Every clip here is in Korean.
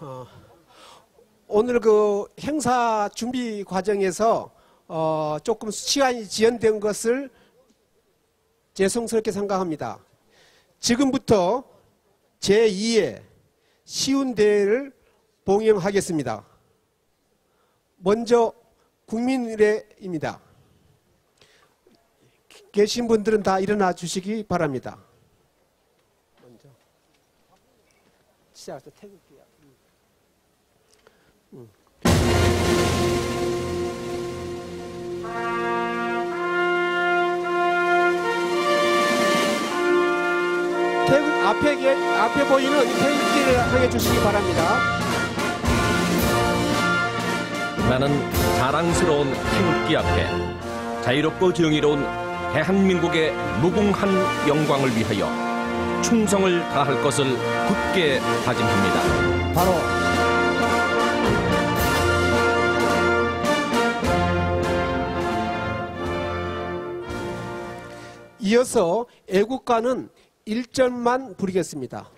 어, 오늘 그 행사 준비 과정에서 어, 조금 시간이 지연된 것을 죄송스럽게 생각합니다. 지금부터 제2의 시운 대회를 봉행하겠습니다. 먼저 국민의례입니다. 계신 분들은 다 일어나 주시기 바랍니다. 먼저 시작해서 태극기야. 태극 앞에 계- 앞에 보이는 태극기를 향해 주시기 바랍니다. 나는 자랑스러운 태극기 앞에 자유롭고 정의로운 대한민국의 무궁한 영광을 위하여 충성을 다할 것을 굳게 다짐합니다. 바로 이어서 애국가는 1절만 부르겠습니다.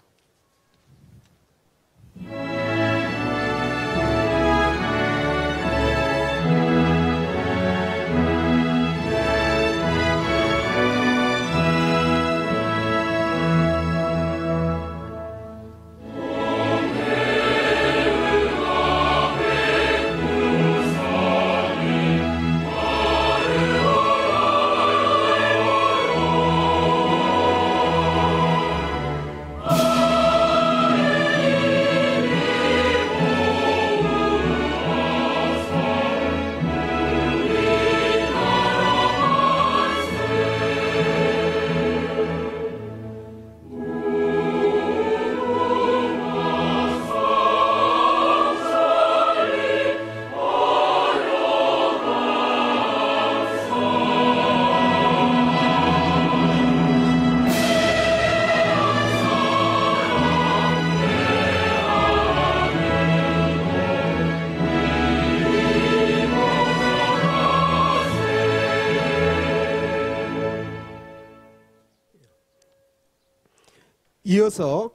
이어서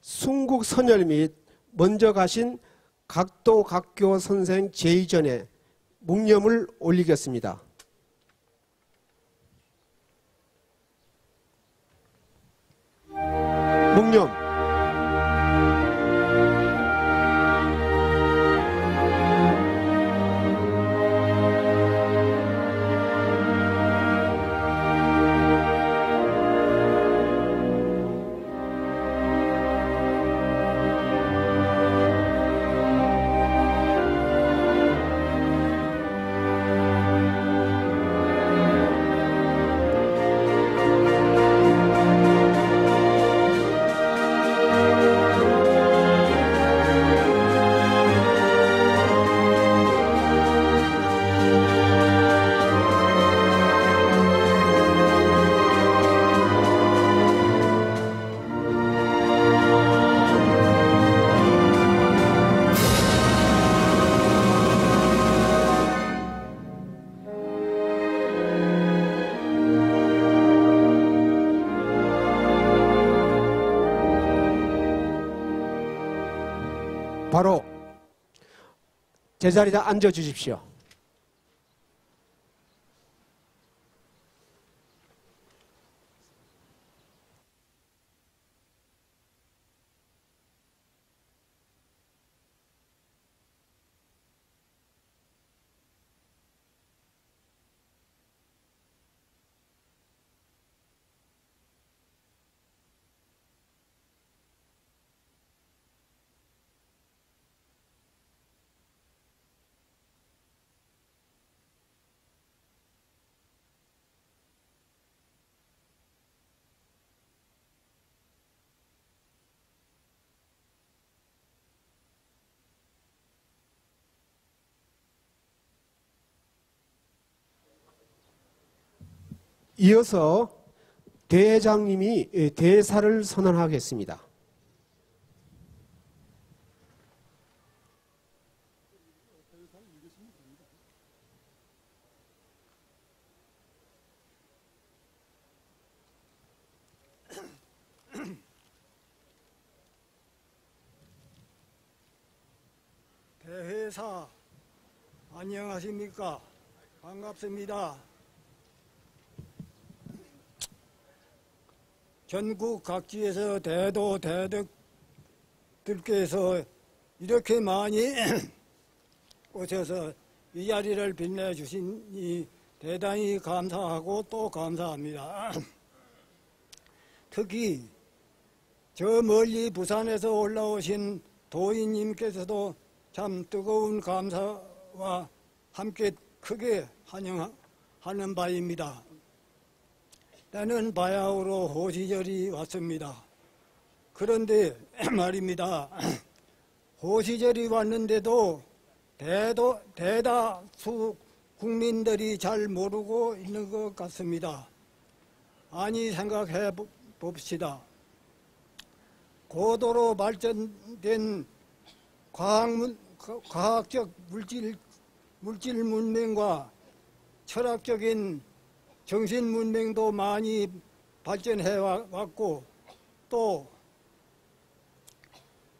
순국 선열 및 먼저 가신 각도 각교 선생 제2전에 묵념을 올리겠습니다. 묵념 제자리에 앉아 주십시오. 이어서 대장님이 예, 대사를 선언하겠습니다. 대회사 안녕하십니까? 반갑습니다. 전국 각지에서 대도 대득들께서 이렇게 많이 오셔서 이 자리를 빛내주시니 대단히 감사하고 또 감사합니다. 특히 저 멀리 부산에서 올라오신 도인님께서도 참 뜨거운 감사와 함께 크게 환영하는 바입니다. 때는 바야흐로 호시절이 왔습니다. 그런데 말입니다. 호시절이 왔는데도 대도, 대다수 국민들이 잘 모르고 있는 것 같습니다. 아니 생각해 보- 봅시다. 고도로 발전된 과학문, 과학적 물질, 물질 문명과 철학적인 정신 문명도 많이 발전해 와- 왔고 또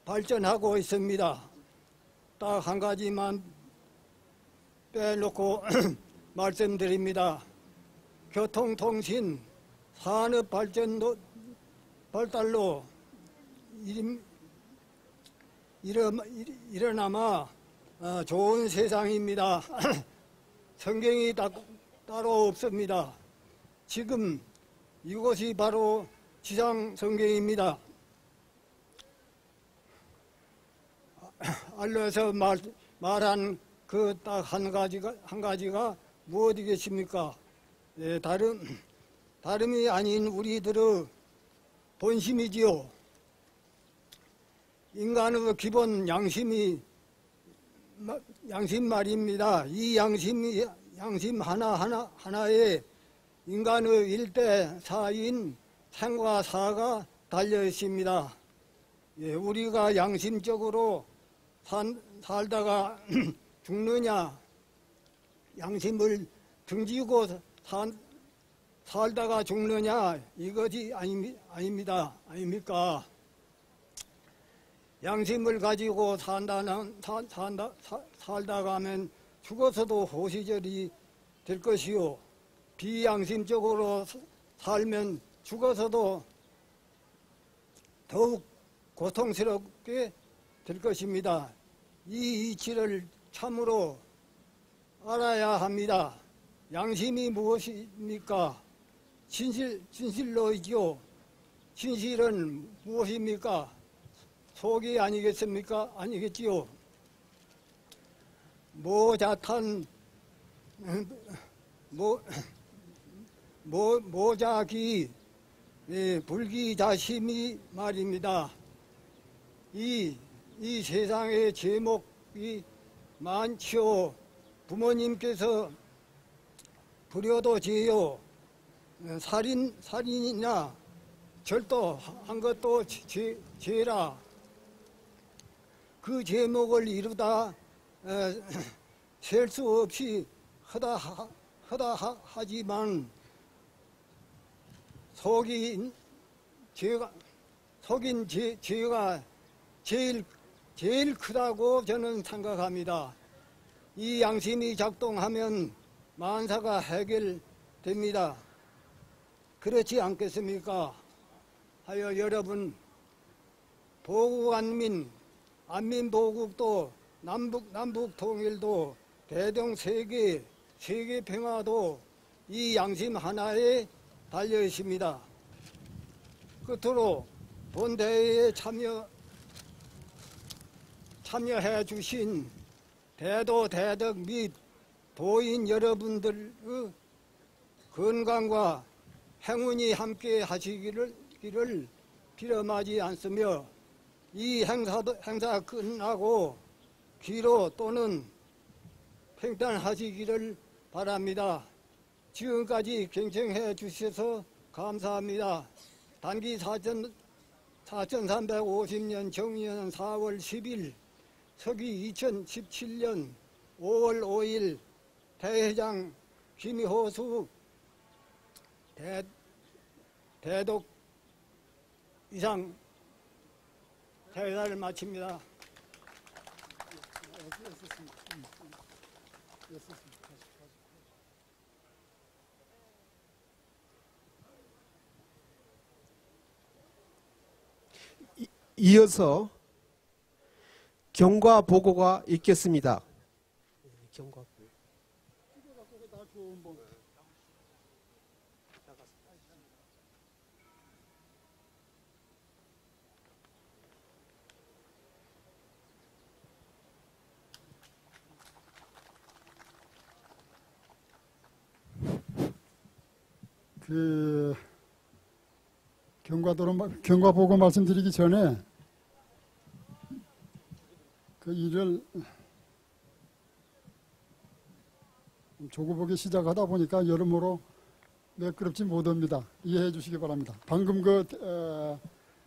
발전하고 있습니다. 딱 한 가지만 빼놓고 말씀드립니다. 교통통신, 산업 발전도 발달로 일- 일어, 일어나마 어, 좋은 세상입니다. 성경이 따, 따로 없습니다. 지금 이것이 바로 지상 성경입니다. 알려서 말, 말한 그 딱 한 가지가 한 가지가 무엇이겠습니까? 예, 다름 다름이 아닌 우리들의 본심이지요. 인간의 기본 양심이 마- 양심 말입니다. 이 양심이 양심 하나 하나 하나에 인간의 일대 사인 생과 사가 달려 있습니다. 예, 우리가 양심적으로 산, 살다가 죽느냐, 양심을 등지고 산, 살다가 죽느냐, 이것이 아닙니, 아닙니다. 아닙니까? 양심을 가지고 산다는, 사- 산다, 사- 살다가 하면 죽어서도 호시절이 될 것이요. 비양심적으로 사- 살면 죽어서도 더욱 고통스럽게 될 것입니다. 이 이치를 참으로 알아야 합니다. 양심이 무엇입니까? 진실, 진실로이죠. 진실은 무엇입니까? 속이 아니겠습니까? 아니겠지요. 모자탄, 모, 모, 모자기, 예, 불기자심이 말입니다. 이, 이 세상의 제목이 많지요. 부모님께서 불효도 죄요. 어, 살인, 살인이나 절도한 것도 죄, 죄라. 그 제목을 이루다 셀 수 없이 하다 하- 하지만 속인 죄가 속인 죄, 죄가 제일 제일 크다고 저는 생각합니다. 이 양심이 작동하면 만사가 해결됩니다. 그렇지 않겠습니까? 하여 여러분 보국 안민 안민 보국도 남북 남북 통일도 대동 세계 세계 평화도 이 양심 하나에 달려 있습니다. 끝으로 본 대회에 참여 참여해 주신 대도 대덕 및 도인 여러분들의 건강과 행운이 함께 하시기를 기를 빌어마지 않으며 이 행사도, 행사 끝나고 귀로 또는 팽탄하시기를 바랍니다. 지금까지 경청해 주셔서 감사합니다. 단기 4천, 4350년 정년 4월 10일 서기 2017년 5월 5일 대회장 김호수 대, 대독 이상 대회를 마칩니다. 이어서 경과 보고가 있겠습니다. 경과 그 경과도로 마- 경과 보고 말씀드리기 전에 그 일을 조급하게 시작하다 보니까 여러모로 매끄럽지 못합니다. 이해해 주시기 바랍니다. 방금 그 어,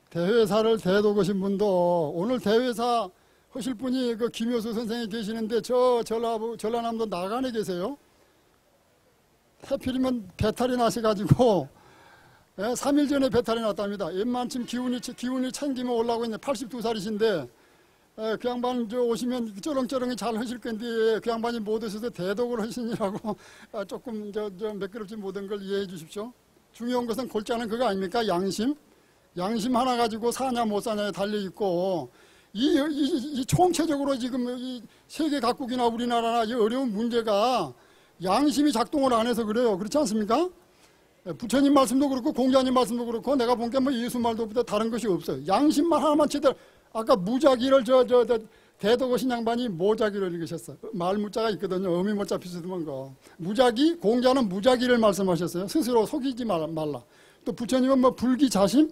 대회사를 대도거신 분도 오늘 대회사 하실 분이 그 김효수 선생이 계시는데 저 전라부 전라남도 나간에 계세요. 하필이면 배탈이 나셔가지고 예, 3일 전에 배탈이 났답니다. 웬만큼 기운이 기운이 챙기면 올라오고 있는데 82살이신데 예, 그 양반 저 오시면 쩌렁쩌렁이 잘 하실 건데 그 양반이 못 오셔서 대독을 하시느라고 아, 조금 저, 저 매끄럽지 못한 걸 이해해 주십시오. 중요한 것은 골자는 그거 아닙니까? 양심. 양심 하나 가지고 사냐 못 사냐에 달려 있고 이, 이, 이 총체적으로 지금 이 세계 각국이나 우리나라나 이 어려운 문제가 양심이 작동을 안 해서 그래요. 그렇지 않습니까? 예, 부처님 말씀도 그렇고 공자님 말씀도 그렇고 내가 본 게 뭐 예수 말도 보다 다른 것이 없어요. 양심만 하나만 제대로 아까 무작위를 저 저 저 대도거신 양반이 모작위를 읽으셨어. 말무자가 있거든요. 어미 모자 비슷한 거. 무작위 공자는 무작위를 말씀하셨어요. 스스로 속이지 말- 말라. 또 부처님은 뭐 불기자심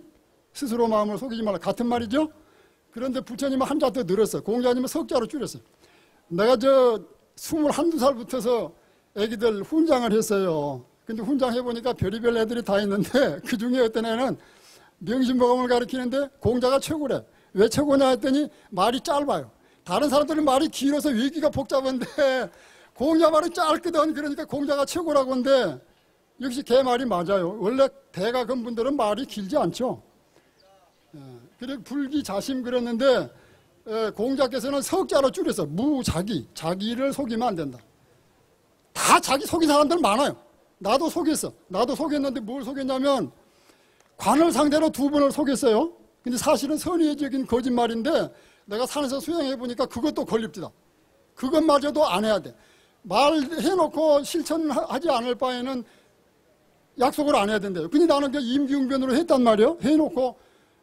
스스로 마음을 속이지 말라. 같은 말이죠. 그런데 부처님은 한자 더 늘었어. 공자님은 석자로 줄였어. 내가 저 스물한두 살부터서 애기들 훈장을 했어요. 근데 훈장 해보니까 별의별 애들이 다 있는데 그 중에 어떤 애는 명심보감을 가르치는데 공자가 최고래. 왜 최고냐 했더니 말이 짧아요. 다른 사람들은 말이 길어서 위기가 복잡한데 공자 말이 짧거든. 그러니까 공자가 최고라고 하는데 역시 걔 말이 맞아요. 원래 대가 근분들은 말이 길지 않죠. 예, 그리고 불기자심 그랬는데 에, 공자께서는 석자로 줄여서 무자기, 자기를 속이면 안 된다. 다 자기 속인 사람들 많아요. 나도 속였어. 나도 속였는데 뭘 속였냐면 관을 상대로 두 번을 속였어요. 근데 사실은 선의적인 거짓말인데 내가 산에서 수행해 보니까 그것도 걸립니다. 그것마저도 안 해야 돼. 말해놓고 실천하지 않을 바에는 약속을 안 해야 된대요. 근데 나는 그 임기응변으로 했단 말이에요. 해놓고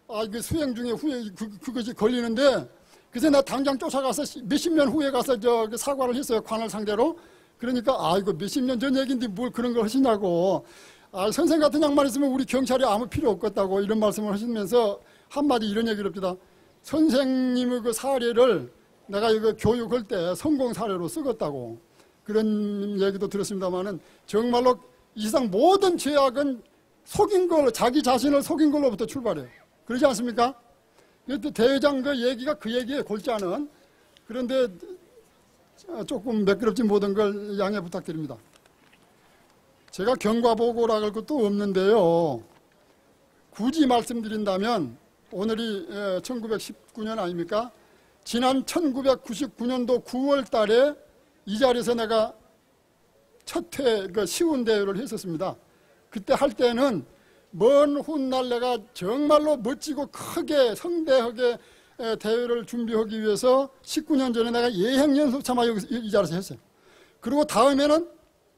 아 이게 수행 중에 후에 그, 그것이 걸리는데 그래서 나 당장 쫓아가서 몇십 년 후에 가서 저그 사과를 했어요. 관을 상대로. 그러니까 아 이거 몇십 년 전 얘기인데 뭘 그런 걸 하시냐고. 아 선생 같은 양말 있으면 우리 경찰이 아무 필요 없겠다고 이런 말씀을 하시면서 한마디 이런 얘기를 합니다. 선생님의 그 사례를 내가 이거 교육할 때 성공 사례로 쓰겠다고 그런 얘기도 들었습니다만은 정말로 이 세상 모든 죄악은 속인 걸 자기 자신을 속인 걸로부터 출발해요. 그러지 않습니까? 대회장 그 얘기가 그 얘기에 골자는 그런데 조금 매끄럽지 못한 걸 양해 부탁드립니다. 제가 경과보고라 할 것도 없는데요. 굳이 말씀드린다면 오늘이 1919년 아닙니까? 지난 1999년도 9월 달에 이 자리에서 내가 첫회 그 시운 대회를 했었습니다. 그때 할 때는 먼 훗날 내가 정말로 멋지고 크게 성대하게 에, 대회를 준비하기 위해서 19년 전에 내가 예행연수 참아 여기 이 자리에서 했어요. 그리고 다음에는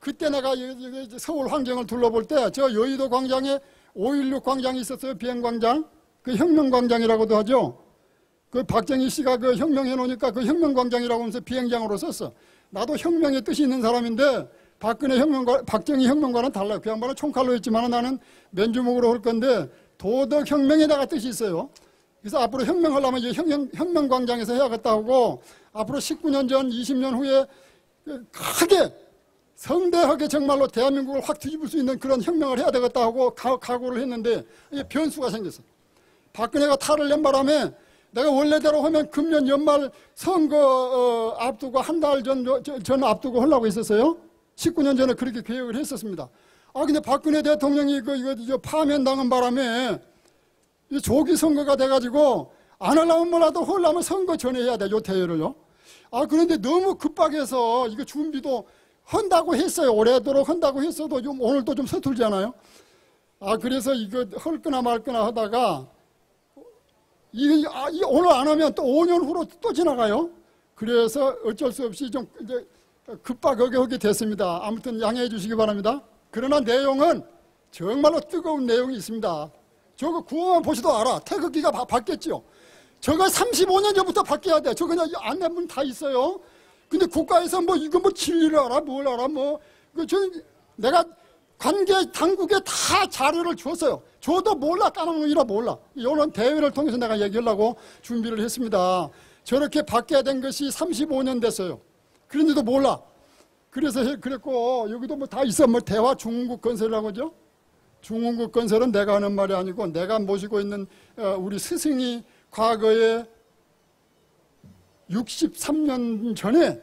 그때 내가 서울 환경을 둘러볼 때 저 여의도 광장에 5.16 광장이 있었어요. 비행광장. 그 혁명광장이라고도 하죠. 그 박정희 씨가 그 혁명해 놓으니까 그 혁명광장이라고 하면서 비행장으로 썼어. 나도 혁명의 뜻이 있는 사람인데 박근혜 혁명과 박정희 혁명과는 달라요. 그 양반은 총칼로 했지만 나는 맨주먹으로 할 건데 도덕 혁명에다가 뜻이 있어요. 그래서 앞으로 혁명하려면 이 혁명, 혁명광장에서 해야겠다 하고 앞으로 19년 전, 20년 후에 그 크게 성대하게 정말로 대한민국을 확 뒤집을 수 있는 그런 혁명을 해야 되겠다 하고 가, 각오를 했는데 이게 변수가 생겼어. 박근혜가 탈을 낸 바람에 내가 원래대로 하면 금년 연말 선거 어, 앞두고 한 달 전 전 앞두고 하려고 했었어요. 19년 전에 그렇게 계획을 했었습니다. 아 근데 박근혜 대통령이 그 이거 파면당한 바람에 이 조기 선거가 돼가지고 안 하려면 뭐라도 하려면 선거 전에 해야 돼. 요 대회를요. 아 그런데 너무 급박해서 이거 준비도 한다고 했어요. 오래도록 한다고 했어도 좀 오늘도 좀 서툴잖아요. 아 그래서 이거 할거나 말거나 하다가 이, 아, 이 오늘 안 하면 또 5년 후로 또 지나가요. 그래서 어쩔 수 없이 좀 이제 급박하게 하게 됐습니다. 아무튼 양해해 주시기 바랍니다. 그러나 내용은 정말로 뜨거운 내용이 있습니다. 저거 구호만 보시도 알아. 태극기가 바, 바뀌었죠. 저거 35년 전부터 바뀌어야 돼. 저거 그냥 안내 문 다 있어요. 근데 국가에서 뭐 이거 뭐 진리를 알아, 뭘 알아, 뭐. 그, 저, 내가 관계 당국에 다 자료를 줬어요. 줘도 몰라, 까놓으이라 몰라. 이런 대회를 통해서 내가 얘기하려고 준비를 했습니다. 저렇게 바뀌어야 된 것이 35년 됐어요. 그런데도 몰라. 그래서 해- 그랬고, 여기도 뭐 다 있어. 뭐 대화 중국 건설이라고 하죠. 중국 건설은 내가 하는 말이 아니고 내가 모시고 있는 어, 우리 스승이 과거에 63년 전에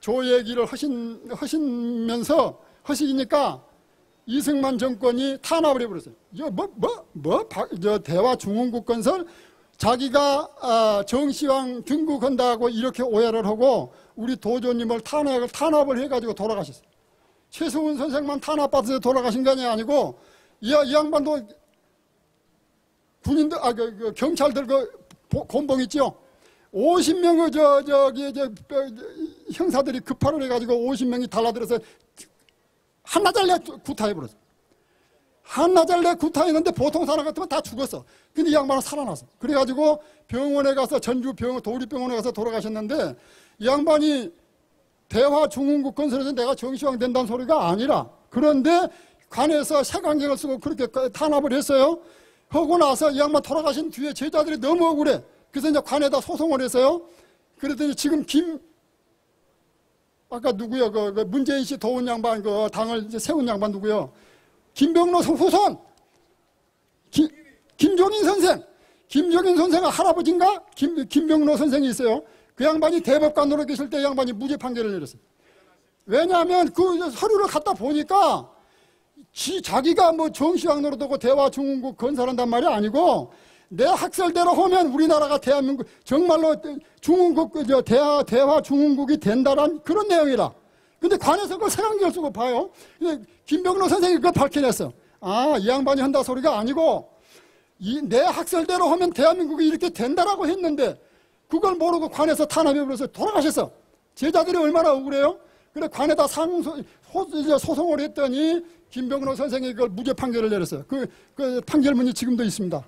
저 얘기를 하신, 하시면서 하시니까 이승만 정권이 탄압을 해버렸어요. 뭐, 뭐, 뭐, 바- 저 대화 중흥국 건설 자기가 아, 정시황 등극한다고 이렇게 오해를 하고 우리 도조님을 탄압을, 탄압을 해가지고 돌아가셨어요. 최승훈 선생만 탄압받아서 돌아가신 게 아니고 이, 이 양반도 군인들, 아, 그, 그 경찰들 그 보- 곤봉 있죠? 50명의 저, 저기, 저, 저, 형사들이 급파를 해가지고 50명이 달라들어서 한나절내 구타해버렸어. 한나절내 구타했는데 보통 사람 같으면 다 죽었어. 근데 이 양반은 살아났어. 그래가지고 병원에 가서 전주 병원, 도립병원에 가서 돌아가셨는데 이 양반이 대화 중흥국 건설에서 내가 정시황 된다는 소리가 아니라 그런데 관에서 색안경을 쓰고 그렇게 탄압을 했어요. 하고 나서 이 양반 돌아가신 뒤에 제자들이 너무 억울해. 그래서 이제 관에다 소송을 했어요. 그랬더니 지금 김 아까 누구요? 그, 그 문재인 씨 도운 양반 그 당을 이제 세운 양반 누구요? 김병로 후손 김, 김종인 선생 김종인 선생은 할아버지인가? 김, 김병로 선생이 있어요. 그 양반이 대법관으로 계실 때이 양반이 무죄 판결을 내렸어요. 왜냐하면 그 서류를 갖다 보니까 지, 자기가 뭐 정시황 노릇하고 대화 중흥국 건설한단 말이 아니고 내 학설대로 하면 우리나라가 대한민국 정말로 중흥국 그저 대화 대화 중흥국이 된다란 그런 내용이라. 근데 관에서 그걸 생각을 쓰고 봐요. 김병로 선생이 그걸 밝혀냈어. 아, 이 양반이 한다 소리가 아니고 이 내 학설대로 하면 대한민국이 이렇게 된다라고 했는데 그걸 모르고 관에서 탄압해버려서 돌아가셨어. 제자들이 얼마나 억울해요? 그래 관에다 상소 소- 이제 소송을 했더니 김병로 선생이 그걸 무죄 판결을 내렸어요. 그, 그 판결문이 지금도 있습니다.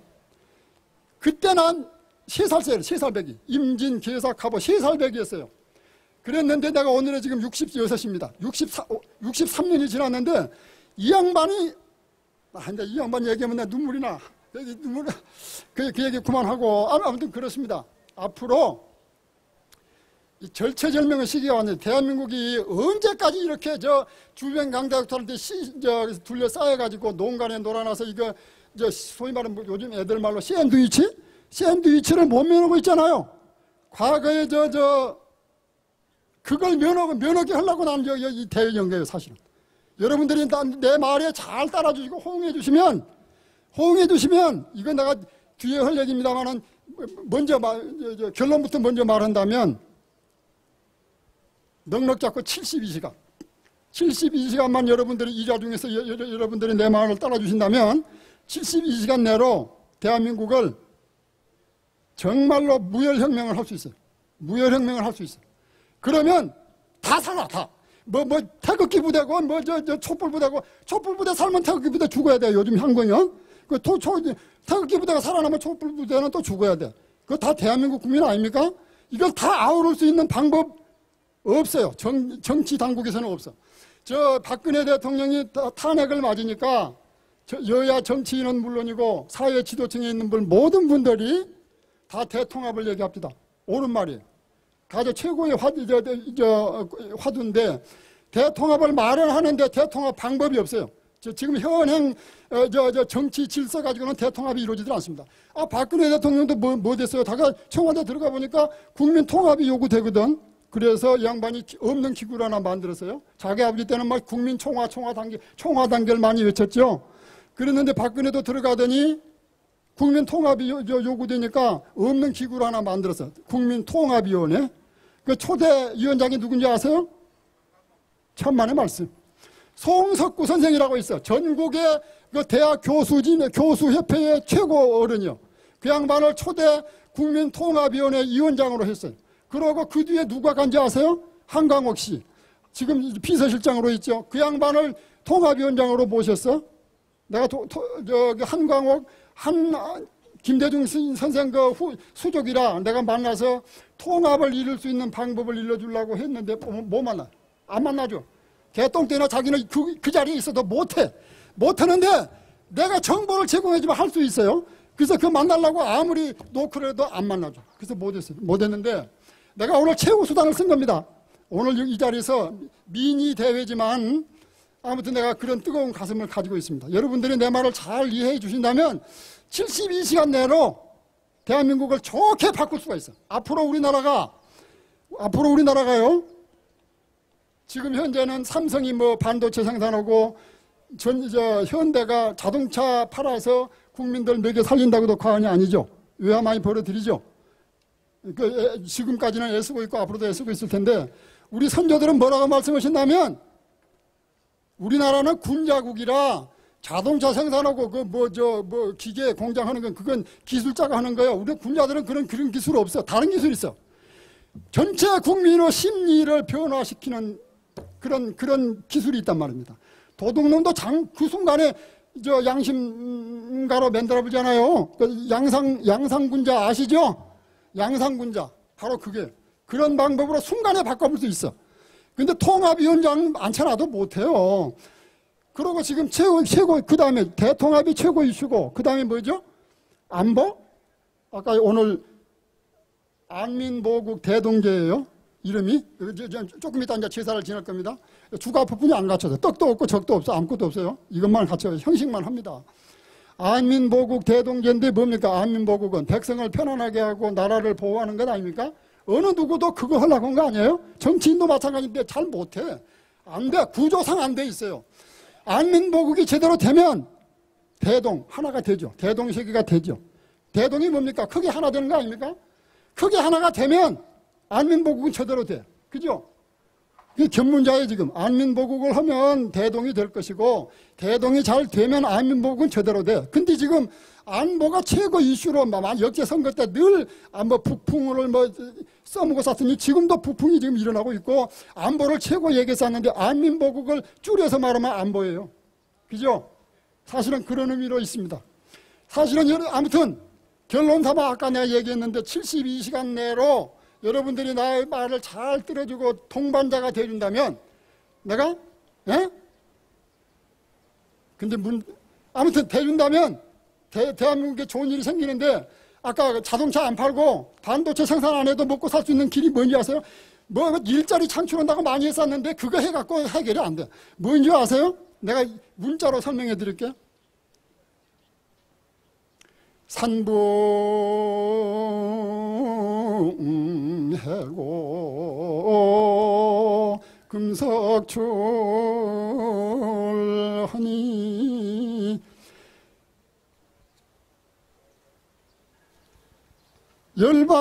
그때 난 세살짜리, 세살배기. 임진, 계삭하고 세살배기였어요. 그랬는데 내가 오늘에 지금 66입니다. 64, 63년이 지났는데 이 양반이 아, 근데 이 양반 얘기하면 내 눈물이 나. 눈물, 그, 그 얘기 그만하고 아무- 아무튼 그렇습니다. 앞으로 이 절체절명의 시기가 왔는데 대한민국이 언제까지 이렇게 저 주변 강대국들한테 둘러싸여가지고 농간에 놀아나서 이거 저 소위 말하는 뭐 요즘 애들 말로 샌드위치? 샌드위치를 못 면하고 있잖아요. 과거에 저, 저, 그걸 면하고, 면하게 하려고 나는 저, 이 대회 연계예요, 사실은. 여러분들이 나- 내 말에 잘 따라주시고 호응해 주시면, 호응해 주시면, 이건 내가 뒤에 할 얘기입니다만은, 먼저 말, 결론부터 먼저 말한다면, 넉넉 잡고 72시간. 72시간만 여러분들이 이 자중에서 여러분들이 내 마음을 따라주신다면 72시간 내로 대한민국을 정말로 무혈혁명을 할 수 있어요. 무혈혁명을 할 수 있어요. 그러면 다 살아, 다. 뭐, 뭐, 태극기 부대고, 뭐, 저, 저, 촛불 부대고, 촛불 부대 살면 태극기 부대 죽어야 돼요. 요즘 한국은. 그, 토, 초, 태극기 부대가 살아나면 촛불 부대는 또 죽어야 돼. 그거 다 대한민국 국민 아닙니까? 이걸 다 아우를 수 있는 방법 없어요. 정, 정치 당국에서는 없어. 저 박근혜 대통령이 타- 탄핵을 맞으니까 저 여야 정치인은 물론이고 사회 지도층에 있는 분 모든 분들이 다 대통합을 얘기합니다. 옳은 말이에요. 가장 최고의 화, 저, 저, 저, 화두인데 대통합을 말은 하는데 대통합 방법이 없어요. 저, 지금 현행 어, 저, 저 정치 질서 가지고는 대통합이 이루어지질 않습니다. 아 박근혜 대통령도 뭐, 뭐 됐어요? 다가 청와대 들어가 보니까 국민 통합이 요구되거든. 그래서 이 양반이 기- 없는 기구를 하나 만들었어요. 자기 아버지 때는 막 국민 총화, 총화 단계, 총화 단계를 많이 외쳤죠. 그랬는데 박근혜도 들어가더니 국민 통합이 요구되니까 없는 기구를 하나 만들었어. 국민 통합위원회. 그 초대 위원장이 누군지 아세요? 천만의 말씀. 송석구 선생이라고 있어. 전국의 그 대학 교수진, 교수협회의 최고 어른이요. 그 양반을 초대 국민통합위원회 위원장으로 했어요. 그러고 그 뒤에 누가 간지 아세요? 한강옥 씨. 지금 비서실장으로 있죠. 그 양반을 통합위원장으로 모셨어. 내가 도, 토, 저기 한광옥 한 아, 김대중 스- 선생 그 후, 수족이라 내가 만나서 통합을 이룰 수 있는 방법을 일러주려고 했는데 뭐, 뭐 만나? 안 만나죠. 개똥 때나 자기는 그, 그 자리에 있어도 못해. 못하는데 내가 정보를 제공해주면 할 수 있어요. 그래서 그 만나려고 아무리 노크를 해도 안 만나죠. 그래서 못했어요. 못했는데 내가 오늘 최후 수단을 쓴 겁니다. 오늘 이 자리에서 미니 대회지만 아무튼 내가 그런 뜨거운 가슴을 가지고 있습니다. 여러분들이 내 말을 잘 이해해 주신다면 72시간 내로 대한민국을 좋게 바꿀 수가 있어. 앞으로 우리나라가 앞으로 우리나라가요. 지금 현재는 삼성이 뭐 반도체 생산하고 전, 저, 현대가 자동차 팔아서 국민들 먹여 살린다고도 과언이 아니죠. 외화 많이 벌어들이죠. 그, 애- 지금까지는 애쓰고 있고 앞으로도 애쓰고 있을 텐데 우리 선조들은 뭐라고 말씀하신다면 우리나라는 군자국이라 자동차 생산하고 그 뭐 저뭐 기계 공장 하는 건 그건 기술자가 하는 거예요. 우리 군자들은 그런 그런 기술 없어. 다른 기술 있어. 전체 국민의 심리를 변화시키는 그런 그런 기술이 있단 말입니다. 도둑놈도 장 그 순간에 저 양심가로 만들어 보잖아요. 그 양상 양상군자 아시죠? 양상군자 바로 그게 그런 방법으로 순간에 바꿔볼 수 있어. 근데 통합위원장 많잖아도 못해요. 그러고 지금 최고, 최고, 그 다음에 대통합이 최고 이슈고, 그 다음에 뭐죠? 안보? 아까 오늘 안민보국 대동제예요 이름이. 조금 이따 이제 제사를 지낼 겁니다. 주가 부분이 안 갖춰져. 떡도 없고 적도 없어. 아무것도 없어요. 이것만 갖춰 형식만 합니다. 안민보국 대동제인데 뭡니까? 안민보국은 백성을 편안하게 하고 나라를 보호하는 것 아닙니까? 어느 누구도 그거 하려고 한 거 아니에요? 정치인도 마찬가지인데 잘 못해. 안 돼. 구조상 안 돼 있어요. 안민보국이 제대로 되면 대동 하나가 되죠. 대동 세계가 되죠. 대동이 뭡니까? 크게 하나 되는 거 아닙니까? 크게 하나가 되면 안민보국은 제대로 돼. 그죠? 이 견문자에 지금 안민보국을 하면 대동이 될 것이고 대동이 잘 되면 안민보국은 제대로 돼. 근데 지금 안보가 최고 이슈로 막 역제 선거 때 늘 안보 북풍을 뭐 써먹고 쌌으니 지금도 북풍이 지금 일어나고 있고 안보를 최고 얘기했었는데 안민보국을 줄여서 말하면 안보예요. 그죠? 사실은 그런 의미로 있습니다. 사실은 아무튼 결론 삼아 아까 내가 얘기했는데 72시간 내로 여러분들이 나의 말을 잘 들어주고 동반자가 되어준다면 내가 예? 근데 문 아무튼 돼준다면 대, 대한민국에 좋은 일이 생기는데 아까 그 자동차 안 팔고 반도체 생산 안 해도 먹고 살 수 있는 길이 뭔지 아세요? 뭐 일자리 창출한다고 많이 했었는데 그거 해갖고 해결이 안 돼. 뭔지 아세요? 내가 문자로 설명해 드릴게요. 산 붕 해고 금석출하니 열방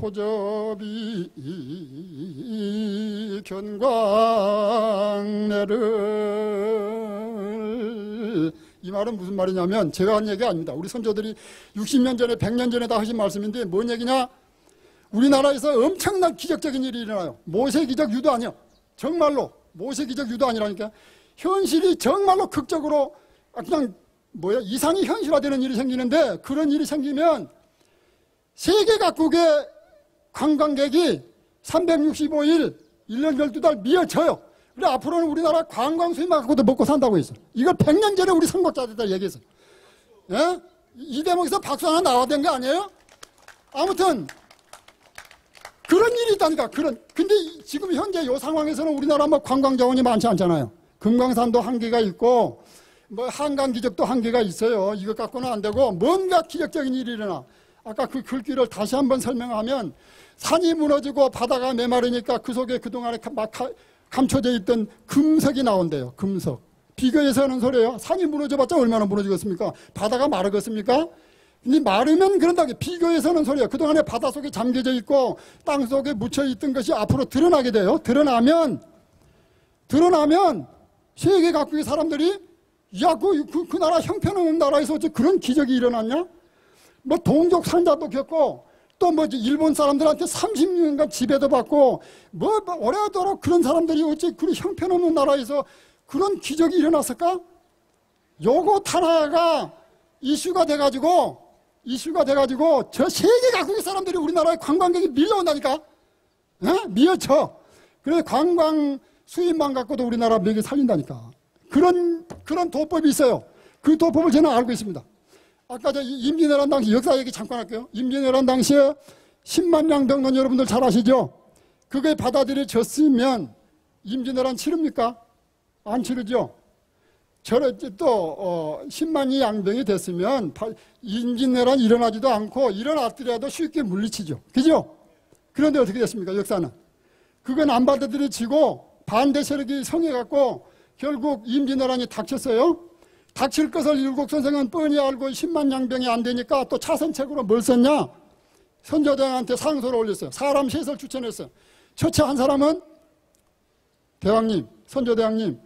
호접이 견광내를 이 말은 무슨 말이냐면 제가 한 얘기 아닙니다. 우리 선조들이 60년 전에 100년 전에 다 하신 말씀인데 뭔 얘기냐? 우리나라에서 엄청난 기적적인 일이 일어나요. 모세 기적 유도 아니야. 정말로 모세 기적 유도 아니라니까. 현실이 정말로 극적으로 아, 그냥 뭐야 이상이 현실화되는 일이 생기는데 그런 일이 생기면 세계 각국의 관광객이 365일 1년 12달 미어져요. 그래 앞으로는 우리나라 관광 수입만 갖고도 먹고 산다고 했어. 이걸 100년 전에 우리 선거자들 얘기했어. 예? 이 대목에서 박수 하나 나와야 되는 거 아니에요? 아무튼 그런 일이 있다니까. 그런. 근데 이- 지금 현재 이 상황에서는 우리나라 뭐 관광 자원이 많지 않잖아요. 금강산도 한계가 있고 뭐 한강 기적도 한계가 있어요. 이것 갖고는 안 되고 뭔가 기적적인 일이 일어나. 아까 그 글귀를 다시 한번 설명하면 산이 무너지고 바다가 메마르니까 그 속에 그동안에 가- 막 가- 감춰져 있던 금석이 나온대요. 금석. 비교해서 하는 소리예요. 산이 무너져봤자 얼마나 무너지겠습니까? 바다가 마르겠습니까? 근데 마르면 그런다. 비교해서는 소리야. 그동안에 바닷속에 잠겨져 있고 땅 속에 묻혀 있던 것이 앞으로 드러나게 돼요. 드러나면 드러나면 세계 각국의 사람들이 야, 그, 그, 그 나라 형편없는 나라에서 어째 그런 기적이 일어났냐? 뭐 동족 산자도 겪고 또 뭐 일본 사람들한테 30년간 지배도 받고 뭐, 뭐 오래도록 그런 사람들이 어째 그런 형편없는 나라에서 그런 기적이 일어났을까? 요거 하나가 이슈가 돼가지고 이슈가 돼가지고 저 세계 각국의 사람들이 우리나라에 관광객이 밀려온다니까. 에? 미어쳐. 그래서 관광 수입만 갖고도 우리나라 먹이 살린다니까. 그런 그런 도법이 있어요. 그 도법을 저는 알고 있습니다 아까 저 임진왜란 당시 역사 얘기 잠깐 할게요 임진왜란 당시에 10만 량 병론 여러분들 잘 아시죠 그게 받아들여졌으면 임진왜란 치릅니까 안 치르죠 저를 또 어, 10만이 양병이 됐으면 파- 임진왜란 일어나지도 않고 일어났더라도 쉽게 물리치죠. 그죠? 그런데 어떻게 됐습니까? 역사는. 그건 안 받아들여지고 반대 세력이 성해갖고 결국 임진왜란이 닥쳤어요. 닥칠 것을 일국 선생은 뻔히 알고 10만 양병이 안 되니까 또 차선책으로 뭘 썼냐? 선조대왕한테 상소를 올렸어요. 사람 셋을 추천했어요. 첫째 한 사람은 대왕님, 선조대왕님,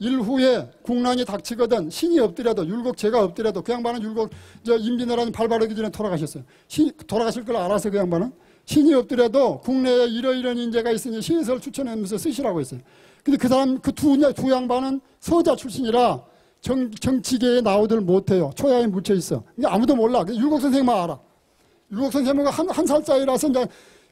일후에 국난이 닥치거든 신이 없더라도 율곡 제가 없더라도 그 양반은 율곡 저 임진왜란이 발발하기 전에 돌아가셨어요. 신 돌아가실 걸 알아서 그 양반은 신이 없더라도 국내에 이러이런 인재가 있으니 신설 추천하면서 쓰시라고 했어요. 근데 그 사람 그두 두 양반은 서자 출신이라 정, 정치계에 나오들 못해요. 초야에 묻혀 있어. 아무도 몰라. 그 율곡 선생만 알아. 율곡 선생은 한, 한 살짜리라서 이제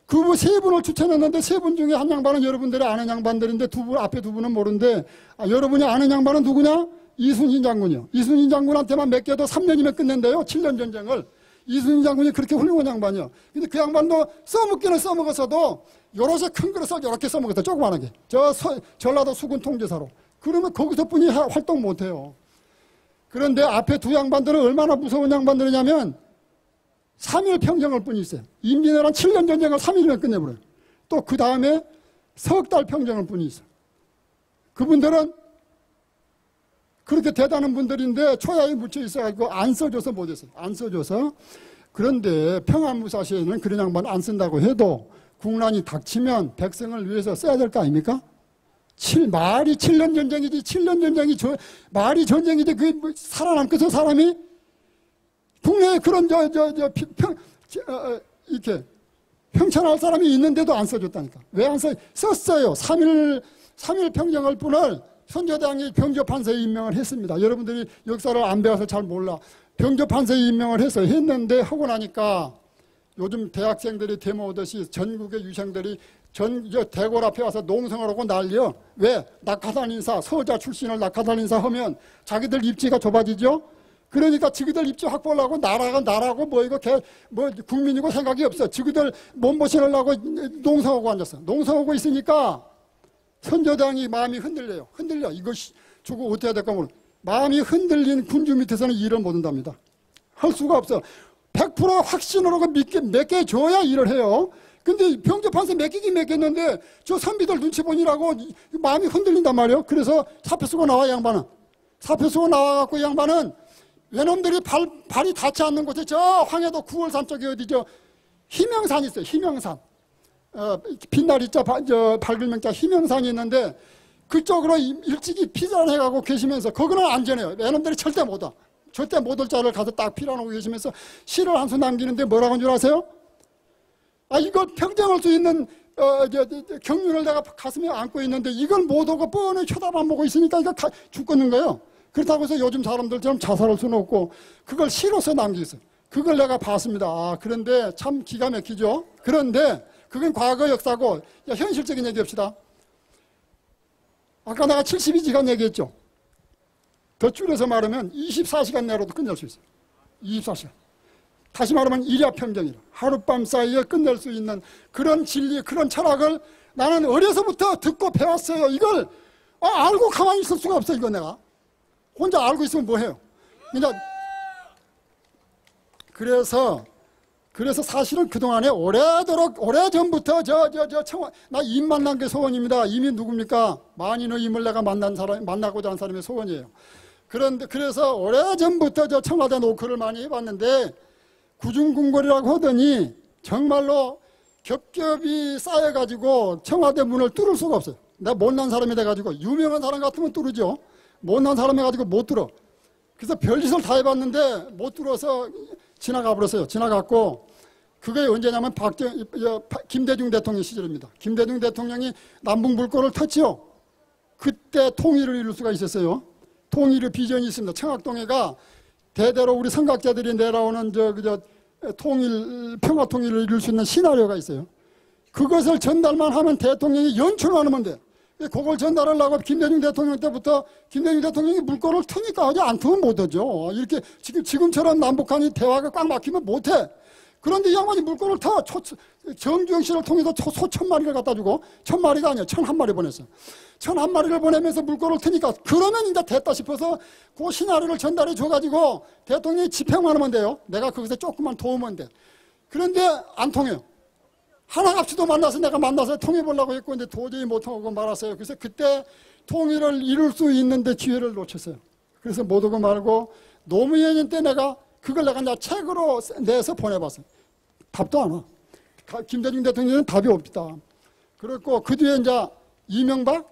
그분 세 분을 추천했는데 세 분 중에 한 양반은 여러분들이 아는 양반들인데 두 분, 앞에 두 분은 모르는데 아, 여러분이 아는 양반은 누구냐? 이순신 장군이요. 이순신 장군한테만 몇 개도 3년이면 끝낸대요. 7년 전쟁을. 이순신 장군이 그렇게 훌륭한 양반이요. 근데 그 양반도 써먹기는 써먹었어도 요렇게 큰 그릇을 요렇게 써먹었어. 조그만하게. 저 서- 전라도 수군 통제사로. 그러면 거기서 뿐이 하- 활동 못해요. 그런데 앞에 두 양반들은 얼마나 무서운 양반들이냐면 3일 평정을 뿐이 있어요. 임진왜란 7년 전쟁을 3일이면 끝내버려요. 또 그 다음에 석 달 평정을 뿐이 있어요. 그분들은 그렇게 대단한 분들인데 초야에 묻혀 있어가지고 안 써줘서 못했어요. 안 써줘서. 그런데 평안무사시에는 그런 양반 안 쓴다고 해도 국난이 닥치면 백성을 위해서 써야 될 거 아닙니까? 칠, 말이 7년 전쟁이지, 7년 전쟁이 저, 말이 전쟁이지, 그, 뭐 살아남겠어, 사람이? 국내에 그런, 저, 저, 저, 피- 평, 저, 어, 어, 이렇게, 평천할 사람이 있는데도 안 써줬다니까. 왜 안 써? 썼어요. 3일, 3일 평정할 분을 선조당이 병조판서에 임명을 했습니다. 여러분들이 역사를 안 배워서 잘 몰라. 병조판서에 임명을 해서 했는데 하고 나니까 요즘 대학생들이 데모 오듯이 전국의 유생들이 전, 저 대궐 앞에 와서 농성을 하고 난리요. 왜? 낙하산 인사, 서자 출신을 낙하산 인사 하면 자기들 입지가 좁아지죠? 그러니까 지그들 입지 확보하려고 나라가 나라고 뭐 이거 개, 뭐 국민이고 생각이 없어. 지그들 몸보신하려고 농성하고 앉았어. 농성하고 있으니까 선조당이 마음이 흔들려요. 흔들려. 시- 주고 어떻게 해야 될까 모르. 마음이 흔들린 군주 밑에서는 일을 못 한답니다. 할 수가 없어. 100% 확신을 하고 믿게, 맡겨 줘야 일을 해요. 근데 병조판서 맡기긴 맡겼는데 저 선비들 눈치 보니라고 이- 마음이 흔들린단 말이에요. 그래서 사표 쓰고 나와, 이 양반은. 사표 쓰고 나와갖고 이 양반은 외놈들이 발, 발이 닿지 않는 곳에 저 황해도 9월산 쪽에 어디죠? 희명산 있어요. 희명산. 어, 바- 저 밝을 명자 희명산이 있는데 그쪽으로 이- 일찍이 피난해가고 계시면서 거기는 안전해요. 외놈들이 절대 못 와. 절대 못 올 자를 가서 딱 피난하고 계시면서 시를 한 수 남기는데 뭐라고 한 줄 아세요? 아 이걸 평정할 수 있는 어, 경륜을 내가 가슴에 안고 있는데 이걸 못 오고 뻔히 쳐다만 보고 있으니까 이거 가, 죽겠는 거예요. 그렇다고 해서 요즘 사람들처럼 자살할 수는 없고 그걸 시로서 남기겠어요. 그걸 내가 봤습니다. 아, 그런데 참 기가 막히죠. 그런데 그건 과거 역사고 야, 현실적인 얘기합시다. 아까 내가 72시간 얘기했죠. 더 줄여서 말하면 24시간 내로도 끝낼 수 있어요. 24시간. 다시 말하면 일야평정이라 하룻밤 사이에 끝낼 수 있는 그런 진리, 그런 철학을 나는 어려서부터 듣고 배웠어요. 이걸 아, 알고 가만히 있을 수가 없어 이거 내가 혼자 알고 있으면 뭐해요? 그냥 그래서 그래서 사실은 그동안에 오래도록 오래전부터 저 저저 청와 나임 만난 게 소원입니다. 임이 누굽니까? 만인의 임을 내가 만난 사람 만나고자 한 사람의 소원이에요. 그런데 그래서 오래전부터 저 청와대 노크를 많이 해봤는데 구중궁궐이라고 하더니 정말로 겹겹이 쌓여가지고 청와대 문을 뚫을 수가 없어요. 내가 못난 사람이 돼가지고 유명한 사람 같으면 뚫으죠. 못난 사람 해가지고 못 뚫어. 그래서 별짓을 다 해봤는데 못 뚫어서 지나가 버렸어요. 지나갔고 그게 언제냐면 박정, 김대중 대통령 시절입니다. 김대중 대통령이 남북 물꼬를 텄죠. 그때 통일을 이룰 수가 있었어요. 통일의 비전이 있습니다. 청학동에가 대대로 우리 선각자들이 내려오는 저, 그저 통일, 평화 통일을 이룰 수 있는 시나리오가 있어요. 그것을 전달만 하면 대통령이 연출만 하면 돼. 그걸 전달하려고 김대중 대통령 때부터 김대중 대통령이 물꼬를 트니까 하지 안 트면 못하죠. 이렇게 지금, 지금처럼 남북한이 대화가 꽉 막히면 못해. 그런데 이 양반이 물꼬를 터 초, 정주영 씨를 통해서 소, 소 천 마리를 갖다 주고 천 마리가 아니야 천 한 마리 보냈어. 천 한 마리를 보내면서 물꼬를 트니까 그러면 이제 됐다 싶어서 그 시나리오를 전달해 줘가지고 대통령이 집행만 하면 돼요. 내가 거기서 조금만 도우면 돼. 그런데 안 통해요. 하나같이도 만나서 내가 만나서 통해보려고 했고 근데 도저히 못하고 말았어요. 그래서 그때 통일을 이룰 수 있는데 기회를 놓쳤어요. 그래서 못하고 말고 노무현 때 내가 그걸 내가 이제 책으로 내서 보내봤어요. 답도 안 와. 가- 김대중 대통령은 답이 없다. 그랬고 그 뒤에 이제 이명박,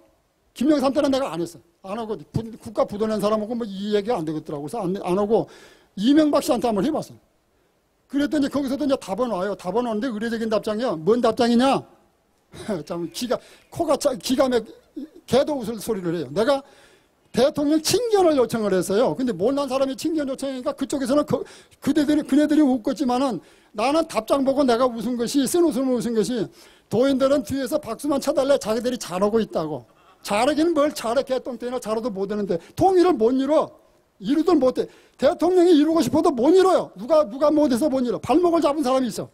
김영삼 때는 내가 안 했어. 안 하고 부- 국가 부도낸 사람하고 뭐 이 얘기가 안 되겠더라고. 그래서 안, 안 하고 이명박 씨한테 한번 해봤어요. 그랬더니 거기서도 이제 답은 와요. 답은 오는데 의례적인 답장이요. 뭔 답장이냐? 참 기가 코가 차, 기가 막 개도 웃을 소리를 해요. 내가 대통령 친견을 요청을 했어요. 근데 못난 사람이 친견 요청하니까 그쪽에서는 그, 그대들이 그네들이 웃겠지만은 나는 답장 보고 내가 웃은 것이 쓴 웃음을 웃은 것이 도인들은 뒤에서 박수만 쳐달래 자기들이 잘하고 있다고. 잘하기는 뭘 잘해 개똥땡이나 잘해도 못하는데 통일을 못 이뤄. 이루들 못해. 대통령이 이루고 싶어도 못 이뤄요. 누가 누가 못해서 못 이뤄. 발목을 잡은 사람이 있어.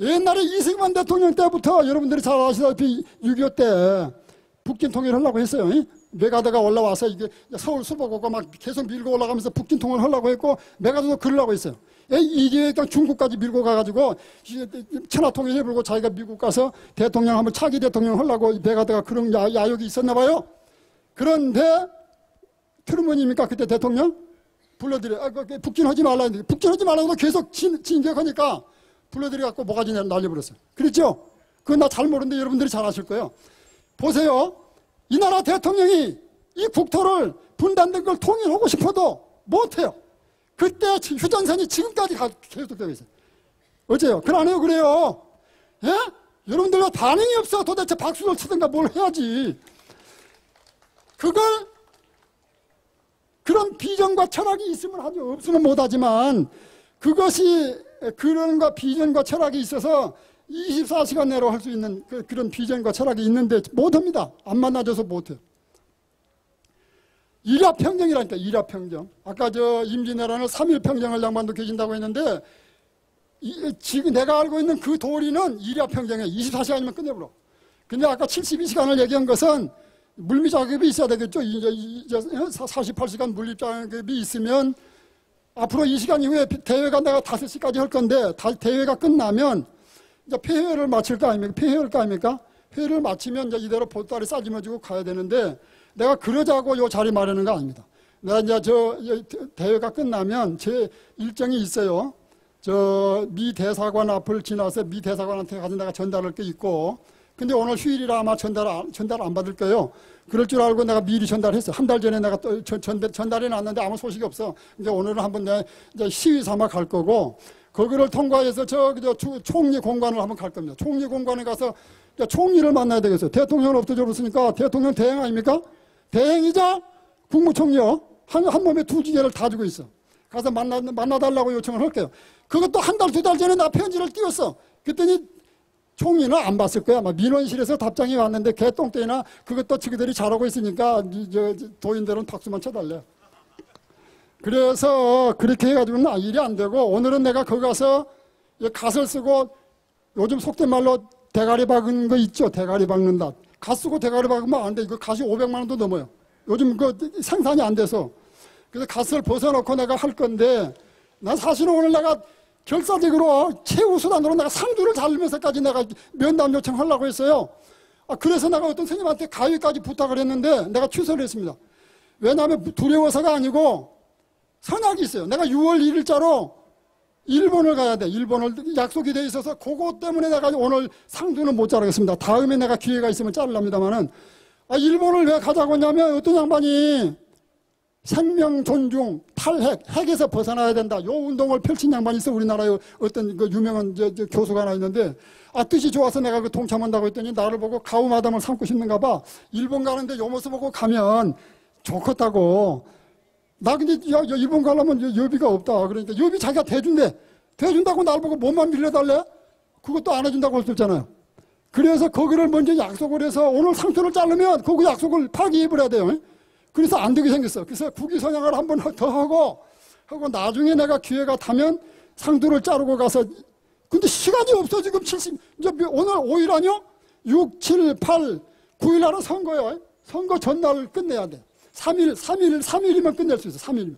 옛날에 이승만 대통령 때부터 여러분들이 잘 아시다시피 6.25 때 북진 통일하려고 했어요. 이? 메가드가 올라와서 이게 서울 수복 오고 막 계속 밀고 올라가면서 북진 통일을 하려고 했고 메가드도 그러려고 했어요. 예, 이기획당 중국까지 밀고 가가지고 천하 통일 해보고 자기가 미국 가서 대통령 한번 차기 대통령 하려고 메가드가 그런 야, 야욕이 있었나 봐요. 그런데 트루먼입니까 그때 대통령? 불러들여 아, 북진하지 말라 했는데 북진하지 말라고 계속 진, 진격하니까 불러들여 갖고 뭐가지 날려버렸어요. 그랬죠? 그건 나 잘 모르는데 여러분들이 잘 아실 거예요. 보세요. 이 나라 대통령이 이 국토를 분단된 걸 통일하고 싶어도 못해요. 그때 휴전선이 지금까지 가- 계속되고 있어요. 어째요? 해요? 그래요? 예? 여러분들 왜 반응이 없어? 도대체 박수를 치든가 뭘 해야지. 그걸 그런 비전과 철학이 있으면 하죠. 없으면 못하지만 그것이 그런과 비전과 철학이 있어서 24시간 내로 할 수 있는 그, 런 비전과 철학이 있는데 못합니다. 안 만나줘서 못해요. 일합평정이라니까 일합평정. 아까 저 임진왜란을 3일평정을 양반도 계신다고 했는데 이, 지금 내가 알고 있는 그 도리는 일합평정에 24시간이면 끝내버려. 근데 아까 72시간을 얘기한 것은 물리 작업이 있어야 되겠죠. 이제, 이제 48시간 물리 작업이 있으면 앞으로 이 시간 이후에 대회가 내가 5시까지 할 건데 다- 대회가 끝나면 이제 폐회를 마칠 거 아닙니까? 폐회할 거 아닙니까? 회를 마치면 이제 이대로 보따리 싸지면 주고 가야 되는데 내가 그러자고 요 자리 마련한 거 아닙니다. 내가 이제 저이 대회가 끝나면 제 일정이 있어요. 저 미 대사관 앞을 지나서 미 대사관한테 가서 내가 전달할 게 있고 근데 오늘 휴일이라 아마 전달 안, 전달 안 받을 거예요. 그럴 줄 알고 내가 미리 전달했어. 한 달 전에 내가 또 전, 전달, 전달해 놨는데 아무 소식이 없어. 이제 오늘은 한번 내 이제 시위 삼아 갈 거고 거기를 통과해서 저기 저 주- 총리 공관을 한번 갈 겁니다. 총리 공관에 가서 총리를 만나야 되겠어요. 대통령을 없어져 버렸으니까 대통령 대행 아닙니까? 대행이자 국무총리요. 한, 한 몸에 두 기계를 다 주고 있어. 가서 만나, 만나달라고 요청을 할게요. 그것도 한 달, 두 달 전에 나 편지를 띄웠어. 그랬더니 총리는 안 봤을 거야. 막 민원실에서 답장이 왔는데 개똥 때나 그것도 지그들이 잘하고 있으니까 도인들은 박수만 쳐달래. 그래서 그렇게 해가지고는 아, 일이 안 되고 오늘은 내가 거기 가서 이 갓을 쓰고 요즘 속된 말로 대가리 박은 거 있죠. 대가리 박는다. 갓 쓰고 대가리 박으면 안 돼. 이거 갓이 500만 원도 넘어요. 요즘 그 생산이 안 돼서. 그래서 갓을 벗어놓고 내가 할 건데 난 사실은 오늘 내가 결사적으로 최우수단으로 내가 상주를 달면서까지 내가 면담 요청하려고 했어요. 아, 그래서 내가 어떤 스님한테 가위까지 부탁을 했는데 내가 취소를 했습니다. 왜냐하면 두려워서가 아니고 선약이 있어요. 내가 6월 1일자로 일본을 가야 돼. 일본을 약속이 돼 있어서 그거 때문에 내가 오늘 상주는 못 자르겠습니다. 다음에 내가 기회가 있으면 자르랍니다만은 아, 일본을 왜 가자고 하냐면 어떤 양반이 생명 존중, 탈핵, 핵에서 벗어나야 된다. 요 운동을 펼친 양반이 있어 우리나라에 어떤 그 유명한 저, 저 교수가 하나 있는데 아 뜻이 좋아서 내가 그 동참한다고 했더니 나를 보고 가우마담을 삼고 싶는가 봐. 일본 가는데 요 모습 보고 가면 좋겠다고. 나 근데 야, 야, 일본 가려면 여- 여비가 없다. 그러니까 여비 자기가 대준대. 대준다고 날 보고 몸만 빌려달래? 그것도 안 해준다고 할수 있잖아요. 그래서 거기를 먼저 약속을 해서 오늘 상투를 자르면 그 약속을 파기입을 해야 돼요. 그래서 안 되게 생겼어. 그래서 국위 선양을 한 번 더 하고 하고 나중에 내가 기회가 타면 상투를 자르고 가서 근데 시간이 없어 지금 70 이제 몇- 오늘 5일 아니요? 6, 7, 8, 9일 날은 선거예요. 선거 전날 끝내야 돼. 3일, 3일, 3일이면 끝낼 수 있어. 3일.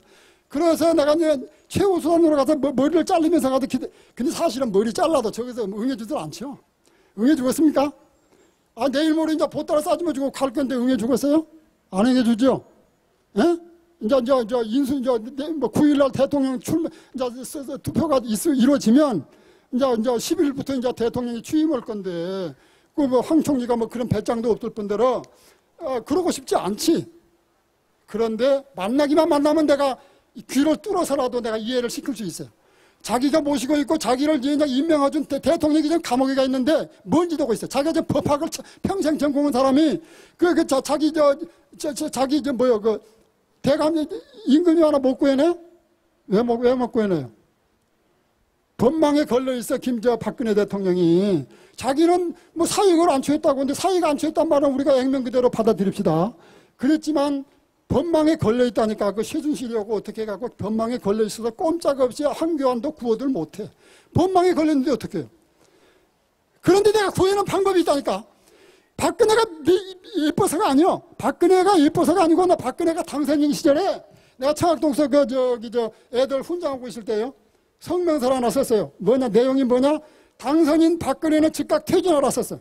그래서 내가 이제 최우수단으로 가서 머- 머리를 자르면서 가도 기대, 근데 사실은 머리 잘라도 저기서 응해주질 않죠. 응해주겠습니까? 아, 내일 모레 이제 보따라 싸주면 주고 갈 건데 응해주겠어요? 안 응해주죠? 예? 이제, 이제, 이제 인수, 이제, 내- 뭐 9일날 대통령 출마, 이제 투표가 있, 이루어지면 이제, 이제 10일부터 이제 대통령이 취임할 건데, 그 뭐 황 총리가 뭐 그런 배짱도 없을 뿐더러, 어, 그러고 싶지 않지. 그런데 만나기만 만나면 내가 이 귀를 뚫어서라도 내가 이해를 시킬 수 있어요. 자기가 모시고 있고 자기를 임명해준 대, 대통령이 지금 감옥에 가 있는데 뭔지도 고 있어요. 자기가 지금 법학을 차- 평생 전공한 사람이 그, 그 자, 자기 저, 저, 저 자기 저 뭐요 그 대감 임금이 하나 못 구해내? 왜 못, 왜못 구해내요? 법망에 걸려 있어 김저 박근혜 대통령이 자기는 뭐 사익을 안 취했다고 하는데 사익 안 취했단 말은 우리가 액면 그대로 받아들입시다. 그랬지만 법망에 걸려 있다니까 그 최순실이하고 어떻게 해갖고 법망에 걸려 있어서 꼼짝없이 한교안도 구호들 못해. 법망에 걸렸는데 어떻게 해요? 그런데 내가 구해는 방법이 있다니까. 박근혜가 미- 예뻐서가 아니요. 박근혜가 예뻐서가 아니고 나 박근혜가 당선인 시절에 내가 청학동서 그 저기 저 애들 훈장하고 있을 때요. 성명서를 하나 썼어요. 뭐냐 내용이 뭐냐? 당선인 박근혜는 즉각 퇴진하라 썼어요.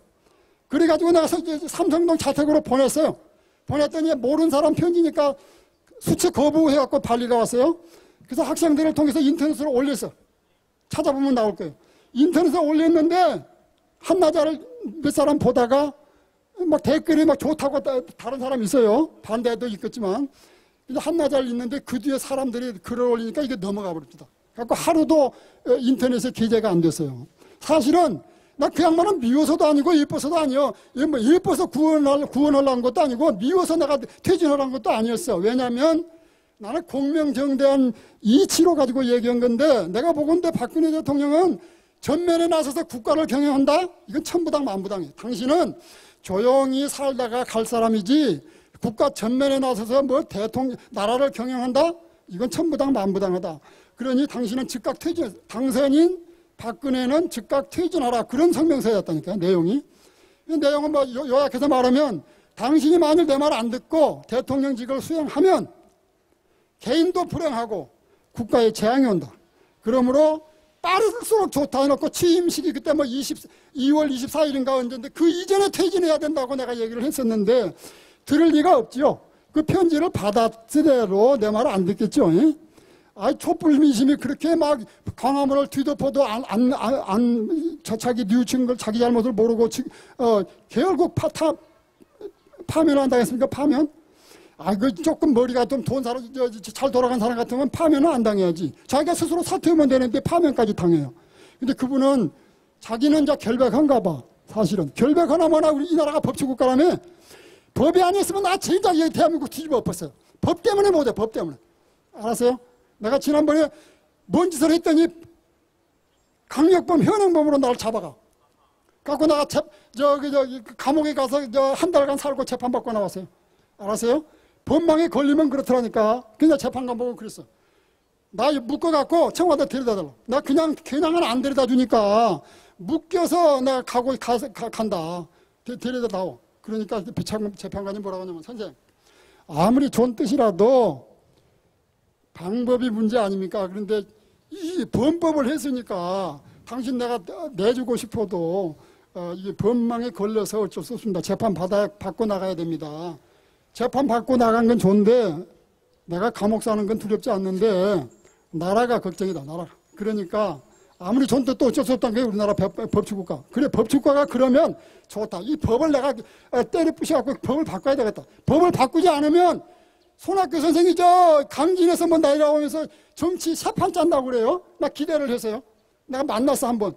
그래가지고 내가 삼성동 자택으로 보냈어요. 보냈더니 모르는 사람 편지니까 수치 거부해갖고 발리가 왔어요. 그래서 학생들을 통해서 인터넷으로 올렸어. 찾아보면 나올 거예요. 인터넷에 올렸는데 한나자를 몇 사람 보다가 막 댓글이 막 좋다고 따- 다른 사람이 있어요. 반대도 있겠지만. 한나자를 있는데 그 뒤에 사람들이 글을 올리니까 이게 넘어가 버립니다. 그래서 하루도 어, 인터넷에 게재가 안 됐어요. 사실은 나그 양반은 미워서도 아니고 예뻐서도 아니요. 얘뭐 예뻐서 구원할, 구원하려는 것도 아니고 미워서 내가 퇴진하라는 것도 아니었어. 왜냐하면 나는 공명정대한 이치로 가지고 얘기한 건데 내가 보건대 박근혜 대통령은 전면에 나서서 국가를 경영한다? 이건 천부당 만부당이에요. 당신은 조용히 살다가 갈 사람이지 국가 전면에 나서서 뭐 대통령, 나라를 경영한다? 이건 천부당 만부당하다. 그러니 당신은 즉각 퇴진, 당선인 박근혜는 즉각 퇴진하라. 그런 성명서였다니까, 내용이. 이 내용은 뭐 요- 요약해서 말하면 당신이 만일 내 말 안 듣고 대통령직을 수행하면 개인도 불행하고 국가에 재앙이 온다. 그러므로 빠를수록 좋다 해놓고 취임식이 그때 뭐 20, 2월 24일인가 언제인데 그 이전에 퇴진해야 된다고 내가 얘기를 했었는데 들을 리가 없지요. 그 편지를 받았으대로 내 말을 안 듣겠죠. 예? 아이 촛불 민심이 그렇게 막 광화문을 뒤덮어도 안, 안, 안, 안 저, 자기 뉘우친 걸 자기 잘못을 모르고 지- 어, 결국 파타, 파면한다 했습니까? 파면? 아, 그 조금 머리가 좀돈 저, 잘 돌아간 사람 같으면 파면은 안 당해야지. 자기가 스스로 사퇴하면 되는데 파면까지 당해요. 근데 그분은 자기는 이제 결백한가 봐. 사실은. 결백하나 뭐나 우리 이 나라가 법치국가라며 법이 아니었으면 나 진짜 이 대한민국 뒤집어 엎었어요. 법 때문에 못해, 법 때문에. 알았어요? 내가 지난번에 뭔 짓을 했더니 강력범 현행범으로 나를 잡아가. 갖고 나가 재, 저기, 저기, 감옥에 가서 저 한 달간 살고 재판받고 나왔어요. 알았어요? 법망에 걸리면 그렇더라니까. 그냥 재판관 보고 그랬어. 나 묶어갖고 청와대 데려다 달라. 나 그냥, 그냥은 안 데려다 주니까 묶여서 내가 가고, 가, 가, 간다. 데, 데려다 다오. 그러니까 비창 재판관이 뭐라고 하냐면, 선생, 아무리 좋은 뜻이라도 방법이 문제 아닙니까? 그런데 이 범법을 했으니까 당신 내가 내주고 싶어도 어, 이게 법망에 걸려서 어쩔 수 없습니다. 재판 받아, 받고 나가야 됩니다. 재판 받고 나간 건 좋은데 내가 감옥 사는 건 두렵지 않는데 나라가 걱정이다. 나라 그러니까 아무리 존도 또 어쩔 수 없다는 게 우리나라 법, 법치국가. 그래 법치국가가 그러면 좋다. 이 법을 내가 어, 때려 부셔갖고 법을 바꿔야 되겠다. 법을 바꾸지 않으면 손학규 선생이 저 강진에서 뭐 내려오면서 정치 세판 짠다고 그래요. 나 기대를 했어요. 내가 만났어 한번.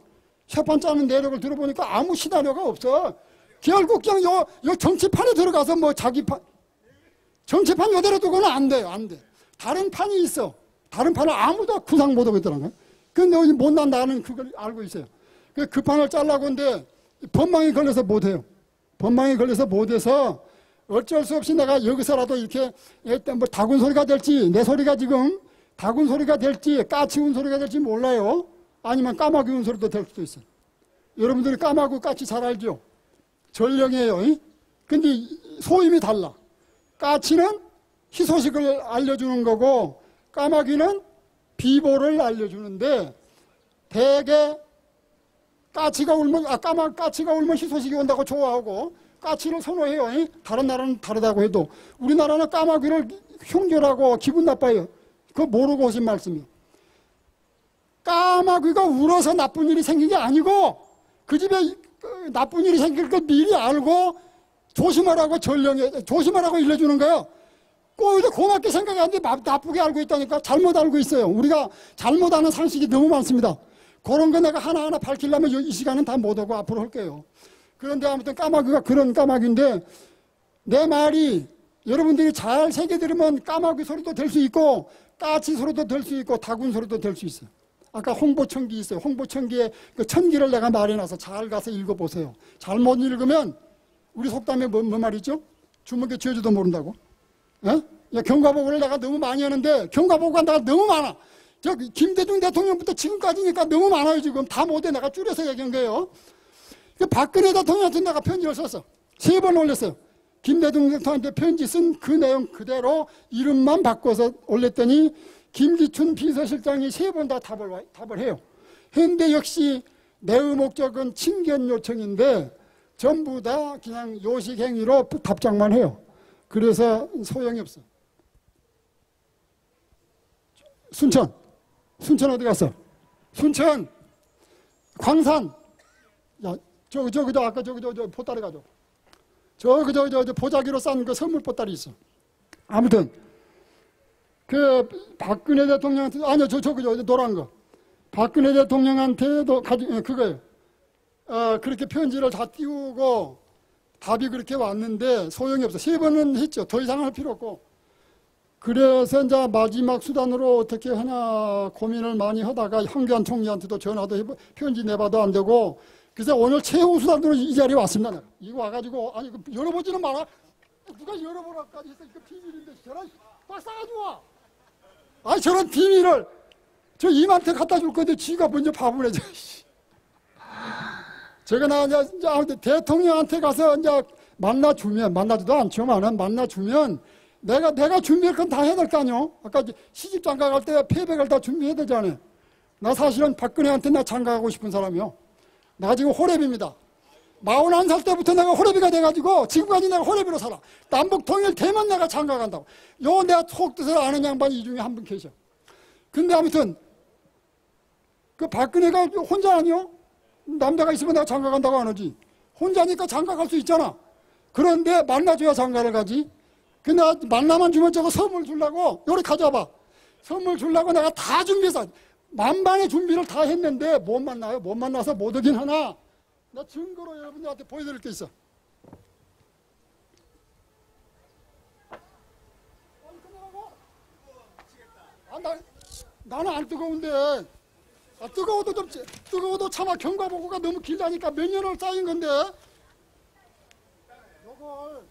세판 짜는 내력을 들어보니까 아무 시나리오가 없어. 결국 그냥 요, 요 정치판에 들어가서 뭐 자기 판, 정치판 요대로 두고는 안 돼요. 안 돼. 다른 판이 있어. 다른 판을 아무도 구상 못 하고 있더라고요. 근데 못난 나는 그걸 알고 있어요. 그, 그 판을 짜려고 하는데 법망이 걸려서 못해요. 법망이 걸려서 못해서 어쩔 수 없이 내가 여기서라도 이렇게 일단 뭐 다군 소리가 될지 내 소리가 지금 다군 소리가 될지 까치운 소리가 될지 몰라요. 아니면 까마귀 운 소리도 될 수도 있어요. 여러분들이 까마귀 까치 잘 알죠? 전령이에요. 이? 근데 이 소임이 달라. 까치는 희소식을 알려주는 거고 까마귀는 비보를 알려주는데 대개 까치가 울면 아 까마 까치가 울면 희소식이 온다고 좋아하고 까치를 선호해요. 이? 다른 나라는 다르다고 해도 우리나라는 까마귀를 흉결하고 기분 나빠요. 그거 모르고 오신 말씀이요. 까마귀가 울어서 나쁜 일이 생긴 게 아니고 그 집에 이- 그 나쁜 일이 생길 걸 미리 알고 조심하라고 전령해 조심하라고 일러주는 거예요. 꼬이도 고맙게 생각하는데 마- 나쁘게 알고 있다니까 잘못 알고 있어요. 우리가 잘못하는 상식이 너무 많습니다. 그런 거 내가 하나하나 밝히려면 이 시간은 다못 오고 앞으로 할게요. 그런데 아무튼 까마귀가 그런 까마귀인데 내 말이 여러분들이 잘 새겨 들으면 까마귀 소리도 될 수 있고 까치 소리도 될 수 있고 다군 소리도 될 수 있어요. 아까 홍보천기 있어요. 홍보천기에 그 천기를 내가 말해놔서 잘 가서 읽어보세요. 잘못 읽으면 우리 속담에 뭐, 뭐 말이죠? 주먹에 쥐어주도 모른다고. 예? 야, 경과보고를 내가 너무 많이 하는데 경과보고가 내가 너무 많아. 저 김대중 대통령부터 지금까지니까 너무 많아요 지금 다 못해 내가 줄여서 얘기한 거예요. 그 박근혜 대통령한테 내가 편지를 썼어. 세 번 올렸어요. 김대중 대통령한테 편지 쓴 그 내용 그대로 이름만 바꿔서 올렸더니 김기춘 비서실장이 세 번 다 답을, 와- 답을 해요. 근데 역시 내 목적은 친견 요청인데 전부 다 그냥 요식 행위로 답장만 해요. 그래서 소용이 없어. 순천. 순천 어디 갔어? 순천. 광산. 야, 저기, 저기, 저, 아까 저기, 저, 저, 보따리 가져. 저기, 저, 저, 저, 보자기로 싼 그 선물 보따리 있어. 아무튼, 그, 박근혜 대통령한테, 아니요, 저, 저기, 저, 노란 거. 박근혜 대통령한테도 가지, 예, 그거예요. 어, 그렇게 편지를 다 띄우고 답이 그렇게 왔는데 소용이 없어. 세 번은 했죠. 더 이상 할 필요 없고. 그래서 이제 마지막 수단으로 어떻게 하나 고민을 많이 하다가 황교안 총리한테도 전화도 해보, 편지 내봐도 안 되고 그래서 오늘 최후 수단으로 이 자리에 왔습니다. 이거 와가지고 아니 그 열어보지는 마라. 누가 열어보라까지 해서 이거 비밀인데 저런 꽉 싸가지고 와. 아니 저런 비밀을 저 임한테 갖다 줄 건데 지가 먼저 밥을 해줘. 제가 나 이제, 이제 대통령한테 가서 이제 만나주면 만나지도 않지만은 만나주면 내가 내가 준비할 건 다 해야 될 거 아니요. 아까 시집 장가 갈때 패백을 다 준비해야 되잖아요. 나 사실은 박근혜한테 나 장가가고 싶은 사람이요. 나 지금 호랩입니다. 41살 때부터 내가 호랩이가 돼가지고 지금까지 내가 호랩이로 살아. 남북 통일 되면 내가 장가 간다고. 요 내가 속 뜻을 아는 양반이 이 중에 한 분 계셔. 근데 아무튼 그 박근혜가 혼자 아니요? 남자가 있으면 내가 장가 간다고 안 하지. 혼자니까 장가 갈 수 있잖아. 그런데 만나줘야 장가를 가지. 근데 만나만 주면 저거 선물 주려고 요리 가져와봐. 선물 주려고 내가 다 준비해서 만반의 준비를 다 했는데 못 만나요. 못 만나서 못 오긴 하나. 나 증거로 여러분들한테 보여드릴 게 있어. 아, 나, 나는 안 뜨거운데. 아, 뜨거워도 좀, 뜨거워도 차마 경과보고가 너무 길다니까 몇 년을 쌓인 건데. 요걸,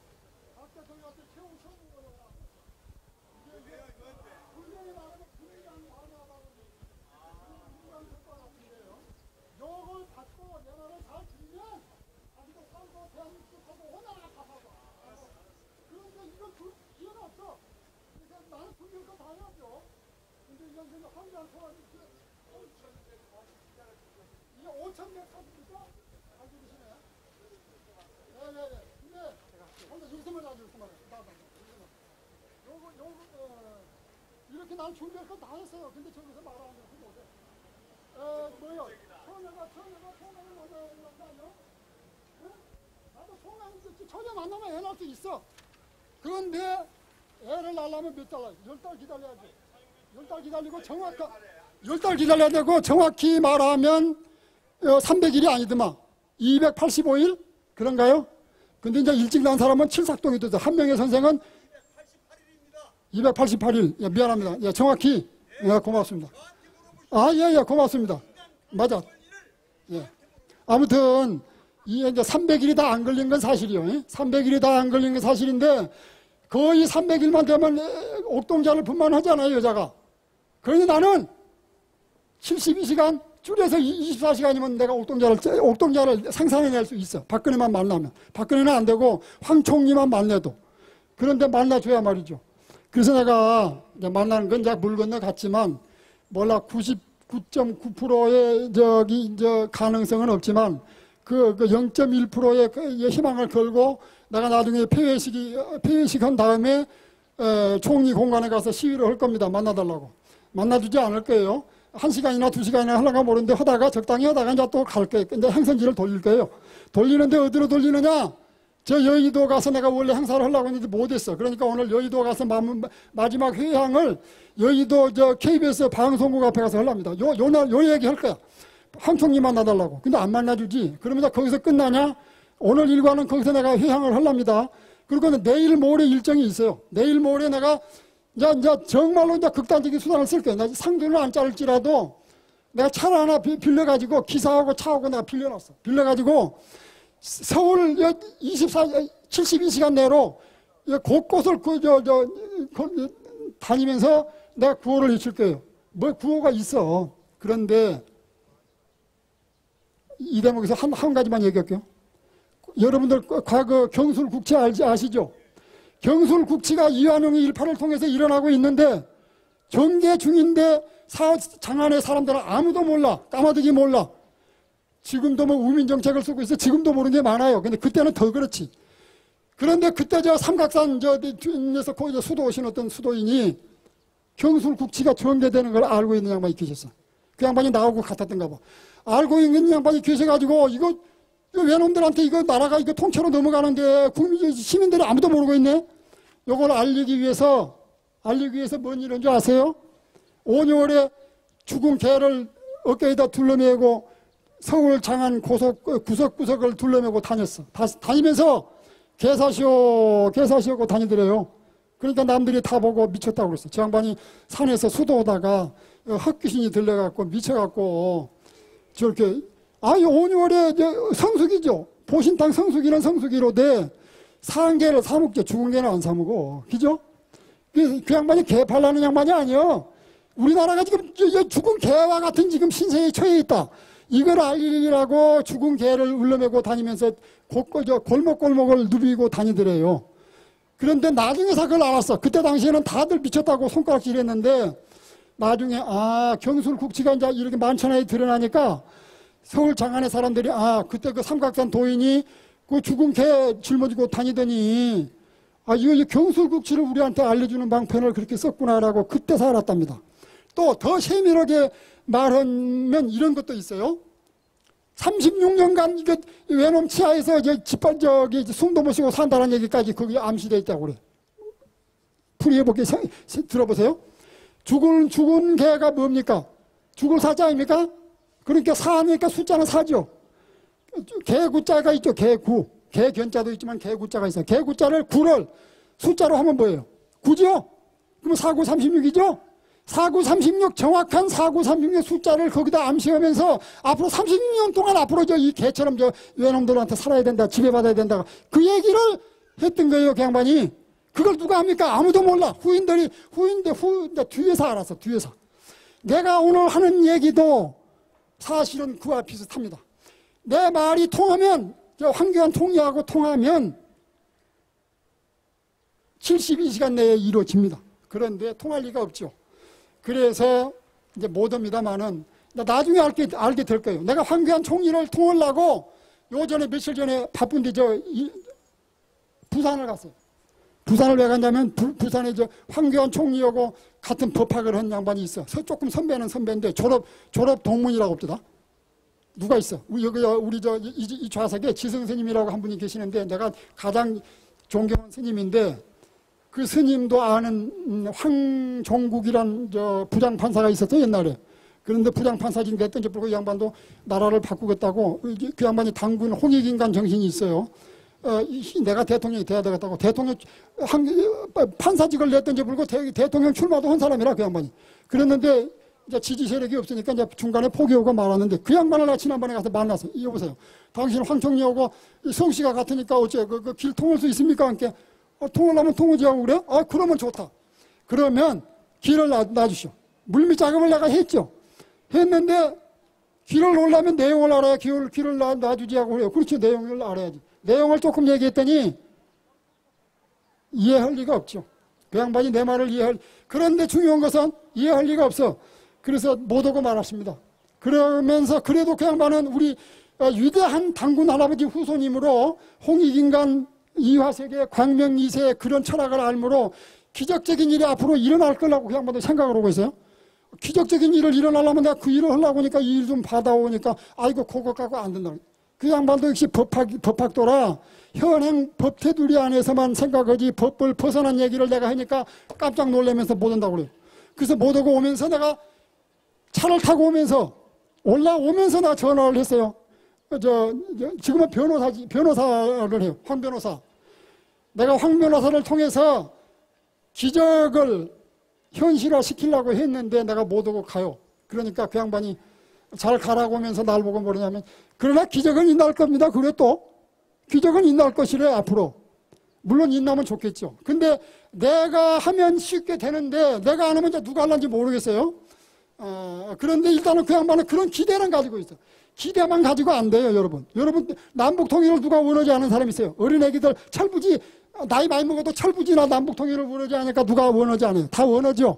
소원이 이게 5,140니까? 가지고 계시네. 네네네. 근데, 근데 요금을 가지고 요금을. 나봐. 요거, 요거, 이렇게 난 준비할 건 다 했어요. 근데 저기서 말하는 거 못해. 어, 뭐요? 처녀가, 처녀가, 처녀를 먼저 만나요? 응? 나도 소녀인데, 처녀 만나면 애 낳을 수 있어. 그런데, 애를 낳으려면 몇 달, 열 달 기다려야지. 열달 기다리고 정확한, 열달 기다려야 되고 정확히 말하면 300일이 아니더만 285일 그런가요? 근데 이제 일찍 난 사람은 칠삭동이 되죠. 한 명의 선생은 288일. 예, 미안합니다. 예, 정확히. 예, 고맙습니다. 아, 예, 예, 고맙습니다. 맞아. 예. 아무튼, 이 이제 300일이 다 안 걸린 건 사실이요. 300일이 다 안 걸린 건 사실인데, 거의 300일만 되면 에, 옥동자를 분만하잖아요, 여자가. 그러니 나는 72시간, 줄여서 24시간이면 내가 옥동자를, 옥동자를 생산해낼 수 있어. 박근혜만 만나면. 박근혜는 안 되고, 황 총리만 만나도. 그런데 만나줘야 말이죠. 그래서 내가 만나는 건 이제 물 건너 갔지만 몰라 99.9%의 저기 이제 가능성은 없지만 그, 그 0.1%의 그 희망을 걸고 내가 나중에 폐회식이 폐회식 한 다음에 에, 총리 공간에 가서 시위를 할 겁니다. 만나달라고 만나주지 않을 거예요. 한 시간이나 두 시간이나 하려가 모르는데 하다가 적당히 하다가 이제 또 갈 거예요. 이제 행선지를 돌릴 거예요. 돌리는데 어디로 돌리느냐? 저 여의도 가서 내가 원래 행사를 하려고 했는데 못했어. 그러니까 오늘 여의도 가서 마, 마지막 회항을 여의도 저 KBS 방송국 앞에 가서 하랍니다. 요, 요, 날, 요 얘기 할 거야. 황 총리 만나달라고. 근데 안 만나주지. 그러면 거기서 끝나냐? 오늘 일과는 거기서 내가 회항을 하랍니다. 그리고 내일 모레 일정이 있어요. 내일 모레 내가 이제, 이제 정말로 이제 극단적인 수단을 쓸 거야. 상도를 안 자를지라도 내가 차를 하나 빌- 빌려가지고 기사하고 차하고 내가 빌려놨어. 빌려가지고 서울 24, 72시간 내로 곳곳을 그, 저, 저, 그, 다니면서 내가 구호를 외칠 거예요. 뭐 구호가 있어. 그런데 이 대목에서 한, 한 가지만 얘기할게요. 여러분들 과거 경술국치 알지, 아시죠? 경술국치가 이완용의 일파를 통해서 일어나고 있는데 전개 중인데 사, 장안의 사람들은 아무도 몰라. 까마득이 몰라. 지금도 뭐 우민 정책을 쓰고 있어. 지금도 모르는 게 많아요. 근데 그때는 더 그렇지. 그런데 그때 저 삼각산 저 뒤에서 거기 수도 오신 어떤 수도인이 경술 국치가 전개되는 걸 알고 있는 양반이 계셨어. 그 양반이 나오고 같았던가 봐. 알고 있는 양반이 계셔가지고 이거 외놈들한테 이거 나라가 이거 통째로 넘어가는데 국민 시민들이 아무도 모르고 있네. 요걸 알리기 위해서 알리기 위해서 뭔 일인 줄 아세요? 5월에 죽은 개를 어깨에다 둘러매고 서울 장안 고속 그 구석구석을 둘러매고 다녔어. 다, 다니면서 개사시오 개사시오 고 다니더래요. 그러니까 남들이 다 보고 미쳤다고 그랬어. 저 양반이 산에서 수도하다가 어, 헛귀신이 들려갖고 미쳐갖고 저렇게 아니 5월에 성수기죠. 보신탕 성수기는 성수기로 돼 산개를 사먹죠. 죽은 개는 안 사먹어. 그죠? 그, 그 양반이 개 팔라는 양반이 아니요. 우리나라가 지금 죽은 개와 같은 지금 신세에 처해 있다. 이걸 알리라고 죽은 개를 울려매고 다니면서 곳곳 저 골목골목을 누비고 다니더래요. 그런데 나중에서 그걸 알았어. 그때 당시에는 다들 미쳤다고 손가락질 했는데 나중에 아 경술 국치가 이제 이렇게 만천하에 드러나니까 서울 장안의 사람들이 아 그때 그 삼각산 도인이 그 죽은 개 짊어지고 다니더니 아 이거 이 경술 국치를 우리한테 알려주는 방편을 그렇게 썼구나라고 그때서 알았답니다. 또 더 세밀하게 말하면 이런 것도 있어요. 36년간 이거 외놈 치하에서 이제 집발 저기 숨도 못 쉬고 산다는 얘기까지 거기 암시돼 있다고 그래. 풀이해볼게 들어보세요. 죽은 죽은 개가 뭡니까? 죽을 사자입니까? 그러니까 사니까 숫자는 사죠. 개구자가 있죠. 개구. 개견자도 있지만 개구자가 있어요. 개구자를 구를 숫자로 하면 뭐예요? 구죠? 그럼 49, 36이죠? 49, 36 정확한 49, 36의 숫자를 거기다 암시하면서 앞으로 36년 동안 앞으로 저 이 개처럼 저 외놈들한테 살아야 된다, 지배받아야 된다. 그 얘기를 했던 거예요, 그 양반이. 그걸 누가 합니까? 아무도 몰라. 후인들이, 후인들, 후인들 뒤에서 알았어, 뒤에서. 내가 오늘 하는 얘기도 사실은 그와 비슷합니다. 내 말이 통하면, 저 황교안 총리하고 통하면 72시간 내에 이루어집니다. 그런데 통할 리가 없죠. 그래서 이제 못 옵니다만은 나중에 알게, 알게 될 거예요. 내가 황교안 총리를 통하려고 요전에 며칠 전에 바쁜데 저 이, 부산을 갔어요. 부산을 왜 갔냐면 부, 부산에 저 황교안 총리하고 같은 법학을 한 양반이 있어. 서- 조금 선배는 선배인데 졸업 졸업 동문이라고 합니다. 누가 있어? 여기 우리 저 이, 이 좌석에 지성 스님이라고 한 분이 계시는데 내가 가장 존경하는 스님인데 그 스님도 아는 음, 황종국이란 저 부장 판사가 있었어 옛날에. 그런데 부장 판사진 됐던지 모르고 이 양반도 나라를 바꾸겠다고 그 양반이 당군 홍익인간 정신이 있어요. 어, 이- 내가 대통령이 돼야 되겠다고 대통령 한, 판사직을 냈던지 모르고 대, 대통령 출마도 한 사람이라 그 양반이. 그랬는데 이제 지지 세력이 없으니까 이제 중간에 포기하고 말았는데 그 양반을 나 지난번에 가서 만나서 여보세요. 당신 황청리하고 이 성씨가 같으니까 어째 그, 그 길 통할 수 있습니까? 함께 어, 통하려면 통하지 하고 그래? 아 그러면 좋다. 그러면 길을 놔, 놔주시오. 물밑 작업을 내가 했죠. 했는데 길을 놓으려면 내용을 알아야 길을, 길을 놔, 놔주지 하고 그래요. 그렇지 내용을 알아야지. 내용을 조금 얘기했더니 이해할 리가 없죠. 그 양반이 내 말을 이해할 그런데 중요한 것은 이해할 리가 없어. 그래서 못 오고 말았습니다. 그러면서 그래도 그 양반은 우리 어, 위대한 당군 할아버지 후손이므로 홍익인간 이화세계 광명 2세 그런 철학을 알므로 기적적인 일이 앞으로 일어날 거라고 그 양반도 생각을 하고 있어요. 기적적인 일을 일어나려면 내가 그 일을 하려고 하니까 이 일 좀 받아오니까 아이고 그거 갖고 안 된다. 그 양반도 역시 법학, 법학도라 현행 법 테두리 안에서만 생각하지 법을 벗어난 얘기를 내가 하니까 깜짝 놀라면서 못 온다고 그래요. 그래서 못 오고 오면서 내가 차를 타고 오면서 올라오면서 나 전화를 했어요. 저, 저 지금은 변호사지 변호사를 해요. 황 변호사. 내가 황 변호사를 통해서 기적을 현실화 시키려고 했는데 내가 못 오고 가요. 그러니까 그 양반이 잘 가라고 하면서 날 보고 뭐냐면 그러나 기적은 일어날 겁니다. 그래 또 기적은 일어날 것이래 앞으로. 물론 일어나면 좋겠죠. 근데 내가 하면 쉽게 되는데 내가 안 하면 이제 누가 할는지 모르겠어요. 어, 그런데 일단은 그 양반은 그런 기대는 가지고 있어. 기대만 가지고 안 돼요, 여러분. 여러분, 남북 통일을 누가 원하지 않은 사람이 있어요. 어린애기들 철부지, 나이 많이 먹어도 철부지나 남북 통일을 원하지 않으니까 누가 원하지 않아요. 다 원하죠.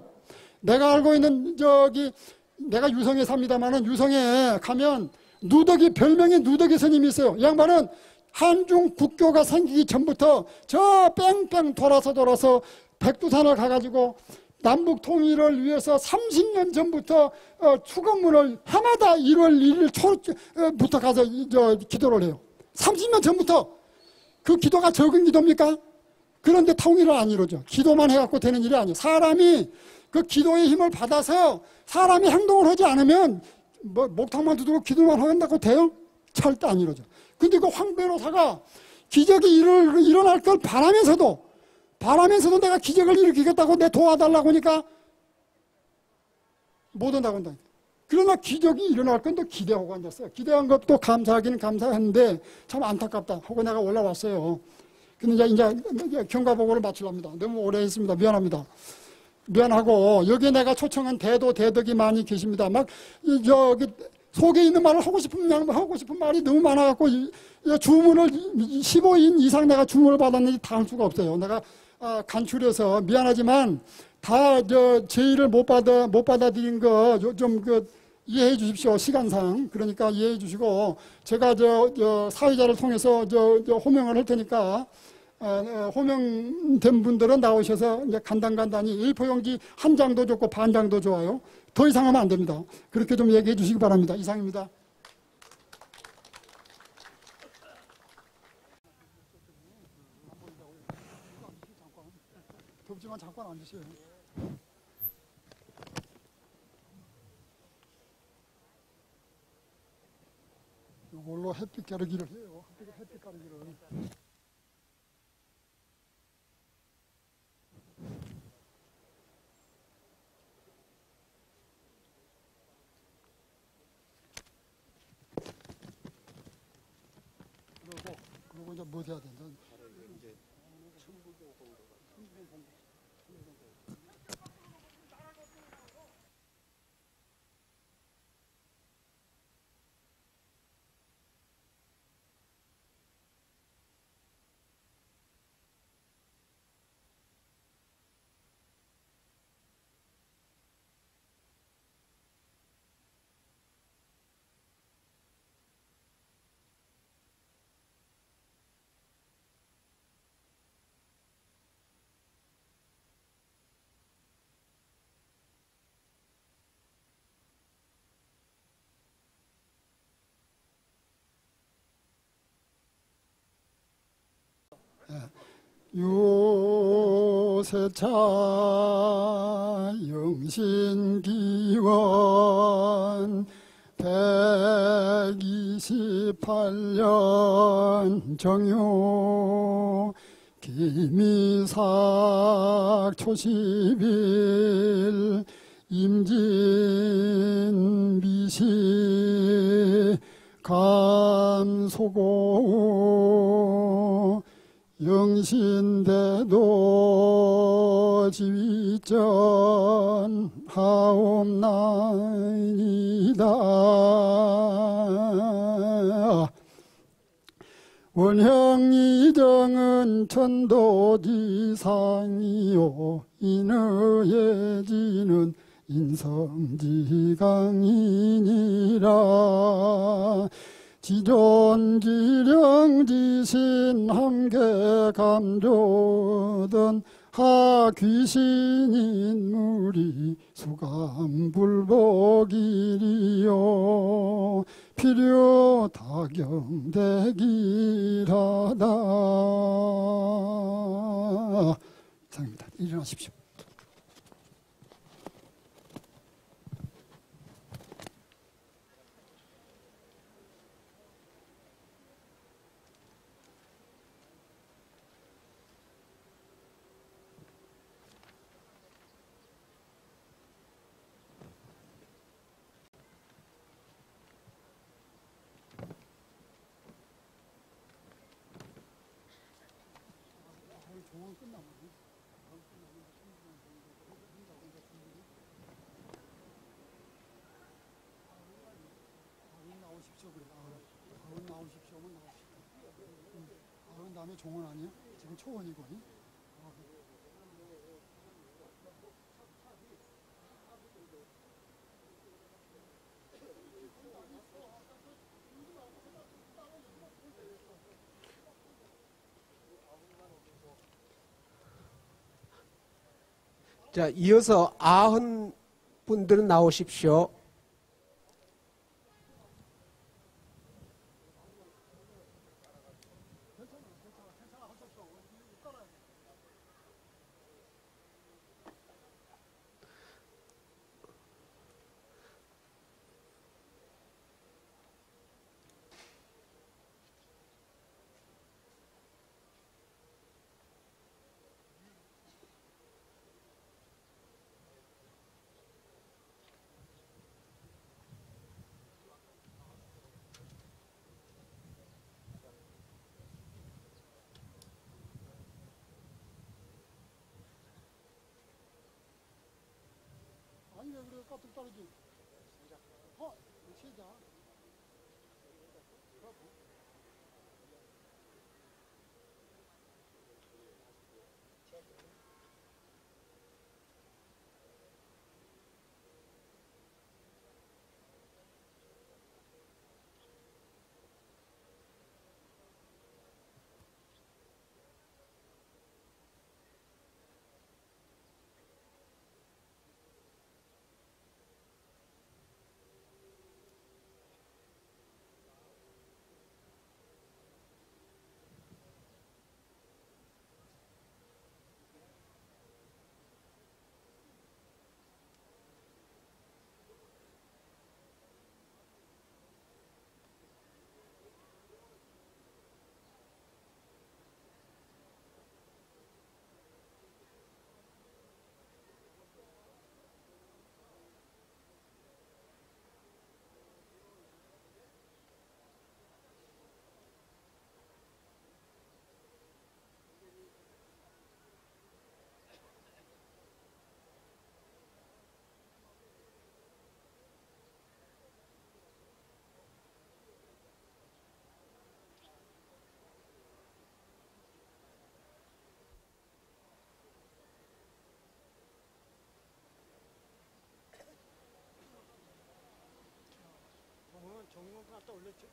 내가 알고 있는 저기, 내가 유성에 삽니다만은 유성에 가면 누더기, 별명이 누더기 스님이 있어요. 이 양반은 한중 국교가 생기기 전부터 저 뺑뺑 돌아서 돌아서 백두산을 가가지고 남북 통일을 위해서 30년 전부터 어, 추건문을 해마다 1월 1일 초부터 가서 이- 저 기도를 해요. 30년 전부터 그 기도가 적은 기도입니까? 그런데 통일은 안 이루어져. 기도만 해갖고 되는 일이 아니에요. 사람이 그 기도의 힘을 받아서 사람이 행동을 하지 않으면 뭐 목탕만 두고 기도만 한다고 돼요? 절대 안 이루어져. 근데 그 황 변호사가 기적이 일을, 일어날 걸 바라면서도 바라면서도 내가 기적을 일으키겠다고 내 도와달라고 하니까 못 온다고 한다. 그러나 기적이 일어날 건 또 기대하고 앉았어요. 기대한 것도 감사하기는 감사했는데 참 안타깝다 하고 내가 올라왔어요. 근데 이제, 이제 경과보고를 마치랍니다. 너무 오래 했습니다. 미안합니다. 미안하고 여기에 내가 초청한 대도 대덕이 많이 계십니다. 막 이, 저기 속에 있는 말을 하고 싶은 말 하고 싶은 말이 너무 많아갖고 주문을 15인 이상 내가 주문을 받았는데 다할 수가 없어요. 내가 아, 간추려서 미안하지만 다저 제의를 못 받아 못 받아들인 거 좀 그 이해해 주십시오 시간상 그러니까 이해해 주시고 제가 저, 저 사회자를 통해서 저, 저 호명을 할 테니까 호명된 분들은 나오셔서 이제 간단간단히 일포용지 한 장도 좋고 반 장도 좋아요. 더 이상 하면 안 됩니다. 그렇게 좀 얘기해 주시기 바랍니다. 이상입니다. 덥지만 잠깐 앉으세요. 이걸로 햇빛 가르기를 해요. 햇빛, 햇빛 가르기를. 그리고 그리 요세차 영신기원 128년 정요 기미삭 초십일 임진미시 감소고 영신대도 지휘전 하옵나이다. 원형이정은 천도지상이요. 인의의 지는 인성지강이니라 지존지령지신 함께 감조던 하귀신 인물이 수감불복이리요. 필요 다경대기라다. 이상입니다 일어나십시오 나오십시오 그래. 아흔 나오십시오 하면 나오십시오. 아흔 다음에 종원 아니야? 지금 초원이고 이? 자, 이어서 아흔 분들은 나오십시오. 그래 정문 갖다 올렸죠?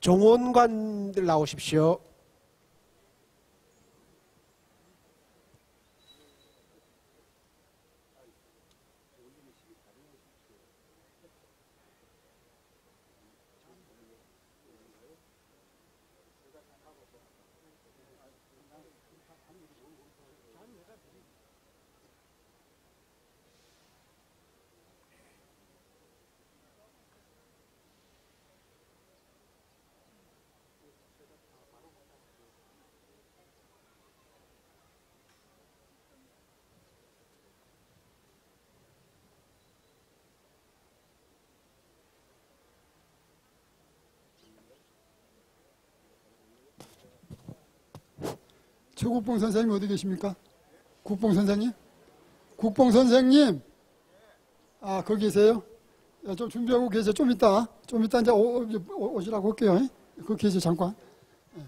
종원관들 나오십시오. 최국봉 선생님 어디 계십니까? 국봉 선생님? 국봉 선생님! 아, 거기 계세요? 야, 좀 준비하고 계세요. 좀 이따. 좀 이따 이제 오, 오, 오시라고 할게요. 거기 계세요, 잠깐. 예.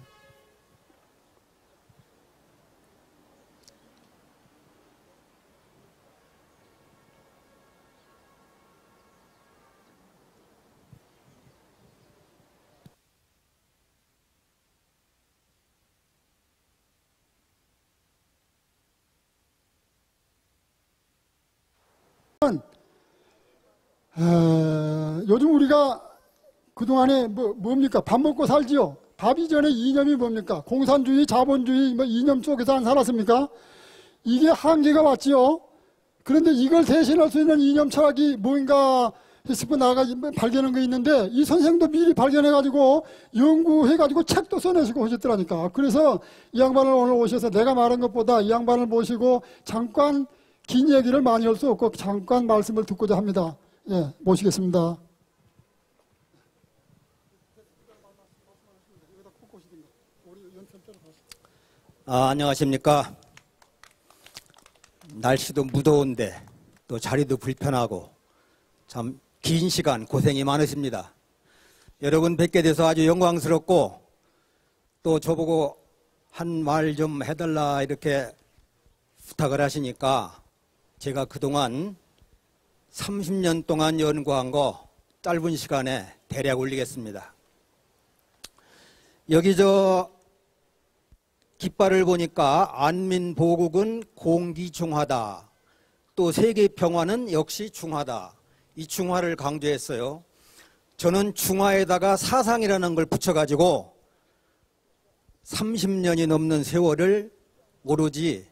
어, 요즘 우리가 그동안에 뭐, 뭡니까? 밥 먹고 살지요? 밥 이전에 이념이 뭡니까? 공산주의, 자본주의, 뭐 이념 속에서 안 살았습니까? 이게 한계가 왔지요? 그런데 이걸 대신할 수 있는 이념 철학이 뭔가 싶어 나가 발견한 거 있는데 이 선생도 미리 발견해가지고 연구해가지고 책도 써내시고 하셨더라니까. 그래서 이 양반을 오늘 오셔서 내가 말한 것보다 이 양반을 모시고 잠깐 긴 얘기를 많이 할 수 없고 잠깐 말씀을 듣고자 합니다. 예, 모시겠습니다. 아, 안녕하십니까. 날씨도 무더운데 또 자리도 불편하고 참 긴 시간 고생이 많으십니다. 여러분 뵙게 돼서 아주 영광스럽고 또 저보고 한 말 좀 해달라 이렇게 부탁을 하시니까 제가 그동안 30년 동안 연구한 거 짧은 시간에 대략 올리겠습니다. 여기 저 깃발을 보니까 안민보국은 공기중화다. 또 세계평화는 역시 중화다. 이 중화를 강조했어요. 저는 중화에다가 사상이라는 걸 붙여가지고 30년이 넘는 세월을 오로지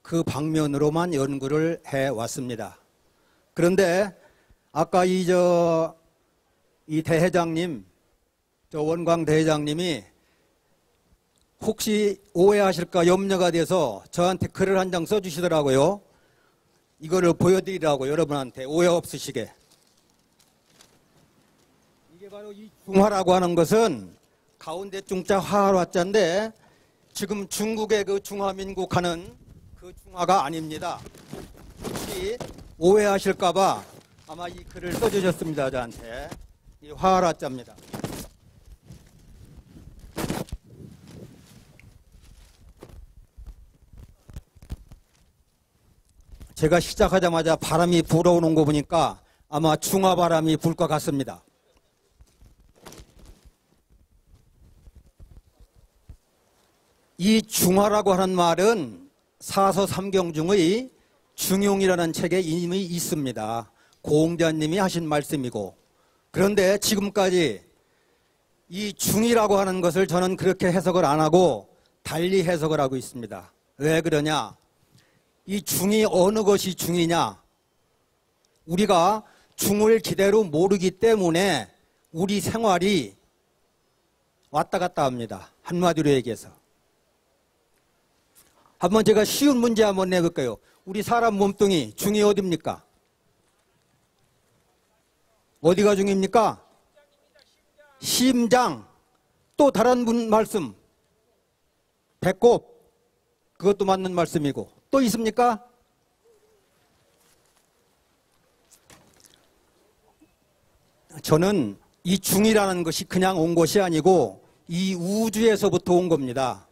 그 방면으로만 연구를 해 왔습니다. 그런데 아까 이 저 이 대회장님, 저 원광 대회장님이 혹시 오해하실까 염려가 돼서 저한테 글을 한 장 써주시더라고요. 이거를 보여드리라고 여러분한테 오해 없으시게. 이게 바로 이 중화라고 하는 것은 가운데 중자 화화자인데 지금 중국의 그 중화민국 하는 그 중화가 아닙니다. 혹시 오해하실까봐 아마 이 글을 써주셨습니다. 저한테. 이 화화자입니다. 제가 시작하자마자 바람이 불어오는 거 보니까 아마 중화 바람이 불 것 같습니다. 이 중화라고 하는 말은 사서 삼경 중의 중용이라는 책에 이미 있습니다. 고홍자님이 하신 말씀이고 그런데 지금까지 이 중이라고 하는 것을 저는 그렇게 해석을 안 하고 달리 해석을 하고 있습니다. 왜 그러냐? 이 중이 어느 것이 중이냐? 우리가 중을 기대로 모르기 때문에 우리 생활이 왔다 갔다 합니다. 한마디로 얘기해서. 한번 제가 쉬운 문제 한번 내볼까요? 우리 사람 몸뚱이 중이 어딥니까? 어디가 중입니까? 심장. 또 다른 분 말씀. 배꼽. 그것도 맞는 말씀이고. 또 있습니까? 저는 이 중이라는 것이 그냥 온 것이 아니고 이 우주에서부터 온 겁니다.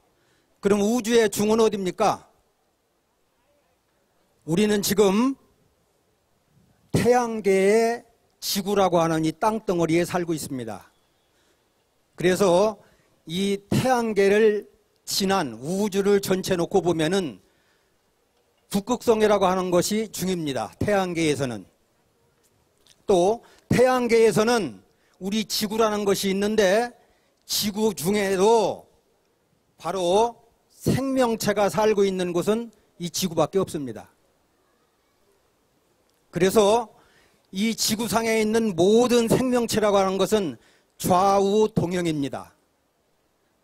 그럼 우주의 중은 어딥니까? 우리는 지금 태양계의 지구라고 하는 이 땅덩어리에 살고 있습니다. 그래서 이 태양계를 지난 우주를 전체 놓고 보면은 북극성이라고 하는 것이 중입니다. 태양계에서는. 또 태양계에서는 우리 지구라는 것이 있는데 지구 중에도 바로 생명체가 살고 있는 곳은 이 지구밖에 없습니다. 그래서 이 지구상에 있는 모든 생명체라고 하는 것은 좌우 동형입니다.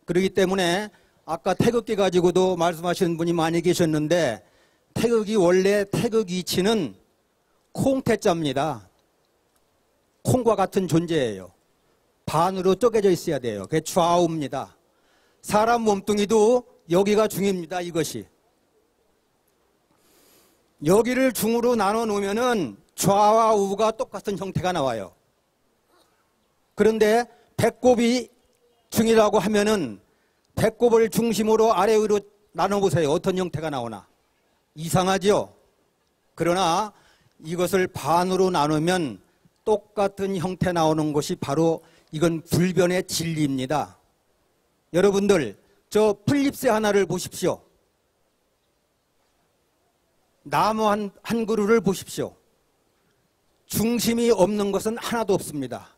그렇기 때문에 아까 태극기 가지고도 말씀하시는 분이 많이 계셨는데 태극이 원래 태극 위치는 콩태자입니다. 콩과 같은 존재예요. 반으로 쪼개져 있어야 돼요. 그게 좌우입니다. 사람 몸뚱이도 여기가 중입니다. 이것이. 여기를 중으로 나눠 놓으면은 좌와 우가 똑같은 형태가 나와요. 그런데 배꼽이 중이라고 하면은 배꼽을 중심으로 아래 위로 나눠 보세요. 어떤 형태가 나오나. 이상하죠? 그러나 이것을 반으로 나누면 똑같은 형태 나오는 것이 바로 이건 불변의 진리입니다. 여러분들, 저 풀잎새 하나를 보십시오. 나무 한, 한 그루를 보십시오. 중심이 없는 것은 하나도 없습니다.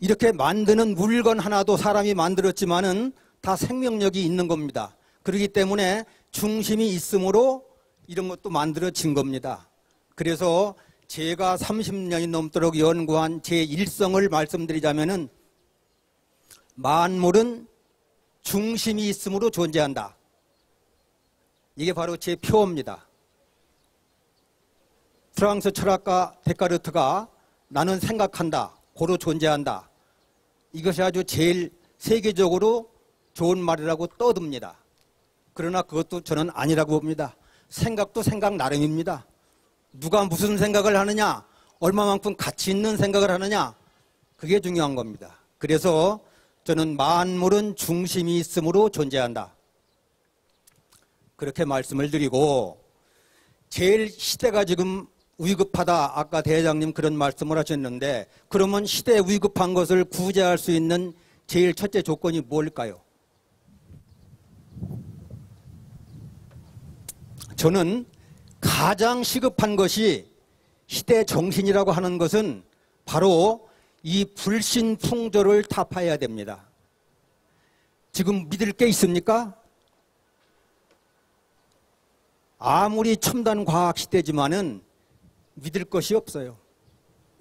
이렇게 만드는 물건 하나도 사람이 만들었지만은 다 생명력이 있는 겁니다. 그렇기 때문에 중심이 있으므로 이런 것도 만들어진 겁니다. 그래서 제가 30년이 넘도록 연구한 제 일성을 말씀드리자면은 만물은 중심이 있으므로 존재한다. 이게 바로 제 표어입니다. 프랑스 철학가 데카르트가 나는 생각한다, 고로 존재한다. 이것이 아주 제일 세계적으로 좋은 말이라고 떠듭니다. 그러나 그것도 저는 아니라고 봅니다. 생각도 생각 나름입니다. 누가 무슨 생각을 하느냐, 얼마만큼 가치 있는 생각을 하느냐, 그게 중요한 겁니다. 그래서 저는 만물은 중심이 있으므로 존재한다. 그렇게 말씀을 드리고, 제일 시대가 지금 위급하다. 아까 대장님 그런 말씀을 하셨는데, 그러면 시대 위급한 것을 구제할 수 있는 제일 첫째 조건이 뭘까요? 저는 가장 시급한 것이 시대 정신이라고 하는 것은 바로 이 불신 풍조를 타파해야 됩니다. 지금 믿을 게 있습니까? 아무리 첨단 과학 시대지만은 믿을 것이 없어요.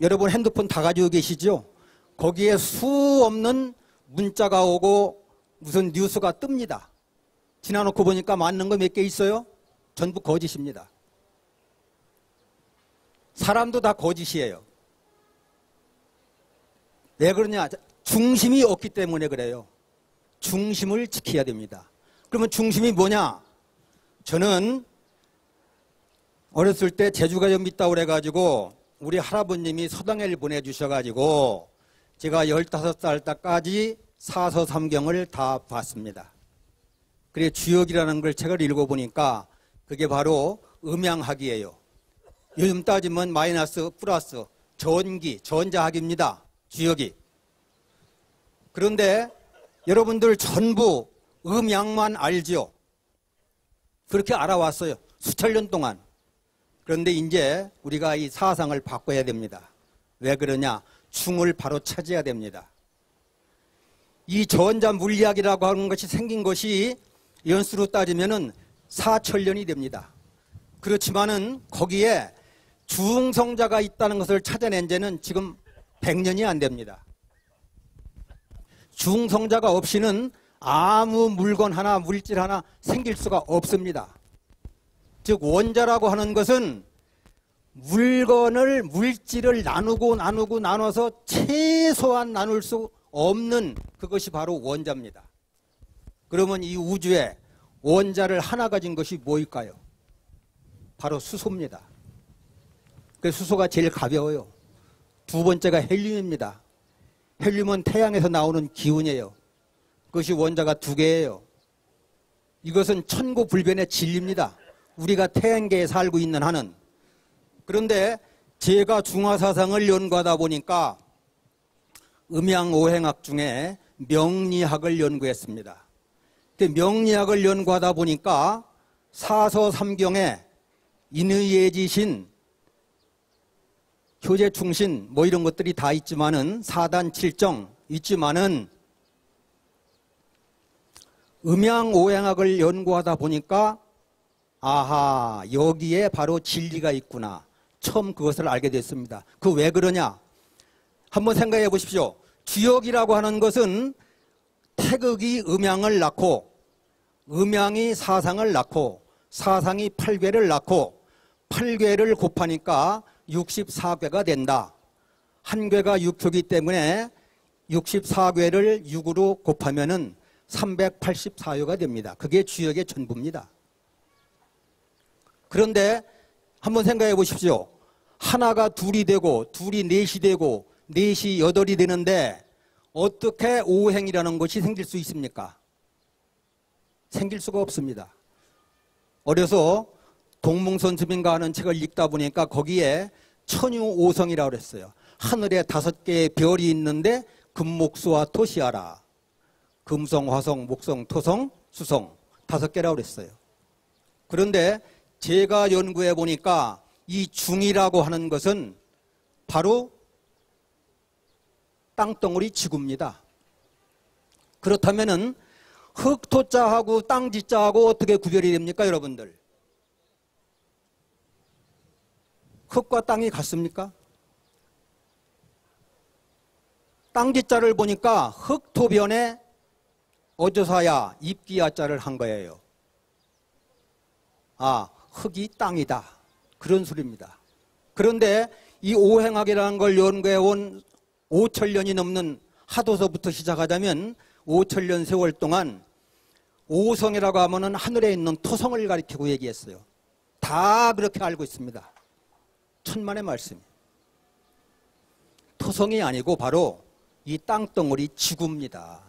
여러분 핸드폰 다 가지고 계시죠? 거기에 수 없는 문자가 오고 무슨 뉴스가 뜹니다. 지나놓고 보니까 맞는 거 몇 개 있어요? 전부 거짓입니다. 사람도 다 거짓이에요. 왜 그러냐? 중심이 없기 때문에 그래요. 중심을 지켜야 됩니다. 그러면 중심이 뭐냐? 저는 어렸을 때 제주가 좀 있다고 그래가지고 우리 할아버님이 서당회를 보내주셔가지고 제가 15살 때까지 사서 삼경을 다 봤습니다. 그래 주역이라는 걸 책을 읽어보니까 그게 바로 음양학이에요. 요즘 따지면 마이너스 플러스 전기, 전자학입니다. 주역이. 그런데 여러분들 전부 음양만 알지요. 그렇게 알아왔어요. 수천 년 동안. 그런데 이제 우리가 이 사상을 바꿔야 됩니다. 왜 그러냐? 중을 바로 찾아야 됩니다. 이 전자 물리학이라고 하는 것이 생긴 것이 연수로 따지면은 4천년이 됩니다. 그렇지만은 거기에 중성자가 있다는 것을 찾아낸 지는 지금 100년이 안 됩니다. 중성자가 없이는 아무 물건 하나, 물질 하나 생길 수가 없습니다. 즉, 원자라고 하는 것은 물건을, 물질을 나누고 나누고 나눠서 최소한 나눌 수 없는 그것이 바로 원자입니다. 그러면 이 우주에 원자를 하나 가진 것이 뭐일까요? 바로 수소입니다. 그 수소가 제일 가벼워요. 두 번째가 헬륨입니다. 헬륨은 태양에서 나오는 기운이에요. 그것이 원자가 두 개예요. 이것은 천고불변의 진리입니다. 우리가 태양계에 살고 있는 한은. 그런데 제가 중화사상을 연구하다 보니까 음양오행학 중에 명리학을 연구했습니다. 그 명리학을 연구하다 보니까 사서삼경에 인의예지신, 효제충신 뭐 이런 것들이 다 있지만은 사단칠정 있지만은 음양오행학을 연구하다 보니까 아하 여기에 바로 진리가 있구나 처음 그것을 알게 됐습니다. 그 왜 그러냐? 한번 생각해 보십시오. 주역이라고 하는 것은 태극이 음양을 낳고 음양이 사상을 낳고 사상이 팔괘를 낳고 팔괘를 곱하니까 64괘가 된다. 한 괘가 6표기 때문에 64괘를 6으로 곱하면은 384요가 됩니다. 그게 주역의 전부입니다. 그런데 한번 생각해 보십시오. 하나가 둘이 되고 둘이 넷이 되고 넷이 여덟이 되는데 어떻게 오행이라는 것이 생길 수 있습니까? 생길 수가 없습니다. 어려서 동몽선수민가 하는 책을 읽다 보니까 거기에 천유오성이라고 그랬어요. 하늘에 다섯 개의 별이 있는데 금목수와 토시하라. 금성, 화성, 목성, 토성, 수성 다섯 개라고 그랬어요. 그런데 제가 연구해 보니까 이 중이라고 하는 것은 바로 땅덩어리 지구입니다. 그렇다면은 흙토자하고 땅지자하고 어떻게 구별이 됩니까, 여러분들? 흙과 땅이 같습니까? 땅지자를 보니까 흙토변에 어조사야 입기야자를 한 거예요. 아, 흙이 땅이다. 그런 소리입니다. 그런데 이 오행학이라는 걸 연구해 온 5천 년이 넘는 하도서부터 시작하자면 5천 년 세월 동안 오성이라고 하면은 하늘에 있는 토성을 가리키고 얘기했어요. 다 그렇게 알고 있습니다. 천만의 말씀. 토성이 아니고 바로 이 땅덩어리 지구입니다.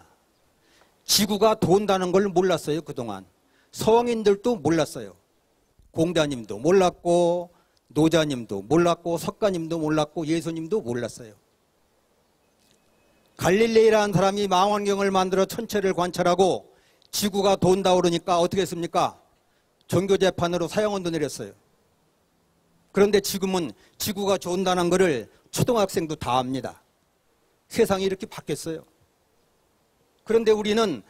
지구가 돈다는 걸 몰랐어요, 그동안. 성인들도 몰랐어요. 공자님도 몰랐고, 노자님도 몰랐고, 석가님도 몰랐고, 예수님도 몰랐어요. 갈릴레이라는 사람이 망원경을 만들어 천체를 관찰하고 지구가 돈다 그러니까 어떻게 했습니까? 종교 재판으로 사형원도 내렸어요. 그런데 지금은 지구가 돈다는 것을 초등학생도 다 압니다. 세상이 이렇게 바뀌었어요. 그런데 우리는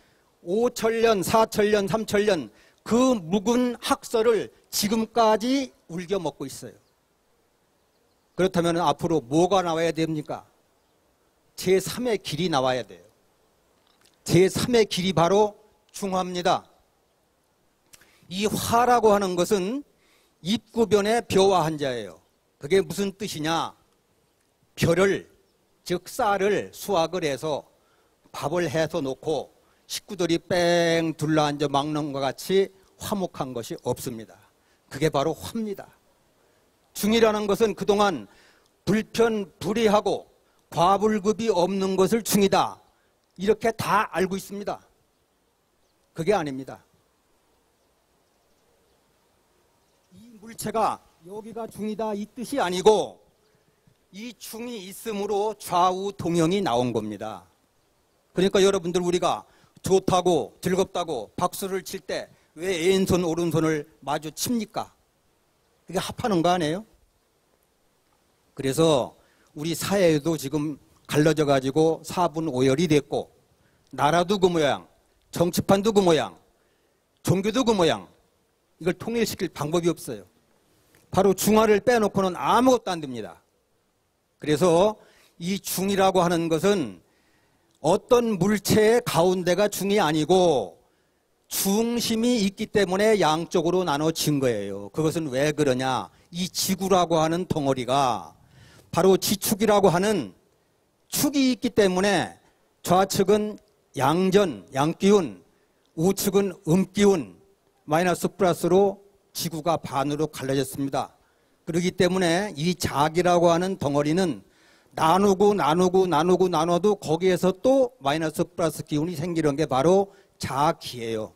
5천년, 4천년, 3천년 그 묵은 학설을 지금까지 울겨 먹고 있어요. 그렇다면 앞으로 뭐가 나와야 됩니까? 제3의 길이 나와야 돼요. 제3의 길이 바로 중화입니다. 이 화라고 하는 것은 입구변의 벼와 한자예요. 그게 무슨 뜻이냐? 벼를, 즉 쌀을 수확을 해서 밥을 해서 놓고 식구들이 뺑 둘러앉아 막는 것 같이 화목한 것이 없습니다. 그게 바로 화입니다. 중이라는 것은 그동안 불편, 불의하고 과불급이 없는 것을 중이다. 이렇게 다 알고 있습니다. 그게 아닙니다. 이 물체가 여기가 중이다 이 뜻이 아니고 이 중이 있으므로 좌우 동형이 나온 겁니다. 그러니까 여러분들 우리가 좋다고 즐겁다고 박수를 칠 때 왜 왼손 오른손을 마주 칩니까? 그게 합하는 거 아니에요? 그래서 우리 사회도 지금 갈라져 가지고 사분 오열이 됐고 나라도 그 모양, 정치판도 그 모양, 종교도 그 모양. 이걸 통일시킬 방법이 없어요. 바로 중화를 빼놓고는 아무것도 안 됩니다. 그래서 이 중이라고 하는 것은 어떤 물체의 가운데가 중이 아니고 중심이 있기 때문에 양쪽으로 나눠진 거예요. 그것은 왜 그러냐? 이 지구라고 하는 덩어리가 바로 지축이라고 하는 축이 있기 때문에 좌측은 양전, 양기운, 우측은 음기운, 마이너스 플러스로 지구가 반으로 갈라졌습니다. 그렇기 때문에 이 작이라고 하는 덩어리는 나누고 나누고 나누고 나눠도 거기에서 또 마이너스 플러스 기운이 생기는 게 바로 자기예요.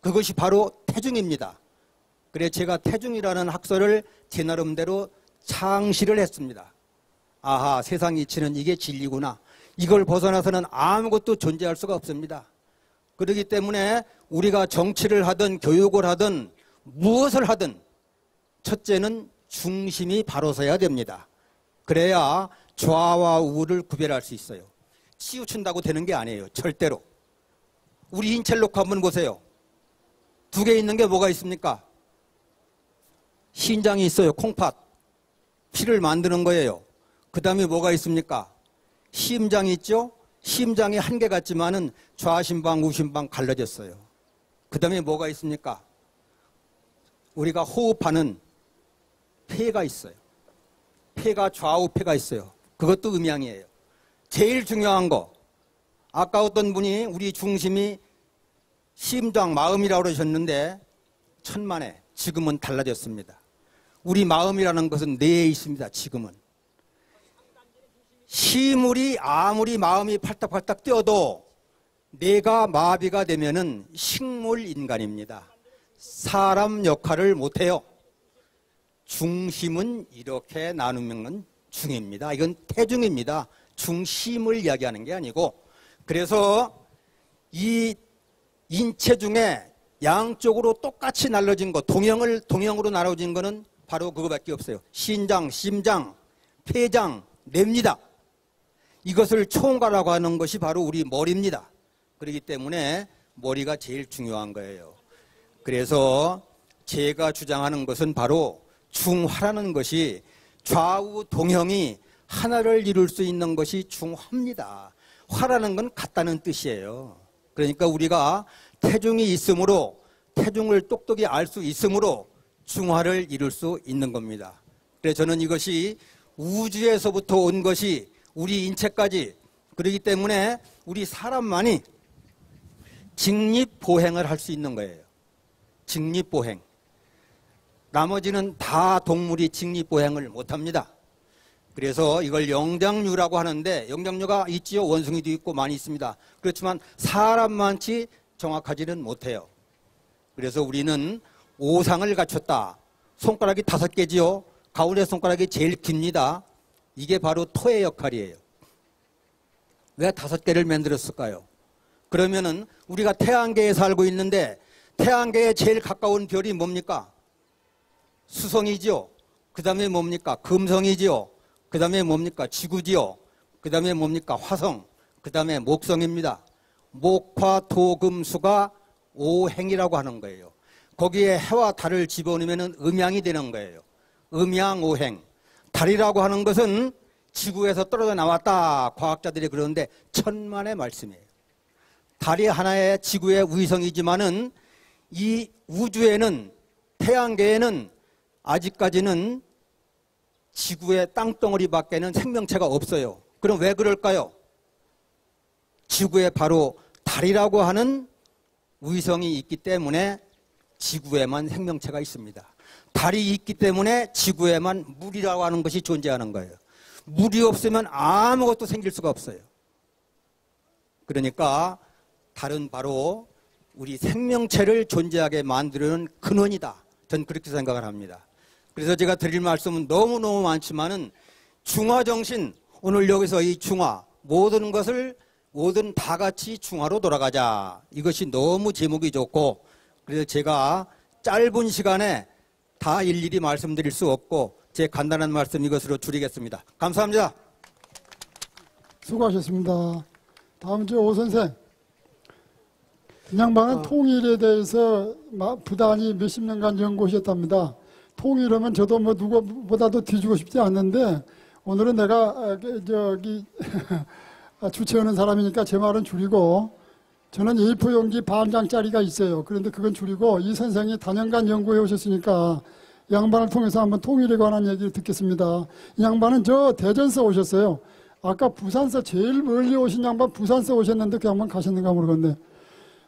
그것이 바로 태중입니다. 그래 제가 태중이라는 학설을 제 나름대로 창시를 했습니다. 아하, 세상 이 치는 이게 진리구나. 이걸 벗어나서는 아무것도 존재할 수가 없습니다. 그렇기 때문에 우리가 정치를 하든 교육을 하든 무엇을 하든 첫째는 중심이 바로 서야 됩니다. 그래야 좌와 우를 구별할 수 있어요. 치우친다고 되는 게 아니에요. 절대로. 우리 놓고 한번 보세요. 두 개 있는 게 뭐가 있습니까? 신장이 있어요. 콩팥. 피를 만드는 거예요. 그 다음에 뭐가 있습니까? 심장이 있죠? 심장이 한 개 같지만은 좌심방, 우심방 갈라졌어요. 그 다음에 뭐가 있습니까? 우리가 호흡하는 폐가 있어요. 폐가 좌우 폐가 있어요. 그것도 음양이에요. 제일 중요한 거. 아까 어떤 분이 우리 중심이 심장, 마음이라고 그러셨는데 천만에 지금은 달라졌습니다. 우리 마음이라는 것은 뇌에 있습니다. 지금은. 시물이 아무리 마음이 팔딱팔딱 뛰어도 뇌가 마비가 되면은 식물 인간입니다. 사람 역할을 못해요. 중심은 이렇게 나누면 중입니다. 이건 태중입니다. 중심을 이야기하는 게 아니고 그래서 이 인체 중에 양쪽으로 똑같이 날라진 거 동형을 동형으로 나눠진 거는 바로 그거밖에 없어요. 신장, 심장, 폐장, 뇌입니다. 이것을 총괄하고 하는 것이 바로 우리 머리입니다. 그렇기 때문에 머리가 제일 중요한 거예요. 그래서 제가 주장하는 것은 바로 중화라는 것이 좌우 동형이 하나를 이룰 수 있는 것이 중화입니다. 화라는 건 같다는 뜻이에요. 그러니까 우리가 태중이 있으므로 태중을 똑똑히 알 수 있으므로 중화를 이룰 수 있는 겁니다. 그래서 저는 이것이 우주에서부터 온 것이 우리 인체까지 그러기 때문에 우리 사람만이 직립보행을 할 수 있는 거예요. 직립보행. 나머지는 다 동물이 직립보행을 못합니다. 그래서 이걸 영장류라고 하는데 영장류가 있지요. 원숭이도 있고 많이 있습니다. 그렇지만 사람만치 정확하지는 못해요. 그래서 우리는 오상을 갖췄다. 손가락이 다섯 개지요. 가운데 손가락이 제일 깁니다. 이게 바로 토의 역할이에요. 왜 다섯 개를 만들었을까요? 그러면은 우리가 태양계에 살고 있는데 태양계에 제일 가까운 별이 뭡니까? 수성이지요. 그 다음에 뭡니까? 금성이지요. 그 다음에 뭡니까? 지구지요. 그 다음에 뭡니까? 화성. 그 다음에 목성입니다. 목화, 토, 금, 수가 오행이라고 하는 거예요. 거기에 해와 달을 집어넣으면 음양이 되는 거예요. 음양 오행. 달이라고 하는 것은 지구에서 떨어져 나왔다. 과학자들이 그러는데 천만의 말씀이에요. 달이 하나의 지구의 위성이지만은 이 우주에는 태양계에는 아직까지는 지구의 땅덩어리 밖에는 생명체가 없어요. 그럼 왜 그럴까요? 지구에 바로 달이라고 하는 위성이 있기 때문에 지구에만 생명체가 있습니다. 달이 있기 때문에 지구에만 물이라고 하는 것이 존재하는 거예요. 물이 없으면 아무것도 생길 수가 없어요. 그러니까 달은 바로 우리 생명체를 존재하게 만드는 근원이다. 전 그렇게 생각을 합니다. 그래서 제가 드릴 말씀은 너무너무 많지만은 중화 정신, 오늘 여기서 이 중화, 모든 것을 모든 다 같이 중화로 돌아가자. 이것이 너무 제목이 좋고, 그래서 제가 짧은 시간에 다 일일이 말씀드릴 수 없고, 제 간단한 말씀 이것으로 줄이겠습니다. 감사합니다. 수고하셨습니다. 다음 주 오 선생. 이 양반은 통일에 대해서 마- 부단히 몇십 년간 연구하셨답니다. 통일하면 저도 뭐 누구보다도 뒤지고 싶지 않는데 오늘은 내가 아, 그, 저기 아, 주최하는 사람이니까 제 말은 줄이고 저는 A4 용지 반 장짜리가 있어요. 그런데 그건 줄이고 이 선생이 단연간 연구해 오셨으니까 이 양반을 통해서 한번 통일에 관한 얘기를 듣겠습니다. 이 양반은 저 대전서 오셨어요. 아까 부산서 제일 멀리 오신 양반 부산서 오셨는데 그 양반 가셨는가 모르겠네.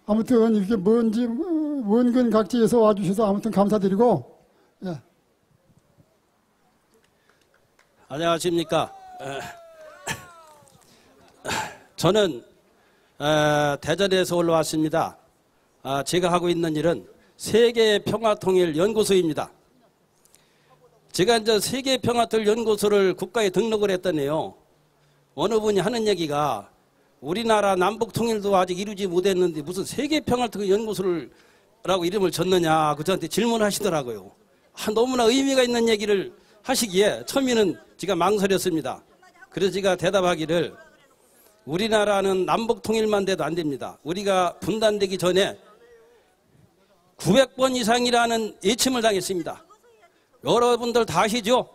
아무튼 이렇게 먼지 원근 각지에서 와주셔서 아무튼 감사드리고 예. 안녕하십니까. 에, 저는 에, 대전에서 올라왔습니다. 아, 제가 하고 있는 일은 세계 평화통일 연구소입니다. 제가 이제 세계평화틀 연구소를 국가에 등록을 했더니요. 어느 분이 하는 얘기가 우리나라 남북 통일도 아직 이루지 못했는데 무슨 세계평화틀 연구소를 라고 이름을 줬느냐 그 저한테 질문하시더라고요. 아, 너무나 의미가 있는 얘기를 하시기에 처음에는 제가 망설였습니다. 그래서 제가 대답하기를 우리나라는 남북 통일만 돼도 안 됩니다. 우리가 분단되기 전에 900번 이상이라는 예침을 당했습니다. 여러분들 다 아시죠?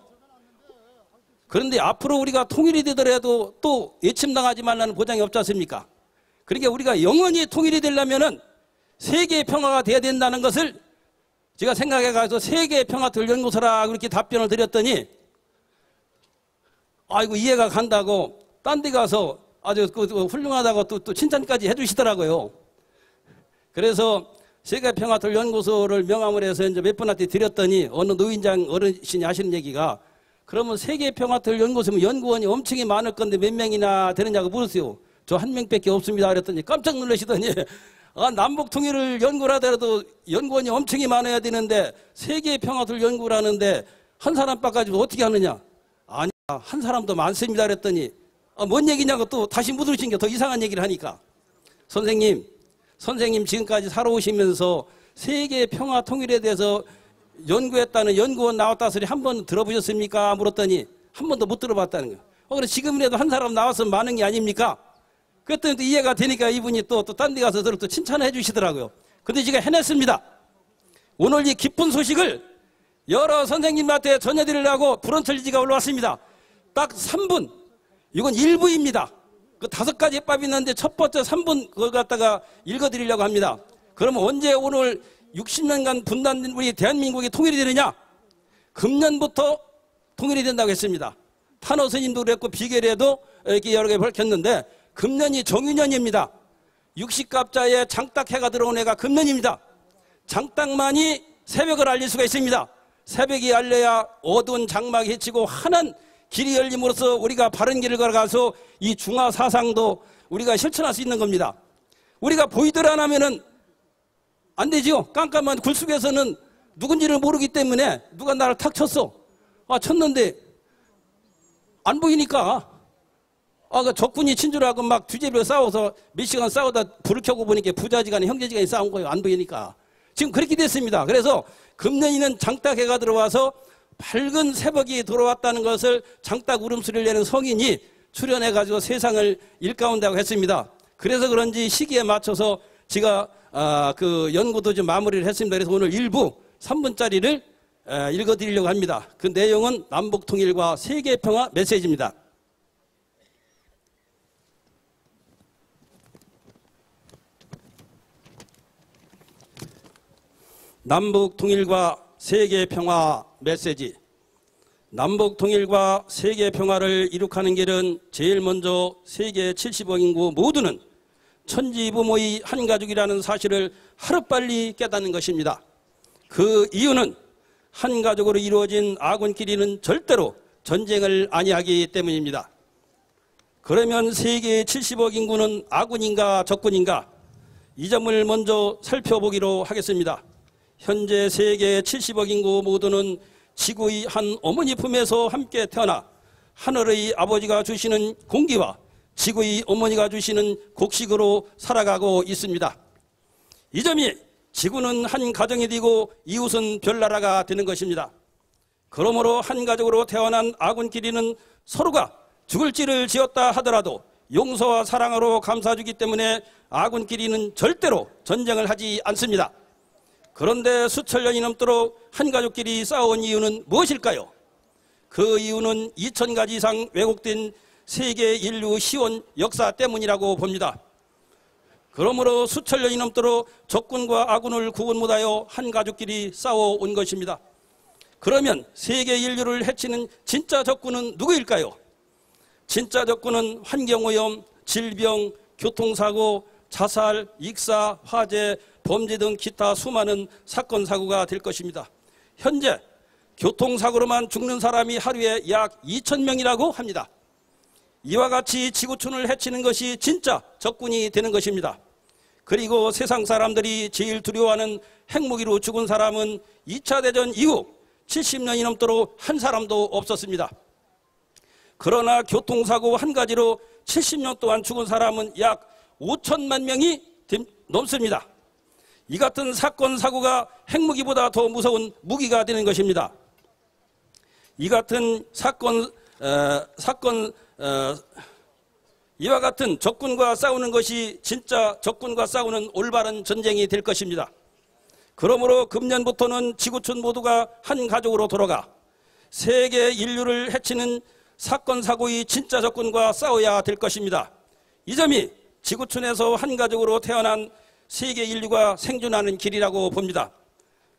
그런데 앞으로 우리가 통일이 되더라도 또 예침당하지 말라는 보장이 없지 않습니까? 그러니까 우리가 영원히 통일이 되려면은 세계 평화가 돼야 된다는 것을 제가 생각해 가서 세계 평화틀 연구소라 그렇게 답변을 드렸더니 아이고 이해가 간다고 딴 데 가서 아주 그, 그 훌륭하다고 또, 또 칭찬까지 해주시더라고요. 그래서 세계평화틀 연구소를 명함을 해서 이제 몇 분한테 드렸더니 어느 노인장 어르신이 하시는 얘기가 그러면 세계평화틀 연구소면 연구원이 엄청이 많을 건데 몇 명이나 되느냐고 물으세요. 저 한 명밖에 없습니다. 그랬더니 깜짝 놀라시더니 아, 남북 통일을 연구를 하더라도 연구원이 엄청이 많아야 되는데 세계평화틀 연구를 하는데 한 사람밖에 어떻게 하느냐? 아니, 한 사람도 많습니다. 그랬더니 아, 뭔 얘기냐고 또 다시 묻으신 게 더 이상한 얘기를 하니까 선생님, 선생님 지금까지 살아오시면서 세계 평화 통일에 대해서 연구했다는 연구원 나왔다 소리 한 번 들어보셨습니까? 물었더니 한 번도 못 들어봤다는 거예요. 어, 그래 지금이라도 한 사람 나와서 많은 게 아닙니까? 그랬더니 또 이해가 되니까 이분이 또 또 딴 데 가서 저를 또 칭찬해 주시더라고요. 근데 제가 해냈습니다. 오늘 이 기쁜 소식을 여러 선생님한테 전해드리려고 브런틀리지가 올라왔습니다. 딱 3분. 이건 1부입니다. 그 다섯 가지 법이 있는데 첫 번째 3분 그걸 갖다가 읽어드리려고 합니다. 그러면 언제 오늘 60년간 분단된 우리 대한민국이 통일이 되느냐? 금년부터 통일이 된다고 했습니다. 탄호 스님도 그랬고 비결에도 이렇게 여러 개 밝혔는데 금년이 정유년입니다. 60갑자에 장딱해가 들어온 애가 금년입니다. 장딱만이 새벽을 알릴 수가 있습니다. 새벽이 알려야 어두운 장막이 해치고 환한 길이 열림으로써 우리가 바른 길을 걸어가서 이 중화 사상도 우리가 실천할 수 있는 겁니다. 우리가 보이들 안 하면은 안 되지요. 깜깜한 굴 속에서는 누군지를 모르기 때문에 누가 나를 탁 쳤어. 아, 쳤는데 안 보이니까 아, 그 적군이 친절하고 막 뒤집어 싸워서 몇 시간 싸우다 불을 켜고 보니까 부자지간에 형제지간에 싸운 거예요. 안 보이니까. 지금 그렇게 됐습니다. 그래서 금년이는 장딱해가 들어와서 밝은 새벽이 들어왔다는 것을 장딱 울음소리를 내는 성인이 출연해가지고 세상을 일가운다고 했습니다. 그래서 그런지 시기에 맞춰서 제가 아, 그 연구도 좀 마무리를 했습니다. 그래서 오늘 일부 3분짜리를 읽어드리려고 합니다. 그 내용은 남북통일과 세계평화 메시지입니다. 남북 통일과 세계 평화 메시지. 남북 통일과 세계 평화를 이룩하는 길은 제일 먼저 세계 70억 인구 모두는 천지 부모의 한 가족이라는 사실을 하루빨리 깨닫는 것입니다. 그 이유는 한 가족으로 이루어진 아군끼리는 절대로 전쟁을 아니하기 때문입니다. 그러면 세계 70억 인구는 아군인가 적군인가? 이 점을 먼저 살펴보기로 하겠습니다. 현재 세계 70억 인구 모두는 지구의 한 어머니 품에서 함께 태어나 하늘의 아버지가 주시는 공기와 지구의 어머니가 주시는 곡식으로 살아가고 있습니다. 이 점이 지구는 한 가정이 되고 이웃은 별나라가 되는 것입니다. 그러므로 한 가족으로 태어난 아군끼리는 서로가 죽을 지를 지었다 하더라도 용서와 사랑으로 감싸주기 때문에 아군끼리는 절대로 전쟁을 하지 않습니다. 그런데 수천 년이 넘도록 한 가족끼리 싸운 이유는 무엇일까요? 그 이유는 2천 가지 이상 왜곡된 세계 인류 시온 역사 때문이라고 봅니다. 그러므로 수천 년이 넘도록 적군과 아군을 구분 못하여 한 가족끼리 싸워온 것입니다. 그러면 세계 인류를 해치는 진짜 적군은 누구일까요? 진짜 적군은 환경오염, 질병, 교통사고, 자살, 익사, 화재, 범죄 등 기타 수많은 사건 사고가 될 것입니다. 현재 교통사고로만 죽는 사람이 하루에 약 2천 명이라고 합니다. 이와 같이 지구촌을 해치는 것이 진짜 적군이 되는 것입니다. 그리고 세상 사람들이 제일 두려워하는 핵무기로 죽은 사람은 2차 대전 이후 70년이 넘도록 한 사람도 없었습니다. 그러나 교통사고 한 가지로 70년 동안 죽은 사람은 약 5천만 명이 됨- 넘습니다. 이 같은 사건, 사고가 핵무기보다 더 무서운 무기가 되는 것입니다. 이 같은 사건, 어, 사건, 어, 이와 같은 적군과 싸우는 것이 진짜 적군과 싸우는 올바른 전쟁이 될 것입니다. 그러므로 금년부터는 지구촌 모두가 한 가족으로 돌아가 세계 인류를 해치는 사건 사고의 진짜 적군과 싸워야 될 것입니다. 이 점이 지구촌에서 한 가족으로 태어난 세계 인류가 생존하는 길이라고 봅니다.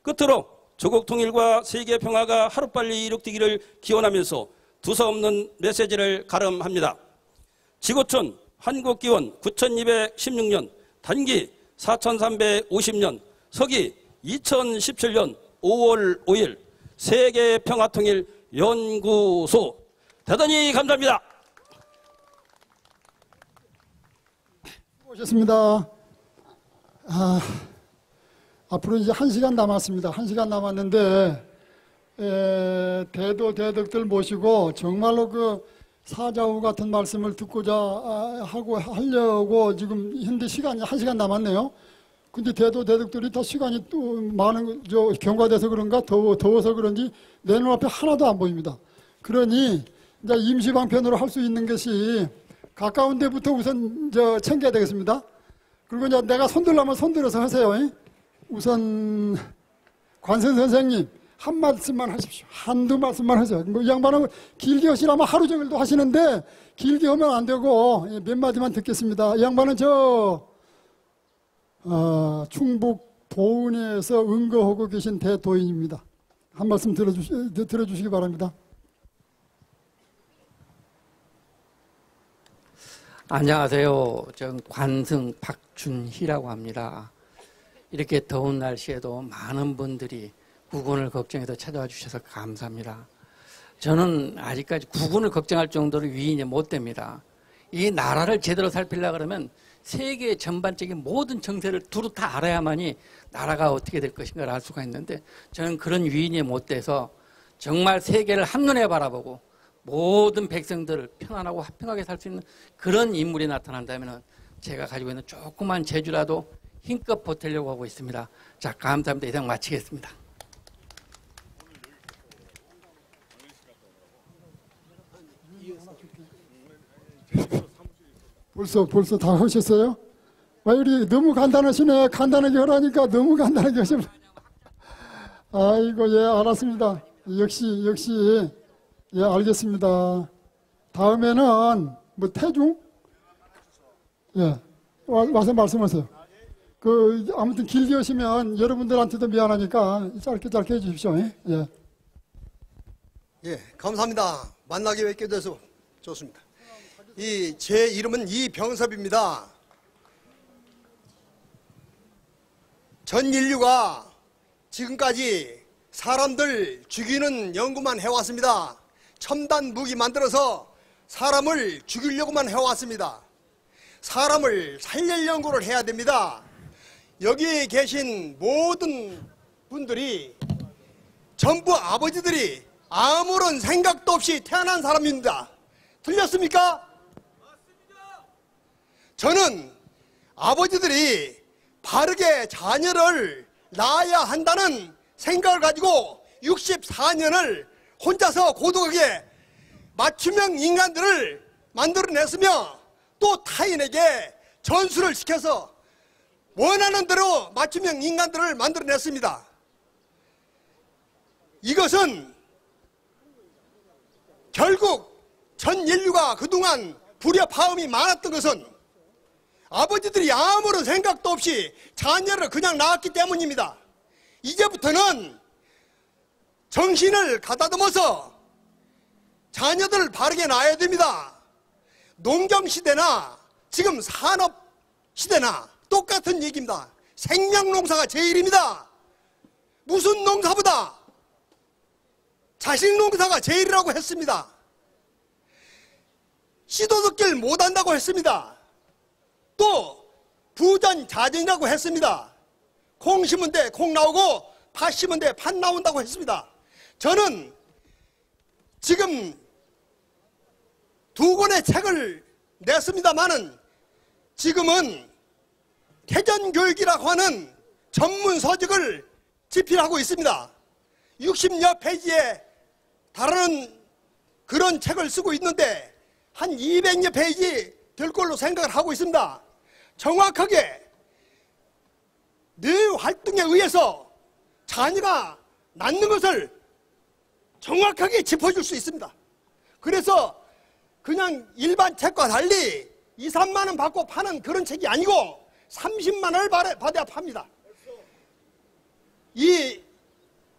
끝으로 조국 통일과 세계 평화가 하루빨리 이룩되기를 기원하면서 두서없는 메시지를 가름합니다. 지구촌 한국기원 9216년 단기 4350년 서기 2017년 5월 5일 세계평화통일 연구소 대단히 감사합니다. 오셨습니다. 아, 앞으로 이제 한 시간 남았습니다. 한 시간 남았는데 에, 대도 대덕들 모시고 정말로 그 사자후 같은 말씀을 듣고자 아, 하고 하려고 지금 현재 시간이 한 시간 남았네요. 근데 대도 대덕들이 다 시간이 또 많은 저 경과돼서 그런가 더워, 더워서 그런지 내 눈앞에 하나도 안 보입니다. 그러니 이제 임시 방편으로 할 수 있는 것이 가까운 데부터 우선 저 챙겨야 되겠습니다. 그리고 이제 내가 손들라면 손들어서 하세요. 잉? 우선 관선 선생님 한 말씀만 하십시오. 한두 말씀만 하세요. 뭐이 양반은 길게 하시라면 하루 종일도 하시는데 길게 하면 안 되고 예, 몇 마디만 듣겠습니다. 이 양반은 저 어, 충북 보은에서 은거하고 계신 대도인입니다. 한 말씀 들어주시, 들어주시기 바랍니다. 안녕하세요. 저는 관승 박준희라고 합니다. 이렇게 더운 날씨에도 많은 분들이 구군을 걱정해서 찾아와 주셔서 감사합니다. 저는 아직까지 구군을 걱정할 정도로 위인이 못 됩니다. 이 나라를 제대로 살피려 그러면 세계 전반적인 모든 정세를 두루 다 알아야만이 나라가 어떻게 될 것인가를 알 수가 있는데 저는 그런 위인이 못 돼서 정말 세계를 한눈에 바라보고 모든 백성들을 편안하고 화평하게 살 수 있는 그런 인물이 나타난다면 제가 가지고 있는 조그만 재주라도 힘껏 보태려고 하고 있습니다. 자, 감사합니다. 이상 마치겠습니다. 벌써 벌써 다 하셨어요? 와 우리 너무 간단하시네. 간단하게 하라니까 너무 간단하게 하시면. 아이고 예 알았습니다. 역시 역시 예 알겠습니다. 다음에는 뭐 태중 예 와, 와서 말씀하세요. 그 아무튼 길게 하시면 여러분들한테도 미안하니까 짧게 짧게 해주십시오. 예. 예. 예, 감사합니다. 만나게 뵙게 돼서 좋습니다. 이 제 이름은 이병섭입니다. 전 인류가 지금까지 사람들 죽이는 연구만 해왔습니다. 첨단 무기 만들어서 사람을 죽이려고만 해왔습니다. 사람을 살릴 연구를 해야 됩니다. 여기 계신 모든 분들이 전부 아버지들이 아무런 생각도 없이 태어난 사람입니다. 틀렸습니까? 저는 아버지들이 바르게 자녀를 낳아야 한다는 생각을 가지고 64년을 혼자서 고독하게 맞춤형 인간들을 만들어냈으며 또 타인에게 전수를 시켜서 원하는 대로 맞춤형 인간들을 만들어냈습니다. 이것은 결국 전 인류가 그동안 불협화음이 많았던 것은 아버지들이 아무런 생각도 없이 자녀를 그냥 낳았기 때문입니다. 이제부터는 정신을 가다듬어서 자녀들을 바르게 낳아야 됩니다. 농경 시대나 지금 산업 시대나 똑같은 얘기입니다. 생명 농사가 제일입니다. 무슨 농사보다 자식 농사가 제일이라고 했습니다. 씨도듣길 못한다고 했습니다. 또 부전 자전이라고 했습니다. 콩 심은 데 콩 나오고 팥 심은 데 팥 나온다고 했습니다. 저는 지금 두 권의 책을 냈습니다마는 지금은 태전교육이라고 하는 전문 서적을 집필하고 있습니다. 60여 페이지에 다루는 그런 책을 쓰고 있는데 한 200여 페이지 될 걸로 생각을 하고 있습니다. 정확하게 내 활동에 의해서 자녀가 낳는 것을 정확하게 짚어줄 수 있습니다. 그래서 그냥 일반 책과 달리 2, 3만 원 받고 파는 그런 책이 아니고 30만 원을 받아- 받아야 팝니다. 이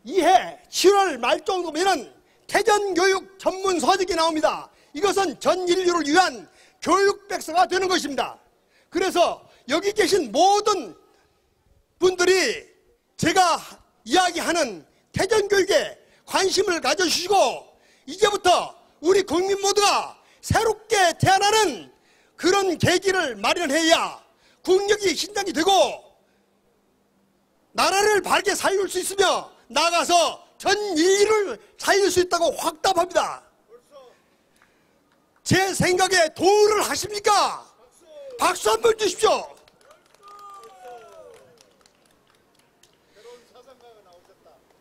이해 7월 말 정도면은 태전교육 전문 서적이 나옵니다. 이것은 전 인류를 위한 교육 백서가 되는 것입니다. 그래서 여기 계신 모든 분들이 제가 이야기하는 태전교육에 관심을 가져주시고 이제부터 우리 국민 모두가 새롭게 태어나는 그런 계기를 마련해야 국력이 신장이 되고 나라를 바르게 살릴 수 있으며 나가서 전 인류를 살릴 수 있다고 확답합니다. 제 생각에 도움을 하십니까? 박수 한 번 주십시오.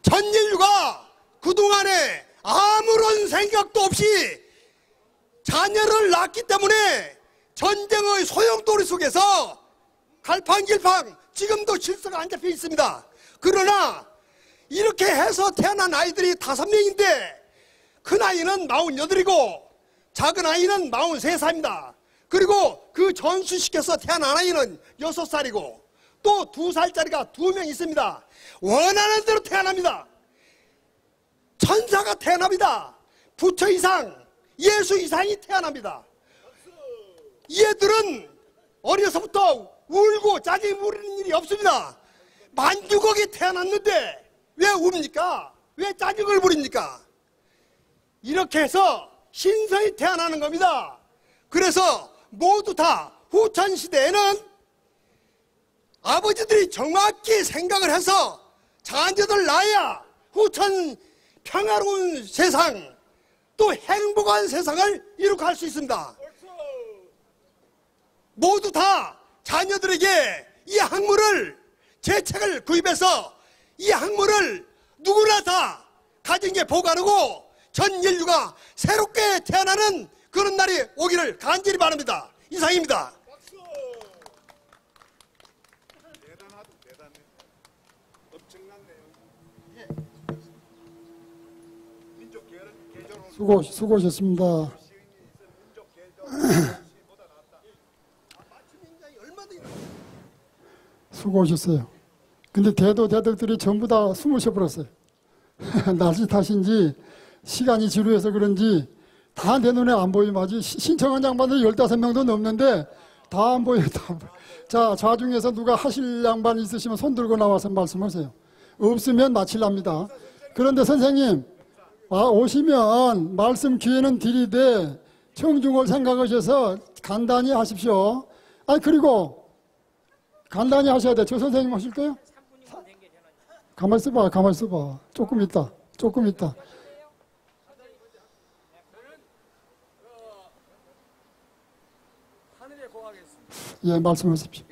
전 인류가 그동안에 아무런 생각도 없이 자녀를 낳기 때문에 전쟁의 소용돌이 속에서 갈팡질팡 지금도 질서가 안 잡혀 있습니다. 그러나 이렇게 해서 태어난 아이들이 다섯 명인데 큰 아이는 마흔여덟이고 작은 아이는 마흔세 살입니다. 그리고 그 전수시켜서 태어난 아이는 여섯 살이고 또 두 살짜리가 두 명 있습니다. 원하는 대로 태어납니다. 천사가 태어납니다. 부처 이상, 예수 이상이 태어납니다. 얘들은 어려서부터 울고 짜증 부리는 일이 없습니다. 만주국이 태어났는데 왜 웁니까? 왜 짜증을 부립니까? 이렇게 해서 신성이 태어나는 겁니다. 그래서 모두 다 후천 시대에는 아버지들이 정확히 생각을 해서 자녀들 낳아야 후천 평화로운 세상 또 행복한 세상을 이룩할 수 있습니다. 모두 다 자녀들에게 이 학문을 제 책을 구입해서 이 학문을 누구나 다 가정에 보관하고 전 인류가 새롭게 태어나는 그런 날이 오기를 간절히 바랍니다. 이상입니다. 수고, 수고하셨습니다. 수고하셨어요. 근데 대도 대덕들이 전부 다 숨을 쉬어버렸어요. 날씨 탓인지 시간이 지루해서 그런지 다 내 눈에 안 아직 시- 신청한 양반들 15명도 넘는데. 다 안 보여요. 자, 좌중에서 누가 하실 양반 있으시면 손 들고 나와서 말씀하세요. 없으면 마칠랍니다. 그런데 선생님, 아, 오시면 말씀 기회는 드리되 청중을 생각하셔서 간단히 하십시오. 아 그리고 간단히 하셔야 돼. 저 선생님 하실까요? 가만 있어봐, 가만 있어봐. 조금 있다, 조금 있다. 예, 말씀하십시오.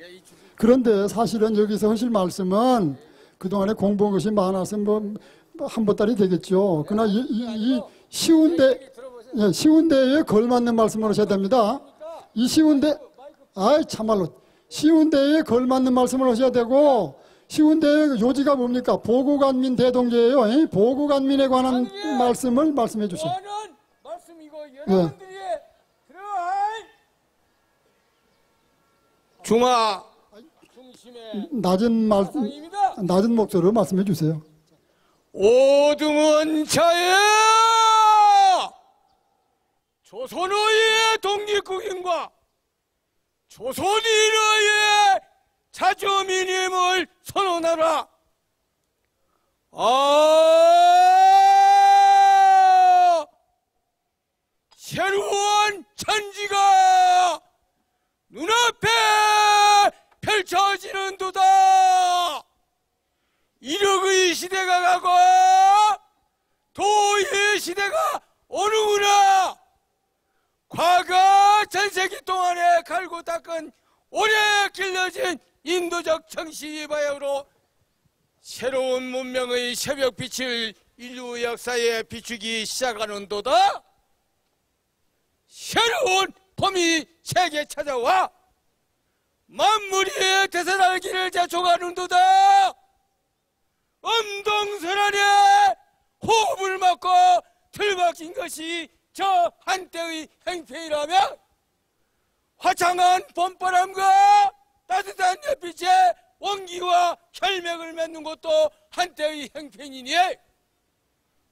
그런데 사실은 여기서 하실 말씀은 그동안에 공부한 것이 많아서 뭐 한 보따리 되겠죠. 그러나 이, 이, 이 쉬운데, 예, 쉬운데에 걸맞는 말씀을 하셔야 됩니다. 이 쉬운데, 아이, 참말로. 쉬운데에 걸맞는 말씀을 하셔야 되고, 쉬운데의 요지가 뭡니까? 보고간민 대동제예요. 예? 보고간민에 관한 말씀을 말씀해 주세요. 저는 말씀이고 예. 중화 중심의 낮은 말. 낮은 목소리로 말씀해 주세요. 오등원 차에 조선의 독립국인과 조선인의 자주민임을 선언하라. 아, 새로운 천지가 눈앞에 펼쳐지는 도다. 이력의 시대가 가고 도의 시대가 오는구나. 과거 전 세기 동안에 갈고 닦은 오래 길러진 인도적 정신이 바야흐로 새로운 문명의 새벽빛을 인류 역사에 비추기 시작하는 도다. 새로운 봄이 세계에 찾아와 만물이 되살아기를 재촉하는 도다. 엄동설안에 호흡을 막고 들박힌 것이 저 한때의 행패이라면 화창한 봄바람과 따뜻한 햇빛에 원기와 혈맥을 맺는 것도 한때의 행편이니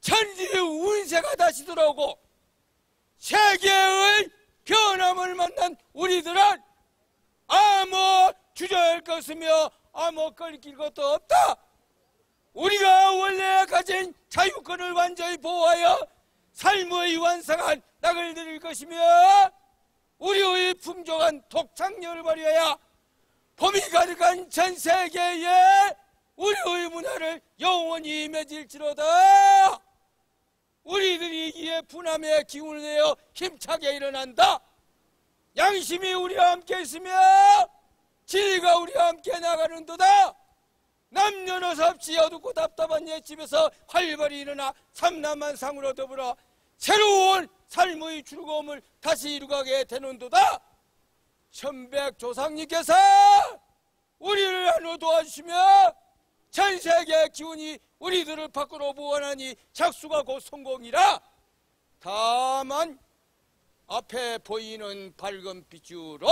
천지의 운세가 다시 돌아오고 세계의 변함을 만난 우리들은 아무 주저할 것이며 아무 끓길 것도 없다. 우리가 원래 가진 자유권을 완전히 보호하여 삶의 완성한 낙을 드릴 것이며 우리의 풍족한 독창력을 발휘하여 봄이 가득한 전 세계에 우리의 문화를 영원히 맺을지로다. 우리들이 이에 분함의 기운을 내어 힘차게 일어난다. 양심이 우리와 함께 있으며 진리가 우리와 함께 나가는 도다. 남녀노소 없이 어둡고 답답한 옛 집에서 활발히 일어나 삼남만상으로 더불어 새로운 삶의 즐거움을 다시 이루가게 되는도다. 천백 조상님께서 우리를 하나 도와주시며 전 세계 기운이 우리들을 밖으로 보완하니 작수가 곧 성공이라. 다만 앞에 보이는 밝은 빛으로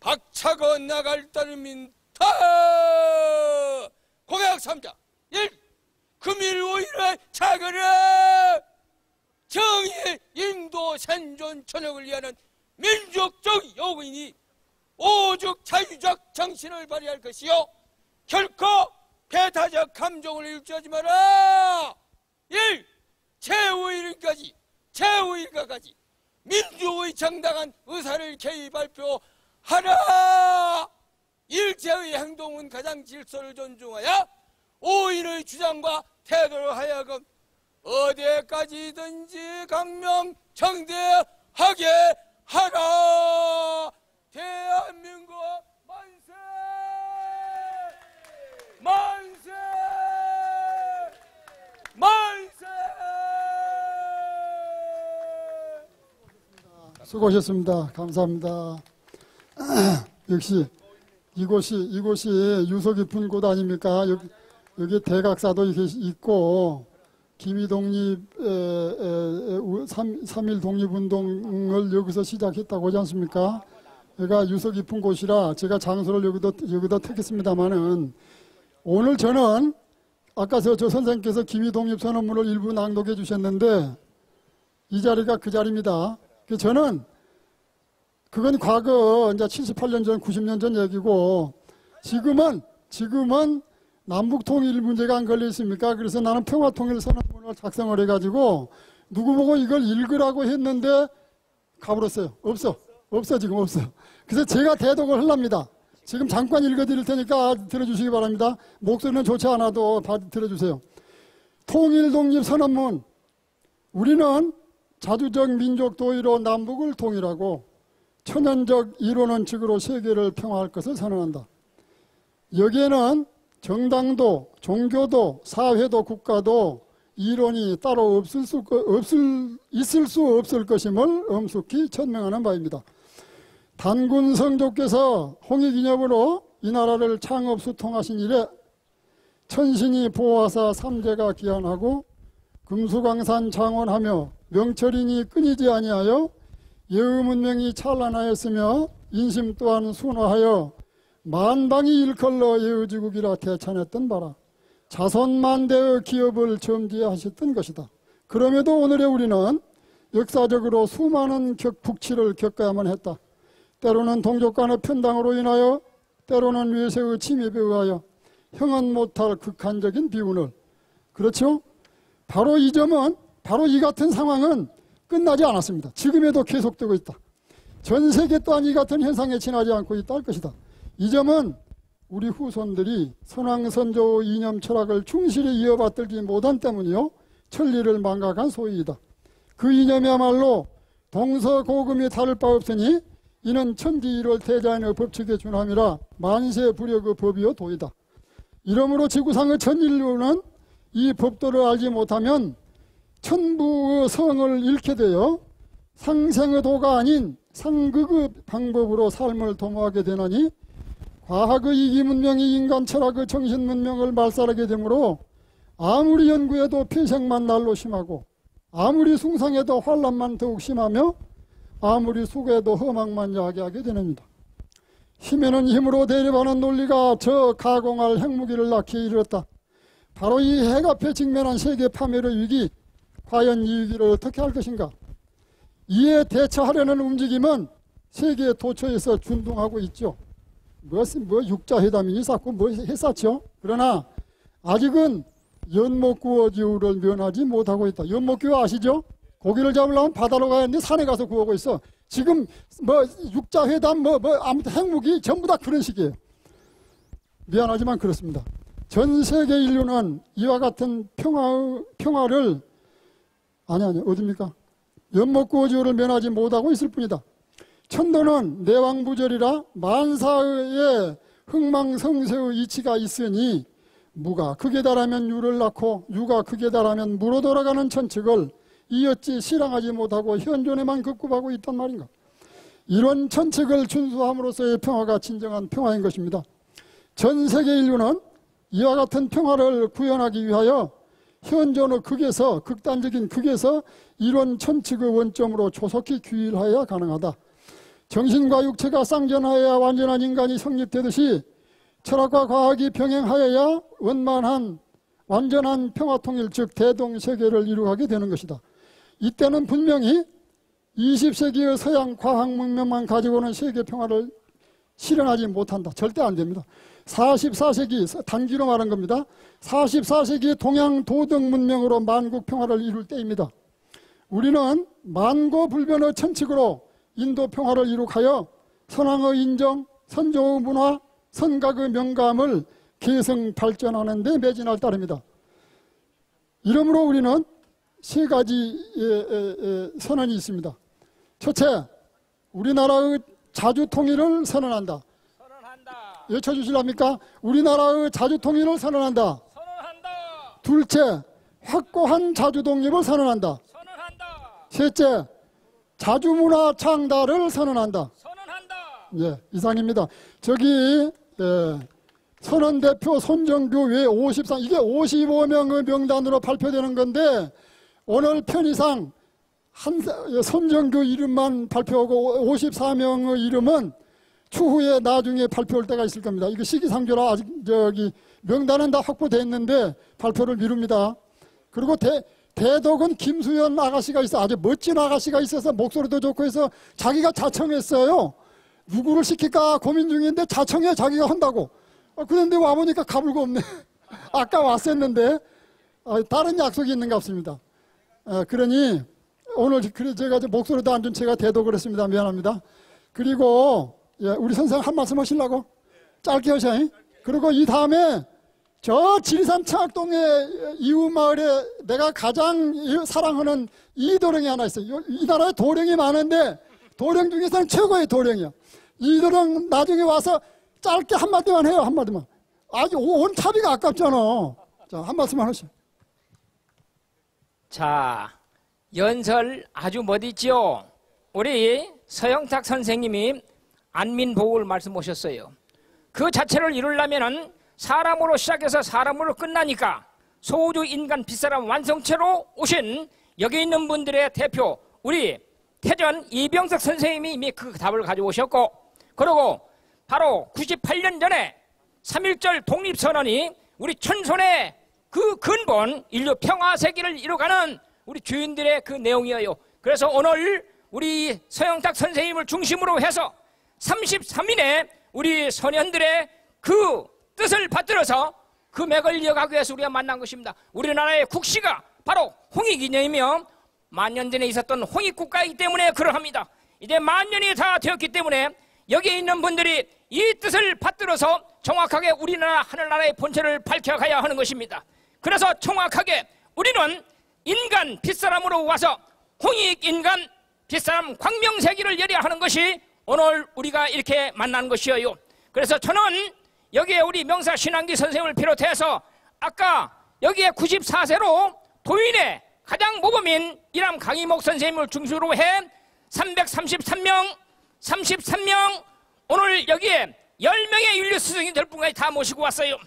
박차고 나갈 따름인 타 공약 3자 1. 금일 5일의 차근을 정의 인도 생존 천역을 위하는 민족적 요구이니 오죽 자유적 정신을 발휘할 것이요 결코 배타적 감정을 일조하지 마라 1. 최후일까지 최후일까지 민족의 정당한 의사를 개의 발표하라 일제의 행동은 가장 질서를 존중하여 오인의 주장과 태도를 하여금 어디까지든지 강명 정대하게 하라 대한민국 만세 만세 만세 수고하셨습니다. 감사합니다. 역시 이곳이 이곳이 유서 깊은 곳 아닙니까? 여기, 여기 대각사도 있고 김희독립 삼일 독립운동을 여기서 시작했다고 하지 않습니까? 여기가 유서 깊은 곳이라 제가 장소를 여기다 여기다 택했습니다만은 오늘 저는 아까 저, 저 선생님께서 김희독립 선언문을 일부 낭독해 주셨는데 이 자리가 그 자리입니다. 그 저는 그건 과거 이제 78년 전, 90년 전 얘기고 지금은 지금은 남북 통일 문제가 안 걸려 있습니까? 그래서 나는 평화 통일 선언문을 작성을 해가지고 누구 보고 이걸 읽으라고 했는데 가버렸어요. 없어, 없어 지금 없어. 그래서 제가 대독을 하랍니다. 지금 잠깐 읽어드릴 테니까 들어주시기 바랍니다. 목소리는 좋지 않아도 다 들어주세요. 통일 독립 선언문. 우리는 자주적 민족 도의로 남북을 통일하고 천연적 이론 원칙으로 세계를 평화할 것을 선언한다. 여기에는 정당도, 종교도, 사회도, 국가도 이론이 따로 없을 수, 없을, 있을 수 없을 것임을 엄숙히 천명하는 바입니다. 단군 성조께서 홍익기념으로 이 나라를 창업 수통하신 이래 천신이 보호하사 삼재가 기한하고 금수강산 창원하며 명철인이 끊이지 아니하여 예의문명이 찬란하였으며 인심 또한 순화하여 만방이 일컬러 예의지국이라 대찬했던 바라 자손만대의 기업을 점지하셨던 것이다. 그럼에도 오늘의 우리는 역사적으로 수많은 격, 북치를 겪어야만 했다. 때로는 동족 간의 편당으로 인하여 때로는 외세의 침입에 의하여 형은 못할 극한적인 비운을 그렇죠? 바로 이 점은 바로 이 같은 상황은 끝나지 않았습니다. 지금에도 계속되고 있다. 전 세계 또한 이 같은 현상에 지나지 않고 있다 할 것이다. 이 점은 우리 후손들이 선왕선조 이념 철학을 충실히 이어받들지 못한 때문이요. 천리를 망각한 소이이다. 그 이념이야말로 동서고금이 다를 바 없으니 이는 천지일월 대자연의 법칙에 준함이라 만세 불역의 법이요 도이다. 이러므로 지구상의 전인류는 이 법도를 알지 못하면 천부의 성을 잃게 되어 상생의 도가 아닌 상극의 방법으로 삶을 도모하게 되나니 과학의 이기 문명이 인간 철학의 정신 문명을 말살하게 되므로 아무리 연구해도 폐색만 날로 심하고 아무리 숭상해도 환란만 더욱 심하며 아무리 수고해도 허망만 야기하게 되는니다. 힘에는 힘으로 대립하는 논리가 저 가공할 핵무기를 낳기에 이르렀다. 바로 이 핵 앞에 직면한 세계 파멸의 위기, 과연 이 위기를 어떻게 할 것인가? 이에 대처하려는 움직임은 세계 도처에서 준동하고 있죠. 무엇은 뭐 육자회담이니 자꾸 뭐 했었죠. 그러나 아직은 연못구어지우를 면하지 못하고 있다. 연못구어 아시죠? 고기를 잡으려면 바다로 가야 하는데 산에 가서 구하고 있어. 지금 뭐 육자회담 뭐, 뭐 아무튼 핵무기 전부 다 그런 식이에요. 미안하지만 그렇습니다. 전 세계 인류는 이와 같은 평화, 평화를 아니 아니 어딥니까? 연못구어지우를 면하지 못하고 있을 뿐이다. 천도는 내왕부절이라 만사의 흥망성쇠의 이치가 있으니 무가 극에 달하면 유를 낳고 유가 극에 달하면 무로 돌아가는 천측을 이어찌 실행하지 못하고 현존에만 급급하고 있단 말인가. 이런 천측을 준수함으로써의 평화가 진정한 평화인 것입니다. 전 세계 인류는 이와 같은 평화를 구현하기 위하여 현존의 극에서 극단적인 극에서 이런 천측의 원점으로 조속히 규율하여야 가능하다. 정신과 육체가 쌍전하여야 완전한 인간이 성립되듯이 철학과 과학이 병행하여야 원만한 완전한 평화통일 즉 대동세계를 이루게 되는 것이다. 이때는 분명히 20세기의 서양 과학 문명만 가지고는 세계 평화를 실현하지 못한다. 절대 안 됩니다. 44세기 단기로 말한 겁니다. 44세기 동양 도덕 문명으로 만국 평화를 이룰 때입니다. 우리는 만고 불변의 천칙으로 인도 평화를 이룩하여 선왕의 인정, 선조의 문화, 선각의 명감을 계승 발전하는 데 매진할 따릅니다. 이러므로 우리는 세 가지 선언이 있습니다. 첫째, 우리나라의 자주 통일을 선언한다. 외쳐주실랍니까? 우리나라의 자주 통일을 선언한다. 선언한다. 둘째, 확고한 자주 독립을 선언한다. 선언한다. 셋째, 자주문화 창달을 선언한다. 선언한다. 예, 이상입니다. 저기 예, 선언 대표 손정규 외 53, 이게 55명의 명단으로 발표되는 건데 오늘 편의상 한 사- 손정규 이름만 발표하고 54명의 이름은 추후에 나중에 발표할 때가 있을 겁니다. 이거 시기상조라 아직 저기 명단은 다 확보됐는데 발표를 미룹니다. 그리고 대, 대덕은 김수현 아가씨가 있어 아주 멋진 아가씨가 있어서 목소리도 좋고 해서 자기가 자청했어요. 누구를 시킬까 고민 중인데 자청해 자기가 한다고. 아, 그런데 와보니까 가불고 없네. 아까 왔었는데 아, 다른 약속이 있는 것 같습니다. 아, 그러니 오늘 그래 제가 목소리도 안준 채가 대독을 했습니다. 미안합니다. 그리고 예, 우리 선생 한 말씀 하시려고 짧게 하셔. 그리고 이 다음에 저 지리산 창학동의 이웃 마을에 내가 가장 사랑하는 이 도령이 하나 있어요. 이 나라에 도령이 많은데 도령 중에서는 최고의 도령이야. 이 도령 나중에 와서 짧게 한마디만 해요. 한마디만. 아주 온 차비가 아깝잖아. 자, 한 말씀만 하시죠. 자, 연설 아주 멋있지요. 우리 서영탁 선생님이 안민복을 말씀 오셨어요. 그 자체를 이루려면은 사람으로 시작해서 사람으로 끝나니까 소우주 인간 빗사람 완성체로 오신 여기 있는 분들의 대표 우리 태전 이병석 선생님이 이미 그 답을 가져오셨고 그리고 바로 98년 전에 3.1절 독립선언이 우리 천손의 그 근본 인류 평화 세계를 이루가는 우리 주인들의 그 내용이에요. 그래서 오늘 우리 서영탁 선생님을 중심으로 해서 33인의 우리 소년들의 그 뜻을 받들어서 그 맥을 이어가기 위해서 우리가 만난 것입니다. 우리나라의 국시가 바로 홍익이념이며 만년 전에 있었던 홍익국가이기 때문에 그러합니다. 이제 만년이 다 되었기 때문에 여기에 있는 분들이 이 뜻을 받들어서 정확하게 우리나라 하늘나라의 본체를 밝혀가야 하는 것입니다. 그래서 정확하게 우리는 인간 빗사람으로 와서 홍익 인간 뒷사람 광명세기를 열어야 하는 것이 오늘 우리가 이렇게 만난 것이에요. 그래서 저는 여기에 우리 명사 신앙기 선생님을 비롯해서 아까 여기에 94세로 도인의 가장 모범인 이람 강희목 선생님을 중심으로 해 333명, 33명 오늘 여기에 10명의 윤리 스승이 될 분까지 다 모시고 왔어요.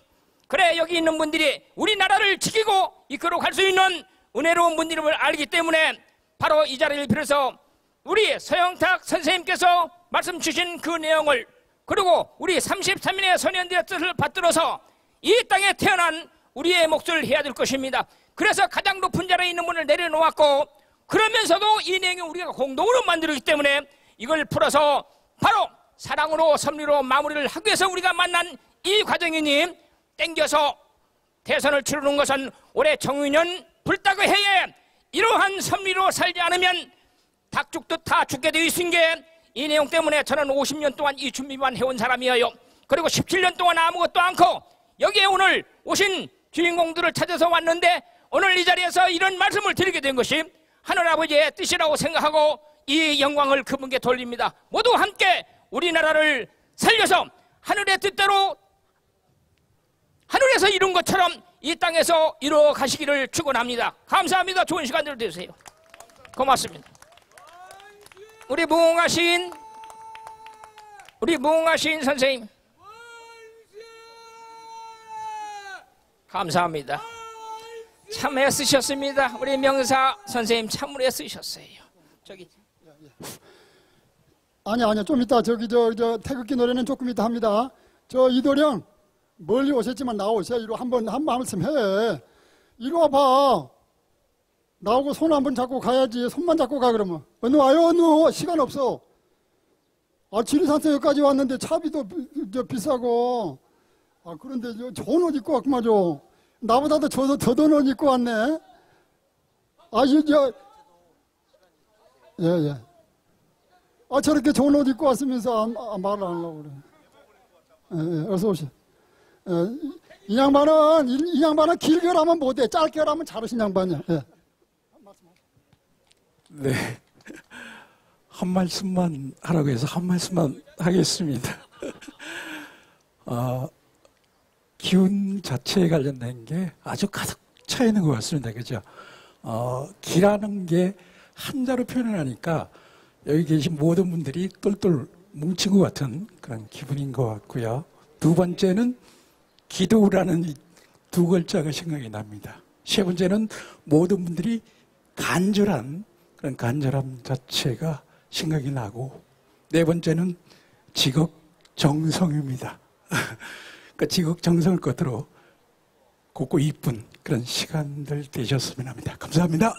그래 여기 있는 분들이 우리나라를 지키고 이끌어 갈 수 있는 은혜로운 분들임을 알기 때문에 바로 이 자리를 빌어서 우리 서영탁 선생님께서 말씀 주신 그 내용을 그리고 우리 33인의 소년들의 뜻을 받들어서 이 땅에 태어난 우리의 몫을 해야 될 것입니다. 그래서 가장 높은 자리에 있는 분을 내려놓았고 그러면서도 이 내용을 우리가 공동으로 만들었기 때문에 이걸 풀어서 바로 사랑으로 섭리로 마무리를 하기 위해서 우리가 만난 이 과정이니 땡겨서 대선을 치르는 것은 올해 정유년 불닭의 해에 이러한 섭리로 살지 않으면 닭 죽듯 다 죽게 되어 있은 게 이 내용 때문에 저는 50년 동안 이 준비만 해온 사람이에요. 그리고 17년 동안 아무것도 않고 여기에 오늘 오신 주인공들을 찾아서 왔는데 오늘 이 자리에서 이런 말씀을 드리게 된 것이 하늘아버지의 뜻이라고 생각하고 이 영광을 그분께 돌립니다. 모두 함께 우리나라를 살려서 하늘의 뜻대로 하늘에서 이룬 것처럼 이 땅에서 이루어 가시기를 축원합니다. 감사합니다. 좋은 시간들 되세요. 고맙습니다. 우리 무궁하신 우리 무궁하신 선생님 감사합니다. 참 애쓰셨습니다. 우리 명사 선생님 참으로 애쓰셨어요. 저기 아니 아니 좀 이따 저기 저, 저 태극기 노래는 조금 이따 합니다. 저 이도령 멀리 오셨지만 나오세요. 이리 한번 한 말씀 해. 이리 와봐. 나오고 손 한 번 잡고 가야지. 손만 잡고 가 그러면. 어느 와요 어느 시간 없어. 아 지리산서 여기까지 왔는데 차비도 비, 저 비싸고. 아 그런데 저 좋은 옷 입고 왔구만 저. 나보다도 저도 더더운 옷 입고 왔네. 아 이저 예 예. 아 저렇게 좋은 옷 입고 왔으면서 안, 안 말을 안 하려고 그래. 예, 예, 어서 오시. 예, 이, 이 양반은 이, 이 양반은 길게 하면 못해. 짧게 하면 잘하신 양반이야. 예. 네. 한 말씀만 하라고 해서 한 말씀만 하겠습니다. 어, 기운 자체에 관련된 게 아주 가득 차 있는 것 같습니다. 그죠? 어, 기라는 게 한자로 표현을 하니까 여기 계신 모든 분들이 똘똘 뭉친 것 같은 그런 기분인 것 같고요. 두 번째는 기도라는 이두 글자가 생각이 납니다. 세 번째는 모든 분들이 간절한 그런 간절함 자체가 생각이 나고 네 번째는 직업 정성입니다. 그러니까 직업 정성을 끝으로 곱고 이쁜 그런 시간들 되셨으면 합니다. 감사합니다.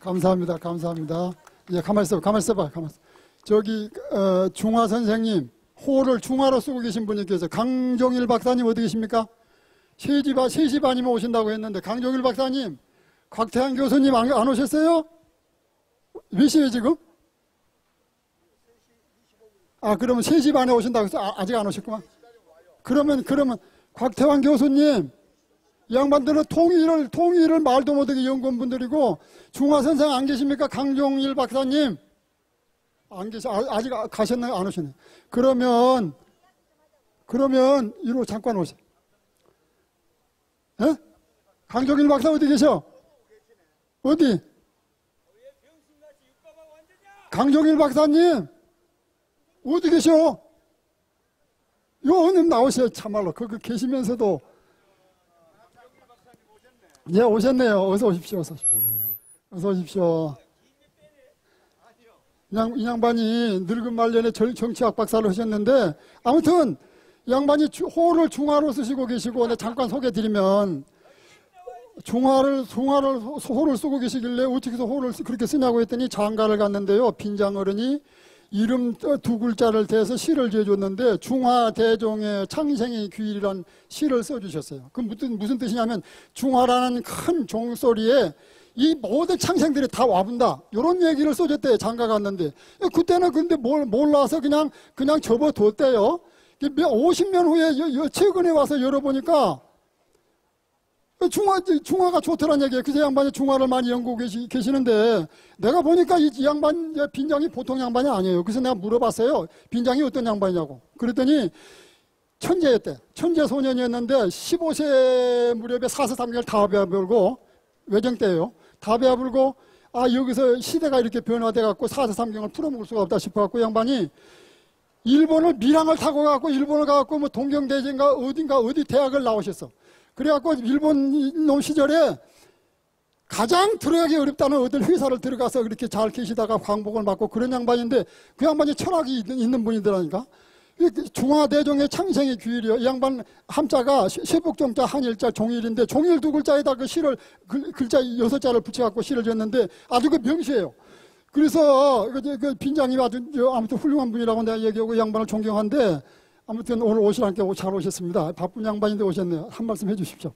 감사합니다. 감사합니다. 예, 가만히 있어, 가만히 있어봐, 가만히 있어. 저기 어, 중화 선생님 호를 중화로 쓰고 계신 분이 계세요. 강종일 박사님 어디 계십니까? 세시 반, 세시 반이면 오신다고 했는데 강종일 박사님, 곽태환 교수님 안, 안 오셨어요? 몇 시에 지금? 아 그러면 세시 반에 오신다고 해서 아, 아직 안 오셨구만. 그러면 그러면 곽태환 교수님 이 양반들은 통일을 통일을 말도 못하게 연구한 분들이고 중화 선생 안 계십니까? 강종일 박사님 안 계시 아, 아직 가셨나요? 안 오셨나요? 그러면 그러면 이로 잠깐 오세요. 예? 강종일 박사 어디 계셔? 어디? 강종일 박사님 어디 계셔? 요 오늘 나오세요 참말로. 거기 계시면서도. 예 오셨네요. 어서 오십시오 어서 오십시오. 어서 오십시오. 이 양반이 늙은 말년에 절- 정치학 박사를 하셨는데 아무튼 이 양반이 주- 호를 중화로 쓰시고 계시고 잠깐 소개 드리면 중화를 호- 호를 쓰고 계시길래 어떻게 해서 호를 쓰- 그렇게 쓰냐고 했더니 장가를 갔는데요 빈장 어른이 이름 두 글자를 대서 시를 지어줬는데 중화대종의 창생의 귀일이란 시를 써주셨어요. 그 무슨 무슨 뜻이냐면 중화라는 큰 종소리에 이 모든 창생들이 다 와본다. 이런 얘기를 써줬대요. 장가 갔는데 그때는 근데 뭘 몰라서 그냥 그냥 접어뒀대요. 50년 후에 여- 여- 최근에 와서 열어보니까 중화, 중화가 좋더란 얘기예요. 그래서 양반이 중화를 많이 연구하고 계시, 계시는데 내가 보니까 이, 이 양반, 이 빈장이 보통 양반이 아니에요. 그래서 내가 물어봤어요. 빈장이 어떤 양반이냐고. 그랬더니 천재였대. 천재 소년이었는데 15세 무렵에 사서삼경을 다 배워불고 외정 때예요. 다 배워불고 아 여기서 시대가 이렇게 변화돼 갖고 사서삼경을 풀어먹을 수가 없다 싶어 갖고 양반이 일본을 밀항을 타고 가고 일본을 가고 뭐 동경대전가 어딘가 어디 대학을 나오셨어. 그래갖고 일본 놈 시절에 가장 들어가기 어렵다는 어떤 회사를 들어가서 그렇게 잘 계시다가 광복을 받고 그런 양반인데 그 양반이 철학이 있는, 있는 분이더라니까. 이 중화대종의 창생의 규율이요. 이 양반 함자가 시- 세복종자 한일자 종일인데 종일 두 글자에다 그 시를 글, 글자 여섯 자를 붙여갖고 시를 졌는데 아주 그 명시해요. 그래서 그, 저, 그 빈장이 아주 저 아무튼 훌륭한 분이라고 내가 얘기하고 이 양반을 존경한데 아무튼 오늘 오시라니까 잘 오셨습니다. 바쁜 양반인데 오셨네요. 한 말씀 해주십시오.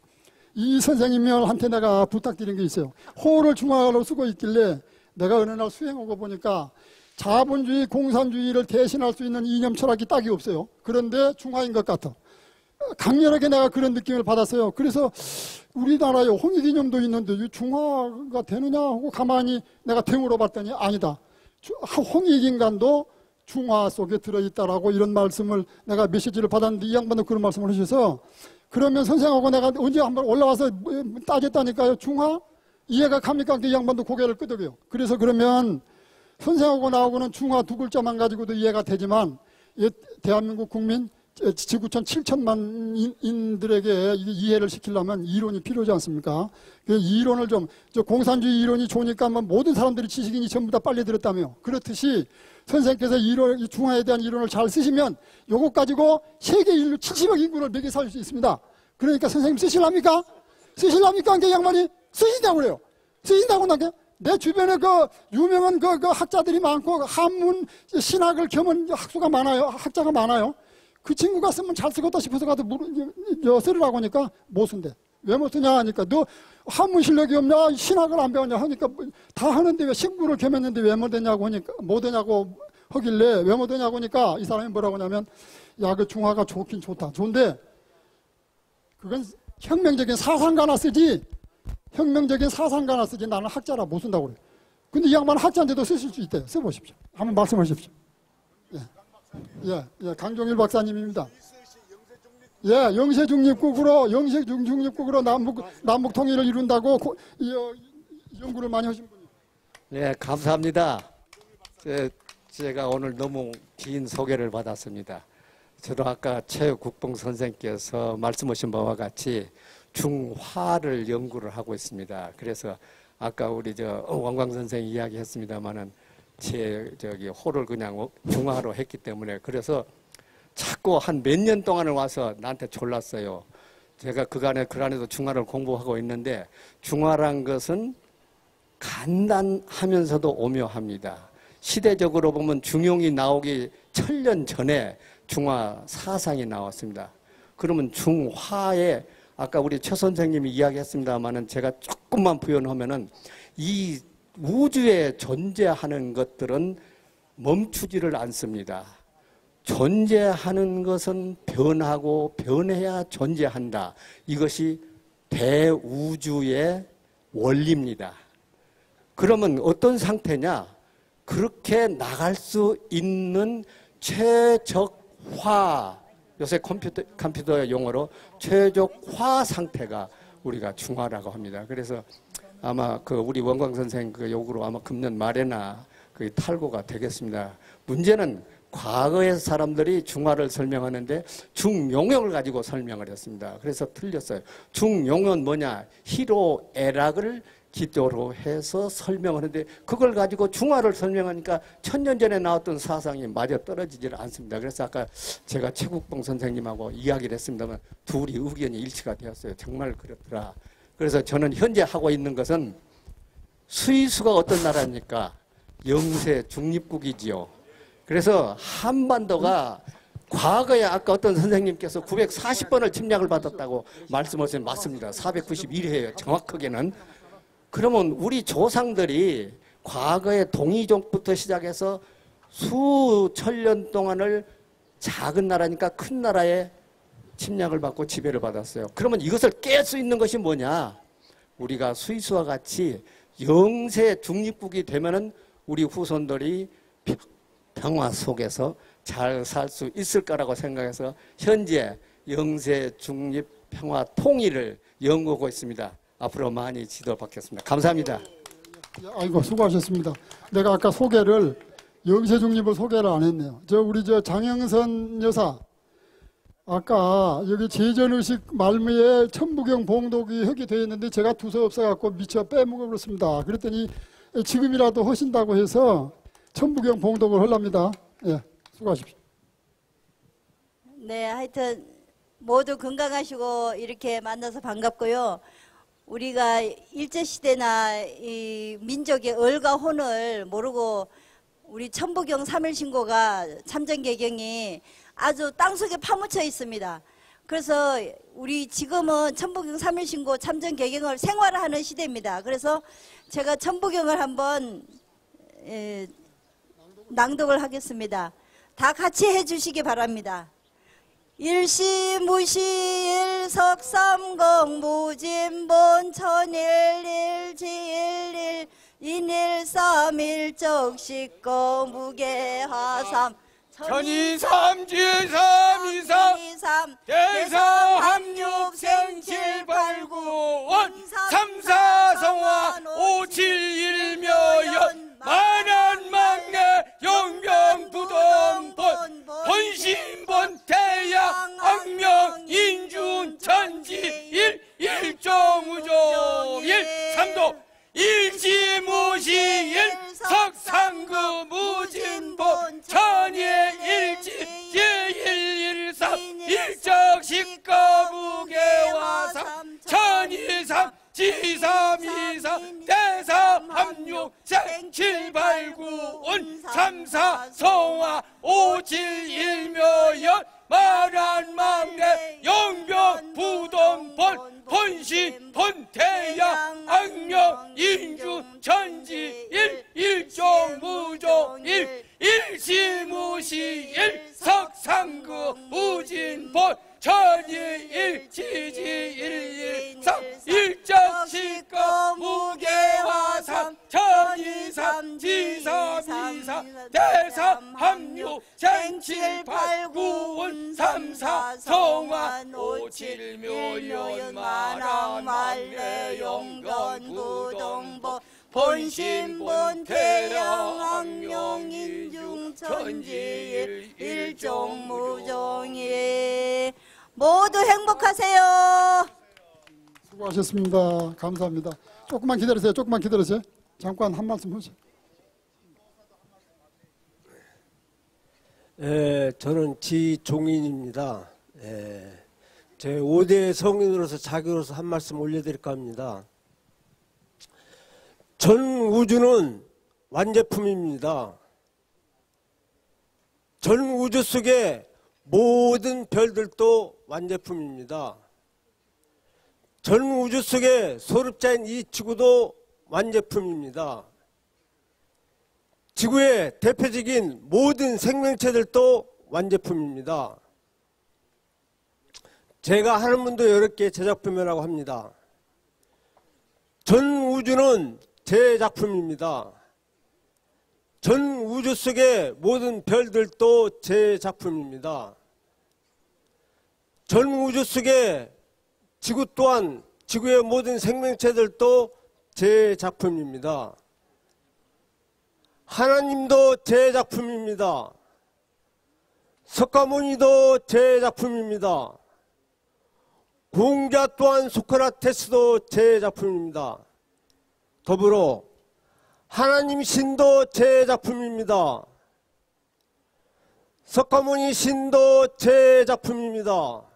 이 선생님한테 내가 부탁드린 게 있어요. 호를 중화로 쓰고 있길래 내가 어느 날 수행하고 보니까 자본주의, 공산주의를 대신할 수 있는 이념 철학이 딱이 없어요. 그런데 중화인 것 같아. 강렬하게 내가 그런 느낌을 받았어요. 그래서 우리나라에 홍익 이념도 있는데 이 중화가 되느냐 하고 가만히 내가 되물어 봤더니 아니다. 주- 홍익 인간도 중화 속에 들어있다라고 이런 말씀을 내가 메시지를 받았는데 이 양반도 그런 말씀을 하셔서 그러면 선생하고 내가 언제 한번 올라와서 뭐 따졌다니까요. 중화? 이해가 갑니까? 이 양반도 고개를 끄덕여요. 그래서 그러면 선생하고 나하고는 중화 두 글자만 가지고도 이해가 되지만 이 대한민국 국민 저 지구촌 7천만 인- 인들에게 이게 이해를 시키려면 이론이 필요하지 않습니까? 그 이론을 좀, 저 공산주의 이론이 좋으니까 뭐 모든 사람들이 지식인이 전부 다 빨리 들었다며. 그렇듯이 선생님께서 이론, 이 중화에 대한 이론을 잘 쓰시면 요것 가지고 세계 인류 70억 인구를 먹여 살릴 수 있습니다. 그러니까 선생님 쓰실랍니까? 쓰실랍니까? 한게 양반이 쓰신다고 그래요. 쓰신다고 나게. 내 주변에 그 유명한 그, 그 학자들이 많고 한문 신학을 겸한 학수가 많아요. 학자가 많아요. 그 친구가 쓰면 잘 쓰겠다 싶어서 여, 쓰라고 하니까 못 쓴대. 왜못 쓰냐 하니까 너 한문 실력이 없냐? 신학을 안 배웠냐? 하니까 뭐다 하는데 왜 신구를 겸했는데 왜 못했냐고 하니까 못하냐고 하길래 왜 못하냐고 하니까 이 사람이 뭐라고 하냐면 야 그 중화가 좋긴 좋다. 좋은데 그건 혁명적인 사상가나 쓰지. 혁명적인 사상가나 쓰지. 나는 학자라 못 쓴다고 그래. 근데 이 양반은 학자인데도 쓰실 수 있대요 써보십시오. 한번 말씀하십시오. 예, 예, 예. 강종일 박사님입니다 예, 영세 중립국으로 영세 중립국으로 남북 남북 통일을 이룬다고 고, 이, 어, 연구를 많이 하신 분이. 네, 감사합니다. 제, 제가 오늘 너무 긴 소개를 받았습니다. 저도 아까 최국봉 선생께서 말씀하신 바와 같이 중화를 연구를 하고 있습니다. 그래서 아까 우리 저 왕광 선생 이야기했습니다마는 제 저기 호를 그냥 중화로 했기 때문에 그래서 자꾸 한 몇 년 동안을 와서 나한테 졸랐어요. 제가 그간에 그간에도 중화를 공부하고 있는데 중화란 것은 간단하면서도 오묘합니다. 시대적으로 보면 중용이 나오기 천년 전에 중화 사상이 나왔습니다. 그러면 중화에 아까 우리 최 선생님이 이야기했습니다만은 제가 조금만 부연하면은 이 우주에 존재하는 것들은 멈추지를 않습니다. 존재하는 것은 변하고 변해야 존재한다. 이것이 대우주의 원리입니다. 그러면 어떤 상태냐? 그렇게 나갈 수 있는 최적화, 요새 컴퓨터, 컴퓨터 용어로 최적화 상태가 우리가 중화라고 합니다. 그래서 아마 그 우리 원광 선생 그 요구로 아마 금년 말에나 그 탈고가 되겠습니다. 문제는 과거의 사람들이 중화를 설명하는데 중용역을 가지고 설명을 했습니다. 그래서 틀렸어요. 중용은 뭐냐? 희로애락을 기초로 해서 설명하는데 그걸 가지고 중화를 설명하니까 천년 전에 나왔던 사상이 마저 떨어지질 않습니다. 그래서 아까 제가 최국봉 선생님하고 이야기를 했습니다만 둘이 의견이 일치가 되었어요. 정말 그렇더라. 그래서 저는 현재 하고 있는 것은 스위스가 어떤 나라입니까? 영세 중립국이지요. 그래서 한반도가 과거에 아까 어떤 선생님께서 940번을 침략을 받았다고 말씀하신 맞습니다. 491회예요. 정확하게는. 그러면 우리 조상들이 과거에 동이족부터 시작해서 수천 년 동안을 작은 나라니까 큰 나라에 침략을 받고 지배를 받았어요. 그러면 이것을 깰 수 있는 것이 뭐냐? 우리가 스위스와 같이 영세 중립국이 되면은 우리 후손들이 평- 평화 속에서 잘 살 수 있을 거라고 생각해서 현재 영세 중립 평화 통일을 연구하고 있습니다. 앞으로 많이 지도받겠습니다. 감사합니다. 아이고 수고하셨습니다. 내가 아까 소개를 영세 중립을 소개를 안 했네요. 저 우리 저 장영선 여사 아까 여기 제전의식 말미에 천부경 봉독이 하게 되어 있는데 제가 두서 없어갖고 미처 빼먹었습니다. 그랬더니 지금이라도 하신다고 해서 천부경 봉독을 하랍니다. 예, 수고하십시오. 네, 하여튼 모두 건강하시고 이렇게 만나서 반갑고요. 우리가 일제시대나 이 민족의 얼과 혼을 모르고 우리 천부경 삼일신고가 참전개경이 아주 땅속에 파묻혀 있습니다. 그래서 우리 지금은 천부경 삼일신고 참전개경을 생활화하는 시대입니다. 그래서 제가 천부경을 한번 에, 낭독을 하겠습니다. 다 같이 해주시기 바랍니다. 일시무시 일석삼공 무진본 천일일지일일 인일삼일적식거 무게하삼 천이삼지삼이삼 대사함육생칠팔구원 삼사성화 오칠일묘연 만한망내 용병부동 본 본신본태양 악명 인준 천지 일 일종우종일 삼도 일지무시일 석상구 무진본 천예 일지 제일일삼 일적식거무게와삼 천이삼 지삼이삼 대삼함육 생칠팔구온 삼사성화 오칠일묘연 말한망내 용병 부동본 본신 본태양 악명 인준 천지 일 일종 무종 일 일시무시 일 석상구 무진본 천이일지지 일일삼 일적시거 무게화삼 천이삼 지삼이삼 대삼함육 생칠팔 구운 삼사 성환 오칠묘연 만왕말래 용건 구동보 본신본 태양 악명인중 천지일 일종무종일 모두 행복하세요. 수고하셨습니다. 감사합니다. 조금만 기다리세요. 조금만 기다리세요. 잠깐 한 말씀 하세요. 예, 저는 지종인입니다. 예, 제 5대 성인으로서 자기로서 한 말씀 올려드릴까 합니다. 전 우주는 완제품입니다. 전 우주 속의 모든 별들도 완제품입니다. 전 우주 속의 소립자인 이 지구도 완제품입니다. 지구의 대표적인 모든 생명체들도 완제품입니다. 제가 하는 분도 여러 개 제작품이라고 합니다. 전 우주는 제 작품입니다. 전 우주 속의 모든 별들도 제 작품입니다. 전 우주 속의 지구 또한 지구의 모든 생명체들도 제 작품입니다. 하나님도 제 작품입니다. 석가모니도 제 작품입니다. 공자 또한 소크라테스도 제 작품입니다. 더불어 하나님 신도 제 작품입니다. 석가모니 신도 제 작품입니다.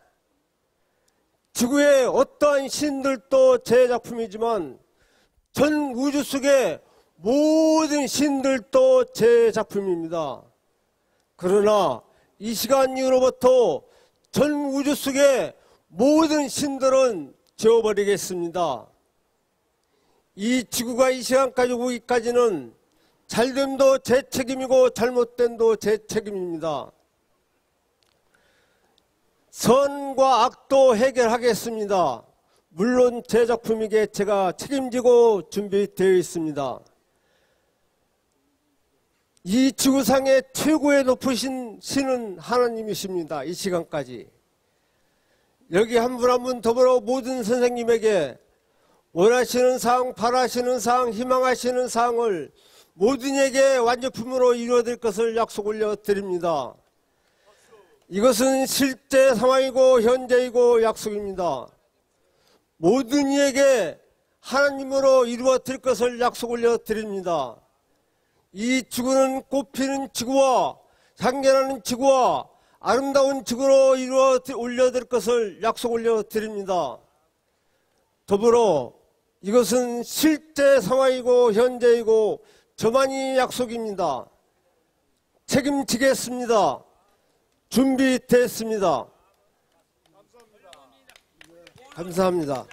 지구의 어떠한 신들도 제 작품이지만 전 우주 속의 모든 신들도 제 작품입니다. 그러나 이 시간 이후로부터 전 우주 속의 모든 신들은 지워버리겠습니다. 이 지구가 이 시간까지 오기까지는 잘됨도 제 책임이고 잘못됨도 제 책임입니다. 선과 악도 해결하겠습니다. 물론 제 작품이기에 제가 책임지고 준비되어 있습니다. 이 지구상의 최고의 높으신 신은 하나님이십니다. 이 시간까지. 여기 한 분 한 분 더불어 모든 선생님에게 원하시는 사항, 바라시는 사항, 희망하시는 사항을 모든에게 완전품으로 이루어질 것을 약속 올려 드립니다. 이것은 실제 상황이고 현재이고 약속입니다. 모든 이에게 하나님으로 이루어 드릴 것을 약속 올려 드립니다. 이 지구는 꽃피는 지구와 향기나는 지구와 아름다운 지구로 이루어 올려드릴 것을 약속 올려 드립니다. 더불어 이것은 실제 상황이고 현재이고 저만이 약속입니다. 책임지겠습니다. 준비됐습니다. 감사합니다.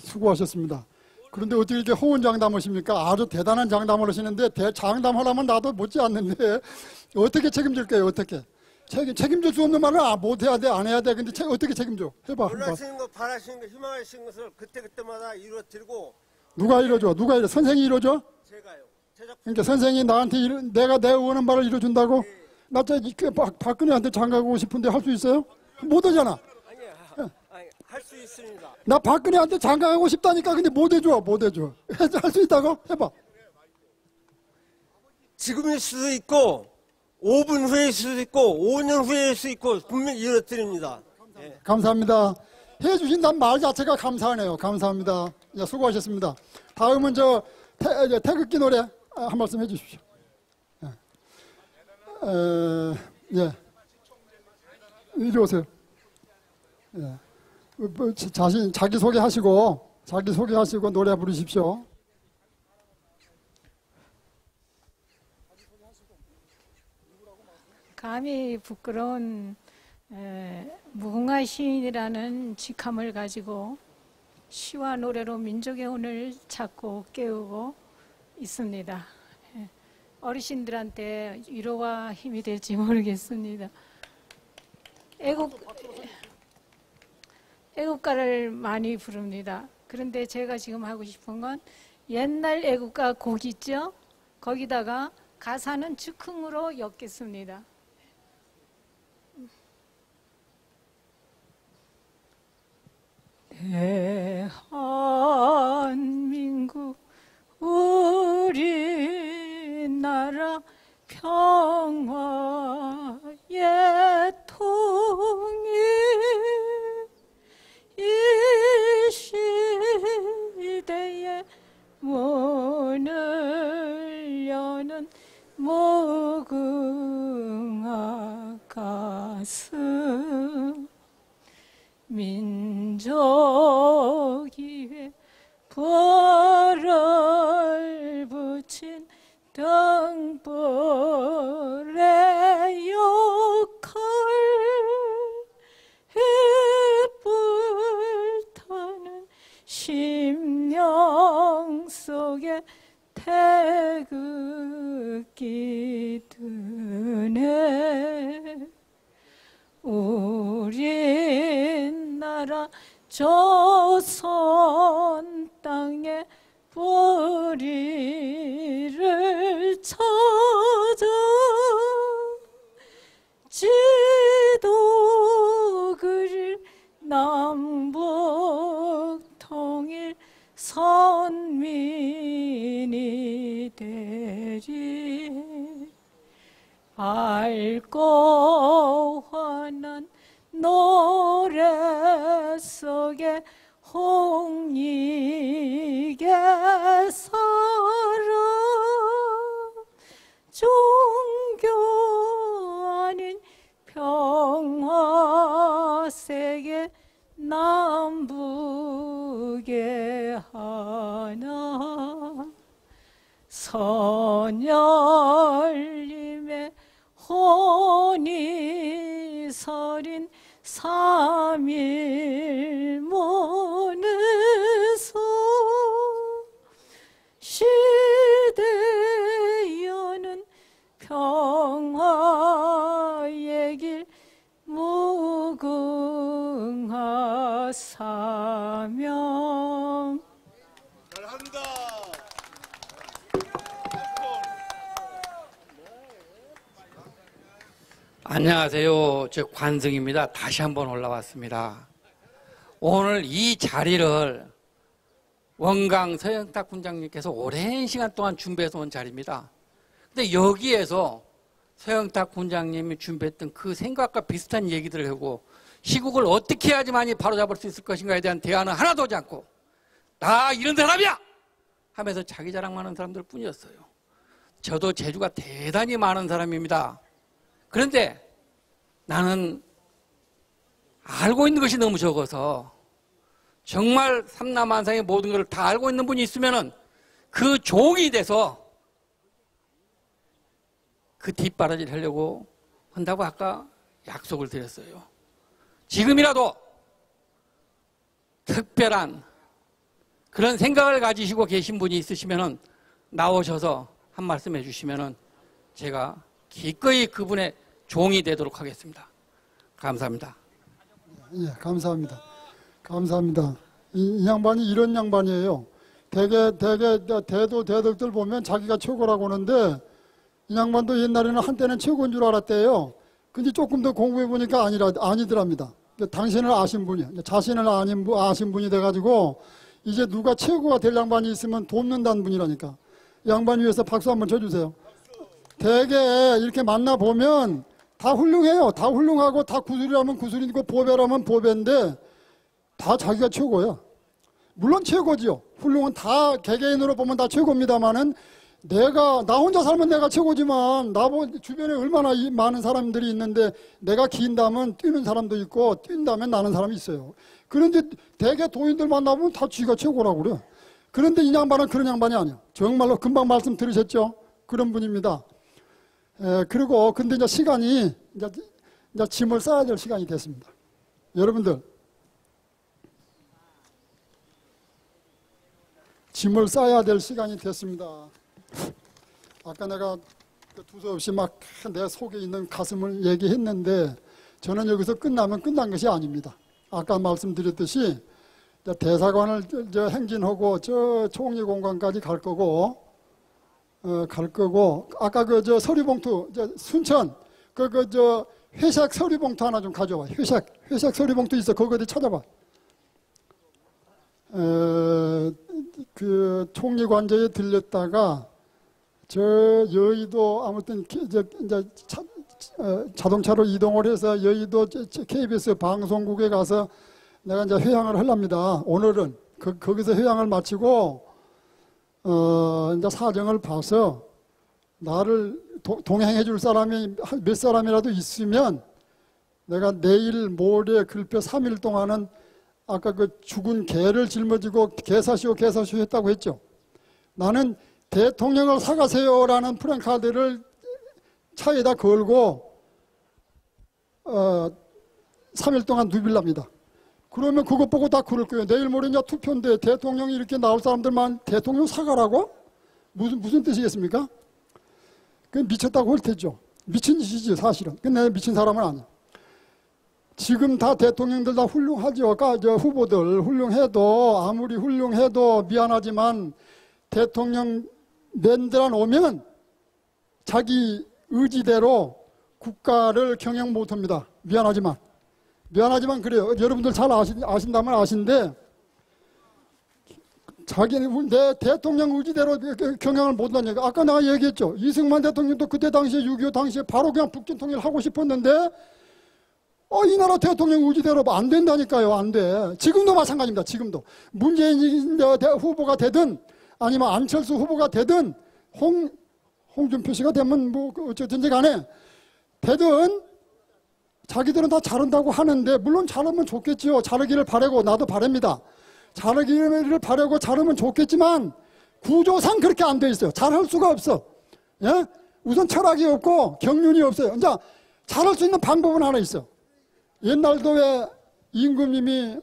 수고하셨습니다. 그런데 어떻게 이렇게 호언 장담하십니까? 아주 대단한 장담을 하시는데 대, 장담하려면 나도 못지 않는데 어떻게 책임질까요? 어떻게? 책임, 책임질 수 없는 말은 아, 못해야 돼, 안 해야 돼. 근데 책, 어떻게 책임져? 해봐. 원하시는 것, 바라시는 것, 희망하시는 것을 그때그때마다 이루어드리고 누가 이뤄줘? 누가 이뤄? 선생이 이뤄줘? 제가요. 그러니까 선생이 나한테 이루, 내가 내 원하는 바를 이뤄준다고? 나 저, 그, 박, 박근혜한테 장가가고 싶은데 할 수 있어요? 못 하잖아. 할 수 있습니다. 나 박근혜한테 장가가고 싶다니까 근데 못 해줘, 못 해줘. 할 수 있다고? 해봐. 지금일 수도 있고 5분 후일 수도 있고 5년 후일 수도 있고 분명히 이루어드립니다. 예. 감사합니다. 해주신다는 말 자체가 감사하네요. 감사합니다. 예, 수고하셨습니다. 다음은 저 태, 저 태극기 노래 아, 한 말씀 해주십시오. 예. 이리 오세요. 예. 뭐, 자신 자기 소개 하시고 자기 소개 하시고 노래 부르십시오. 감히 부끄러운 에, 무궁화 시인이라는 직함을 가지고 시와 노래로 민족의 혼을 찾고 깨우고 있습니다. 예, 어르신들한테 위로와 힘이 될지 모르겠습니다. 애국 애국가를 많이 부릅니다. 그런데 제가 지금 하고 싶은 건 옛날 애국가 곡 있죠? 거기다가 가사는 즉흥으로 엮겠습니다. 대한민국 우리 나라 평화의 통일. 이 시대에 문을 여는 무궁화 가슴. 민족이에 벌 등불의 역할 햇불 타는 심령 속에 태극기 드네. 우리나라 조선 땅에 뿌리를 찾아 지도 그릴 남북 통일 선민이 되리. 밝고 환한 노래 속에 사랑 종교 아닌 평화 세계 남북의 하나. 선열님의 혼이 서린 삼일 문에서 시대여는 안녕하세요. 저 관승입니다. 다시 한번 올라왔습니다. 오늘 이 자리를 원강 서영탁 군장님께서 오랜 시간 동안 준비해서 온 자리입니다. 근데 여기에서 서영탁 군장님이 준비했던 그 생각과 비슷한 얘기들을 하고 시국을 어떻게 해야지만이 바로잡을 수 있을 것인가에 대한 대안은 하나도 하지 않고 나 이런 사람이야! 하면서 자기 자랑만 하는 사람들 뿐이었어요. 저도 재주가 대단히 많은 사람입니다. 그런데 나는 알고 있는 것이 너무 적어서 정말 삼남한상의 모든 것을 다 알고 있는 분이 있으면은 그 종이 돼서 그 뒷바라지를 하려고 한다고 아까 약속을 드렸어요. 지금이라도 특별한 그런 생각을 가지시고 계신 분이 있으시면은 나오셔서 한 말씀 해주시면은 제가 기꺼이 그분의 종이 되도록 하겠습니다. 감사합니다. 예, 감사합니다. 감사합니다. 이, 이 양반이 이런 양반이에요. 대개, 대개, 대도 대덕들 보면 자기가 최고라고 하는데, 이 양반도 옛날에는 한때는 최고인 줄 알았대요. 근데 조금 더 공부해 보니까 아니라, 아니더랍니다. 근데 당신을 아신 분이, 자신을 아닌, 분- 아신 분이 돼가지고, 이제 누가 최고가 될 양반이 있으면 돕는다는 분이라니까. 이 양반 위해서 박수 한번 쳐주세요. 대개 이렇게 만나보면 다 훌륭해요. 다 훌륭하고 다 구슬이라면 구슬이고 보배라면 보배인데 다 자기가 최고야. 물론 최고지요. 훌륭은 다 개개인으로 보면 다 최고입니다만은 내가 나 혼자 살면 내가 최고지만 나 보- 주변에 얼마나 이 많은 사람들이 있는데 내가 긴다면 뛰는 사람도 있고 뛴다면 나는 사람이 있어요. 그런데 대개 도인들 만나보면 다 쥐가 최고라고 그래. 그런데 이 양반은 그런 양반이 아니야. 정말로 금방 말씀 들으셨죠? 그런 분입니다. 에, 그리고 근데 이제 시간이 이제, 이제 짐을 싸야 될 시간이 됐습니다. 여러분들 짐을 싸야 될 시간이 됐습니다. 아까 내가 그 두서없이 막 내 속에 있는 가슴을 얘기했는데 저는 여기서 끝나면 끝난 것이 아닙니다. 아까 말씀드렸듯이 대사관을 저- 저 행진하고 저 총리 공관까지 갈 거고 어, 갈 거고 아까 그 저 서류봉투 저 순천 그 그 저 회색 서류봉투 하나 좀 가져와. 회색 회색 서류봉투 있어. 그거 어디 찾아봐. 어, 그 총리관저에 들렸다가 저 여의도 아무튼 기- 저 이제 차, 어, 자동차로 이동을 해서 여의도 KBS 방송국에 가서 내가 이제 회양을 하랍니다. 오늘은. 그, 거기서 회양을 마치고 어, 이제 사정을 봐서 나를 도- 동행해 줄 사람이 한몇 사람이라도 있으면 내가 내일 모레 글표 3일 동안은 아까 그 죽은 개를 짊어지고 개사시오 개사시오 했다고 했죠. 나는 대통령을 사가세요라는 프랭카드를 차에다 걸고 어, 3일 동안 누빌랍니다. 그러면 그것 보고 다 그럴 거예요. 내일 모레 이제 투표인데 대통령이 이렇게 나올 사람들만 대통령 사과라고? 무슨, 무슨 뜻이겠습니까? 그 미쳤다고 할 테죠. 미친 짓이지, 사실은. 근데 미친 사람은 아니야. 지금 다 대통령들 다 훌륭하죠. 저 후보들 훌륭해도, 아무리 훌륭해도 미안하지만 대통령 낸들안 오면 자기 의지대로 국가를 경영 못 합니다. 미안하지만. 미안하지만 그래요. 여러분들 잘 아신, 아신다면 아신데 자기는 내 대통령 의지대로 경영을 못하니까 아까 내가 얘기했죠. 이승만 대통령도 그때 당시에 6.25 당시에 바로 그냥 북진 통일 하고 싶었는데 어, 이 나라 대통령 의지대로 안 된다니까요. 안 돼. 지금도 마찬가지입니다. 지금도. 문재인 후보가 되든 아니면 안철수 후보가 되든 홍, 홍준표 씨가 되면 뭐 어쨌든지 간에 되든 자기들은 다 잘한다고 하는데 물론 잘하면 좋겠지요. 잘하기를 바라고 나도 바랍니다. 잘하기를 바라고 잘하면 좋겠지만 구조상 그렇게 안 돼 있어요. 잘할 수가 없어. 예? 우선 철학이 없고 경륜이 없어요. 이제 잘할 수 있는 방법은 하나 있어. 옛날도 왜 임금님이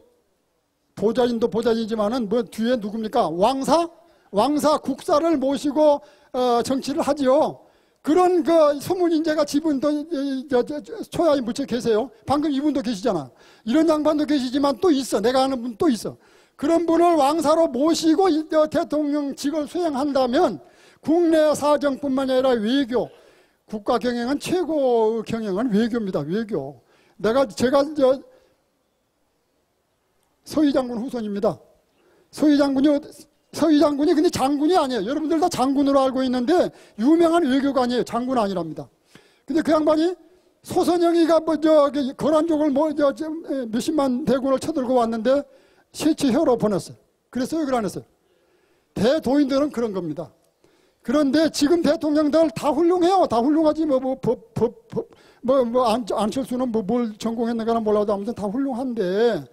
보좌인도 보좌인이지만은 뭐 뒤에 누굽니까? 왕사? 왕사 국사를 모시고 어, 정치를 하지요. 그런 그 지분도 이- 저- 저- 저- 초야에 묻혀 계세요. 방금 이분도 계시잖아. 이런 양반도 계시지만 또 있어. 내가 아는 분 또 있어. 그런 분을 왕사로 모시고 대통령직을 수행한다면 국내 사정뿐만 아니라 외교, 국가 경영은 최고 경영은 외교입니다. 외교. 내가 제가 저 서희 장군 후손입니다. 서희 장군이 서희 장군이 근데 장군이 아니에요. 여러분들 다 장군으로 알고 있는데 유명한 외교관이에요. 장군 아니랍니다. 근데 그 양반이 소선영이가 뭐 저기 거란족을 뭐저 몇십만 대군을 쳐들고 왔는데 세치혀로 보냈어요. 그래서 여기를 안 했어요. 대도인들은 그런 겁니다. 그런데 지금 대통령들 다 훌륭해요. 다 훌륭하지 뭐뭐법법뭐뭐 안철수는 뭐 뭘 전공했는가는 몰라도 아무튼 다 훌륭한데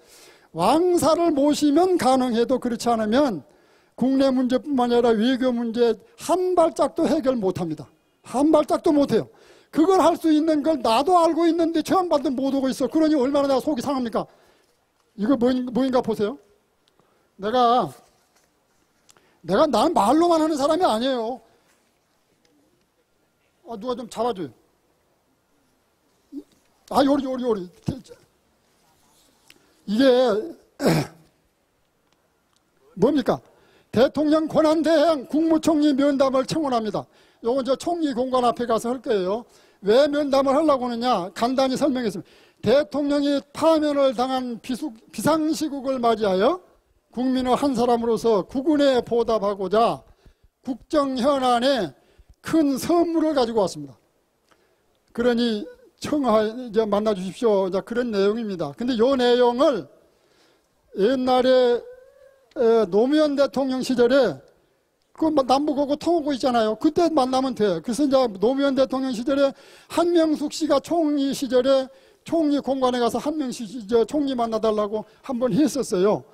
왕사를 모시면 가능해도 그렇지 않으면 국내 문제뿐만 아니라 외교 문제 한 발짝도 해결 못합니다. 한 발짝도 못해요. 그걸 할 수 있는 걸 나도 알고 있는데 저 양반들 못 오고 있어. 그러니 얼마나 내가 속이 상합니까? 이거 뭐인, 뭐인 가 보세요. 내가 내가 난 말로만 하는 사람이 아니에요. 아, 누가 좀 잡아줘요. 아, 요리, 요리, 요리. 이게, 뭡니까? 대통령 권한대행 국무총리 면담을 청원합니다. 요건 저 총리 공간 앞에 가서 할 거예요. 왜 면담을 하려고 하느냐? 간단히 설명했습니다. 대통령이 파면을 당한 비수, 비상시국을 맞이하여 국민의 한 사람으로서 국군에 보답하고자 국정 현안에 큰 선물을 가지고 왔습니다. 그러니 청하 이제 만나 주십시오. 자 그런 내용입니다. 근데 요 내용을 옛날에 에, 노무현 대통령 시절에 그 남북하고 통하고 있잖아요. 그때 만나면 돼. 그래서 이제 노무현 대통령 시절에 한명숙 씨가 총리 시절에 총리 공관에 가서 한명숙 씨저 총리 만나달라고 한 번 했었어요.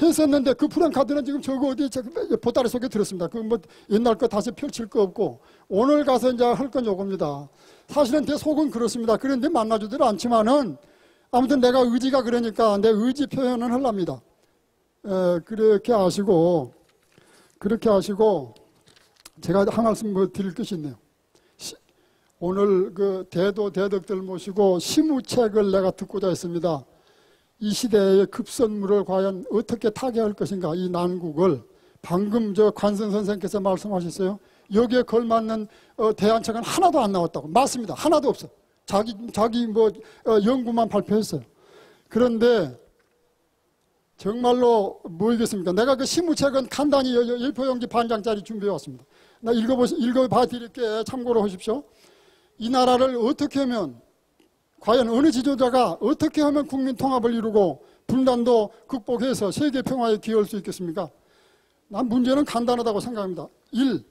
했었는데 그 프랭카드는 지금 저거 어디 저 보따리 속에 들었습니다. 그 뭐 옛날 거 다시 펼칠 거 없고 오늘 가서 이제 할 건 요겁니다. 사실은 내 속은 그렇습니다. 그런데 만나주들 않지만은 아무튼 내가 의지가 그러니까 내 의지 표현은 하랍니다. 에, 그렇게 아시고 그렇게 하시고 제가 한 말씀 뭐 드릴 것이 있네요. 시, 오늘 그 대도 대덕들 모시고 시무책을 내가 듣고자 했습니다. 이 시대의 급선무를 과연 어떻게 타개할 것인가 이 난국을 방금 저 관선 선생께서 말씀하셨어요. 여기에 걸맞는 어, 대안책은 하나도 안 나왔다고 맞습니다. 하나도 없어. 자기 자기 뭐 어, 연구만 발표했어요. 그런데 정말로 뭐이겠습니까? 내가 그 신무책은 간단히 일포용지 반장짜리 준비해 왔습니다. 나 읽어보 읽어봐 드릴게 참고로 하십시오. 이 나라를 어떻게 하면 과연 어느 지도자가 어떻게 하면 국민 통합을 이루고 분단도 극복해서 세계 평화에 기여할 수 있겠습니까? 난 문제는 간단하다고 생각합니다. 1.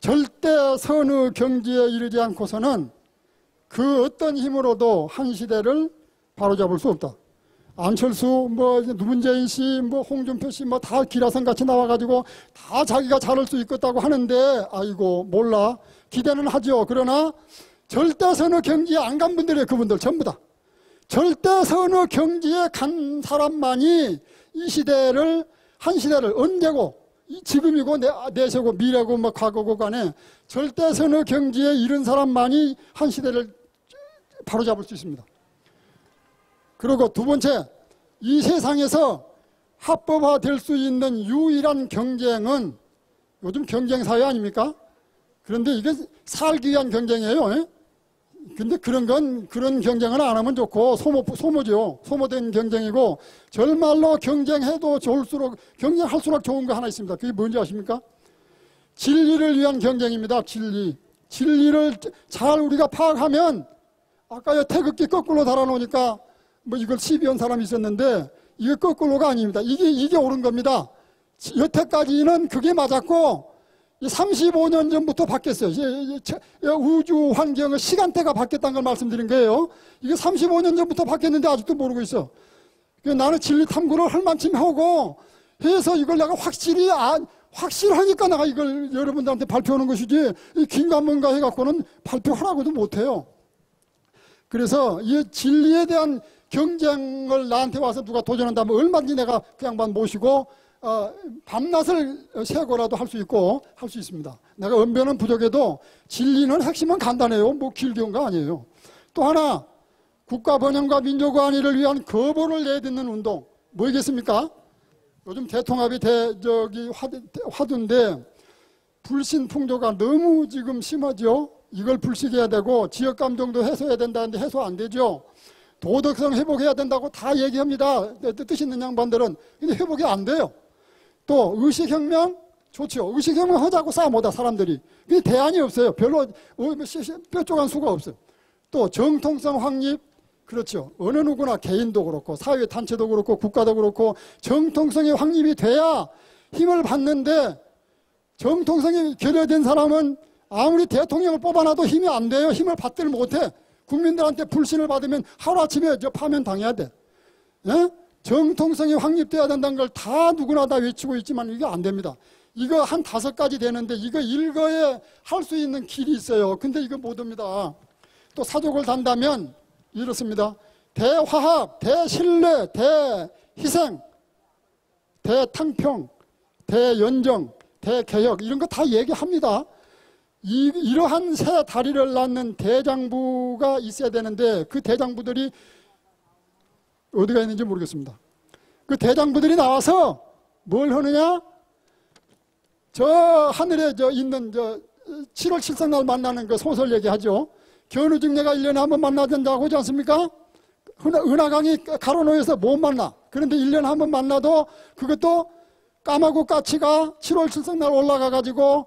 절대 선의 경지에 이르지 않고서는 그 어떤 힘으로도 한 시대를 바로잡을 수 없다. 안철수, 뭐 문재인 씨, 뭐 홍준표 씨, 뭐 다 기라성 같이 나와가지고 다 자기가 잘할 수 있겠다고 하는데 아이고 몰라 기대는 하죠. 그러나 절대 선의 경지에 안 간 분들이에요. 그분들 전부 다. 절대 선의 경지에 간 사람만이 이 시대를 한 시대를 언제고 지금이고 내, 내세고 미래고 뭐 과거고 간에 절대 선의 경지에 이른 사람만이 한 시대를 바로잡을 수 있습니다. 그리고 두 번째, 이 세상에서 합법화 될 수 있는 유일한 경쟁은 요즘 경쟁 사회 아닙니까? 그런데 이게 살기 위한 경쟁이에요. 에? 근데 그런 건 그런 경쟁은 안 하면 좋고 소모 소모죠. 소모된 경쟁이고 정말로 경쟁해도 좋을수록 경쟁할수록 좋은 거 하나 있습니다. 그게 뭔지 아십니까? 진리를 위한 경쟁입니다. 진리. 진리를 잘 우리가 파악하면 아까 태극기 거꾸로 달아놓으니까 뭐 이걸 시비한 사람이 있었는데 이게 거꾸로가 아닙니다. 이게 이게 옳은 겁니다. 여태까지는 그게 맞았고 35년 전부터 바뀌었어요. 우주 환경의 시간대가 바뀌었다는 걸 말씀드린 거예요. 이게 35년 전부터 바뀌었는데 아직도 모르고 있어. 나는 진리 탐구를 할 만큼 하고 해서 이걸 내가 확실히 아, 확실하니까 내가 이걸 여러분들한테 발표하는 것이지 긴가뭔가 해갖고는 발표하라고도 못해요. 그래서 이 진리에 대한 경쟁을 나한테 와서 누가 도전한다면 얼마든지 내가 그 양반 모시고 어, 밤낮을 세고라도 할 수 있고 할 수 있습니다. 내가 언변은 부족해도 진리는 핵심은 간단해요. 뭐 길게운 거 아니에요. 또 하나 국가 번영과 민족 안위를 위한 거부를 내딛는 운동 뭐겠습니까? 요즘 대통합이 대, 저기 화두, 화두인데 불신 풍조가 너무 지금 심하죠. 이걸 불식해야 되고 지역 감정도 해소해야 된다는데 해소 안 되죠. 도덕성 회복해야 된다고 다 얘기합니다. 뜻 있는 양반들은 근데 회복이 안 돼요. 또 의식혁명 좋죠. 의식혁명 하자고 싸우다 사람들이. 근데 대안이 없어요. 별로 어, 뾰족한 수가 없어요. 또 정통성 확립 그렇죠. 어느 누구나 개인도 그렇고 사회 단체도 그렇고 국가도 그렇고 정통성이 확립이 돼야 힘을 받는데 정통성이 결여된 사람은 아무리 대통령을 뽑아놔도 힘이 안 돼요. 힘을 받지를 못해. 국민들한테 불신을 받으면 하루아침에 저 파면 당해야 돼. 예? 정통성이 확립돼야 된다는 걸 다 누구나 다 외치고 있지만 이게 안 됩니다. 이거 한 다섯 가지 되는데 이거 일거에 할 수 있는 길이 있어요. 근데 이거 못 옵니다. 또 사족을 단다면 이렇습니다. 대화합, 대신뢰, 대희생, 대탕평, 대연정, 대개혁 이런 거 다 얘기합니다. 이, 이러한 새 다리를 낳는 대장부가 있어야 되는데 그 대장부들이 어디가 있는지 모르겠습니다. 그 대장부들이 나와서 뭘 하느냐? 저 하늘에 저 있는 저 7월 7성날 만나는 그 소설 얘기하죠. 견우직녀가 1년에 한 번 만나야 된다고 하지 않습니까? 은하, 은하강이 가로놓여서 못 만나. 그런데 1년에 한 번 만나도 그것도 까마고 까치가 7월 7성날 올라가 가지고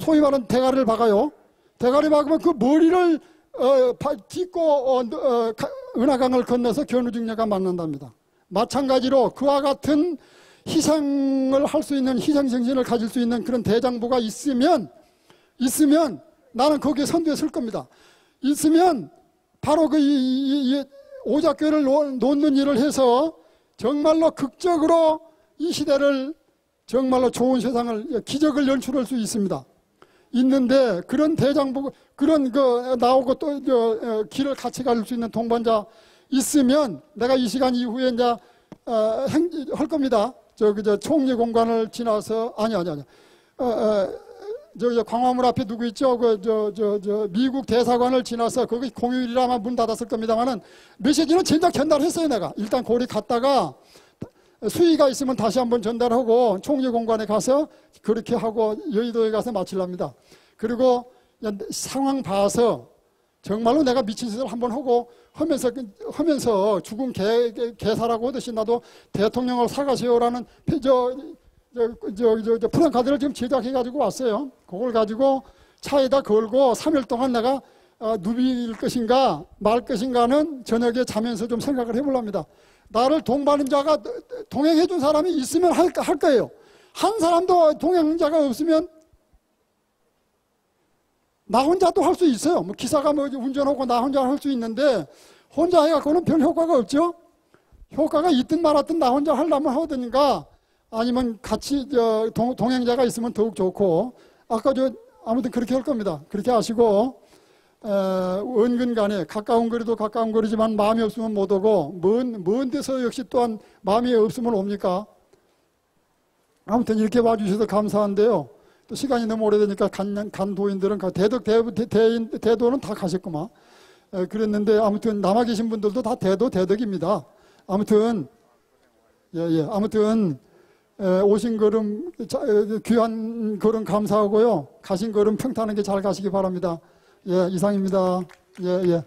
소위 말하는 대가리를 박아요. 대가리 박으면 그 머리를 어, 바, 딛고 어, 어, 가, 은하강을 건너서 견우직녀가 만난답니다. 마찬가지로 그와 같은 희생을 할 수 있는 희생정신을 가질 수 있는 그런 대장부가 있으면 있으면 나는 거기에 선두에 설 겁니다. 있으면 바로 그 이, 이, 이 오작교를 놓는 일을 해서 정말로 극적으로 이 시대를 정말로 좋은 세상을 기적을 연출할 수 있습니다. 있는데 그런 대장부 그런 그 나오고 또 저, 길을 같이 갈 수 있는 동반자 있으면 내가 이 시간 이후에 이제 어, 행, 할 겁니다. 저 그저 총리 공간을 지나서 아니 아니 아니. 어, 어, 저, 저 광화문 앞에 누구 있죠? 그 저 저 저 미국 대사관을 지나서 거기 공휴일이라만 문 닫았을 겁니다만은 메시지는 진작 전달했어요 내가. 일단 거기 갔다가 수위가 있으면 다시 한번 전달하고 총리 공간에 가서 그렇게 하고 여의도에 가서 마칠랍니다. 그리고 상황 봐서 정말로 내가 미친 짓을 한번 하고 하면서 하면서 죽은 개, 개 사라고 하듯이 나도 대통령을 사가세요라는 저, 저, 저, 저, 저 프랑카드를 지금 제작해 가지고 왔어요. 그걸 가지고 차에다 걸고 3일 동안 내가 어, 누빌 것인가 말 것인가는 저녁에 자면서 좀 생각을 해보랍니다. 나를 동반한 자가 동행해 준 사람이 있으면 할, 할 거예요. 한 사람도 동행자가 없으면 나 혼자도 할 수 있어요. 뭐 기사가 뭐 운전하고 나 혼자 할 수 있는데 혼자 해갖고는 별 효과가 없죠. 효과가 있든 말았든 나 혼자 하려면 하든가 아니면 같이 동행자가 있으면 더욱 좋고 아까 저 아무튼 그렇게 할 겁니다. 그렇게 하시고 어, 은근 간에 가까운 거리도 가까운 거리지만 마음이 없으면 못 오고 먼, 먼 데서 역시 또한 마음이 없으면 옵니까? 아무튼 이렇게 와주셔서 감사한데요. 또 시간이 너무 오래되니까 간, 간 도인들은 대덕 대, 대, 대도는 다 가셨구만. 에, 그랬는데 아무튼 남아 계신 분들도 다 대도 대덕입니다. 아무튼 예, 예. 아무튼 에, 오신 걸음 자, 에, 귀한 걸음 감사하고요. 가신 걸음 평탄하게 잘 가시기 바랍니다. 예, 이상입니다. 예, 예.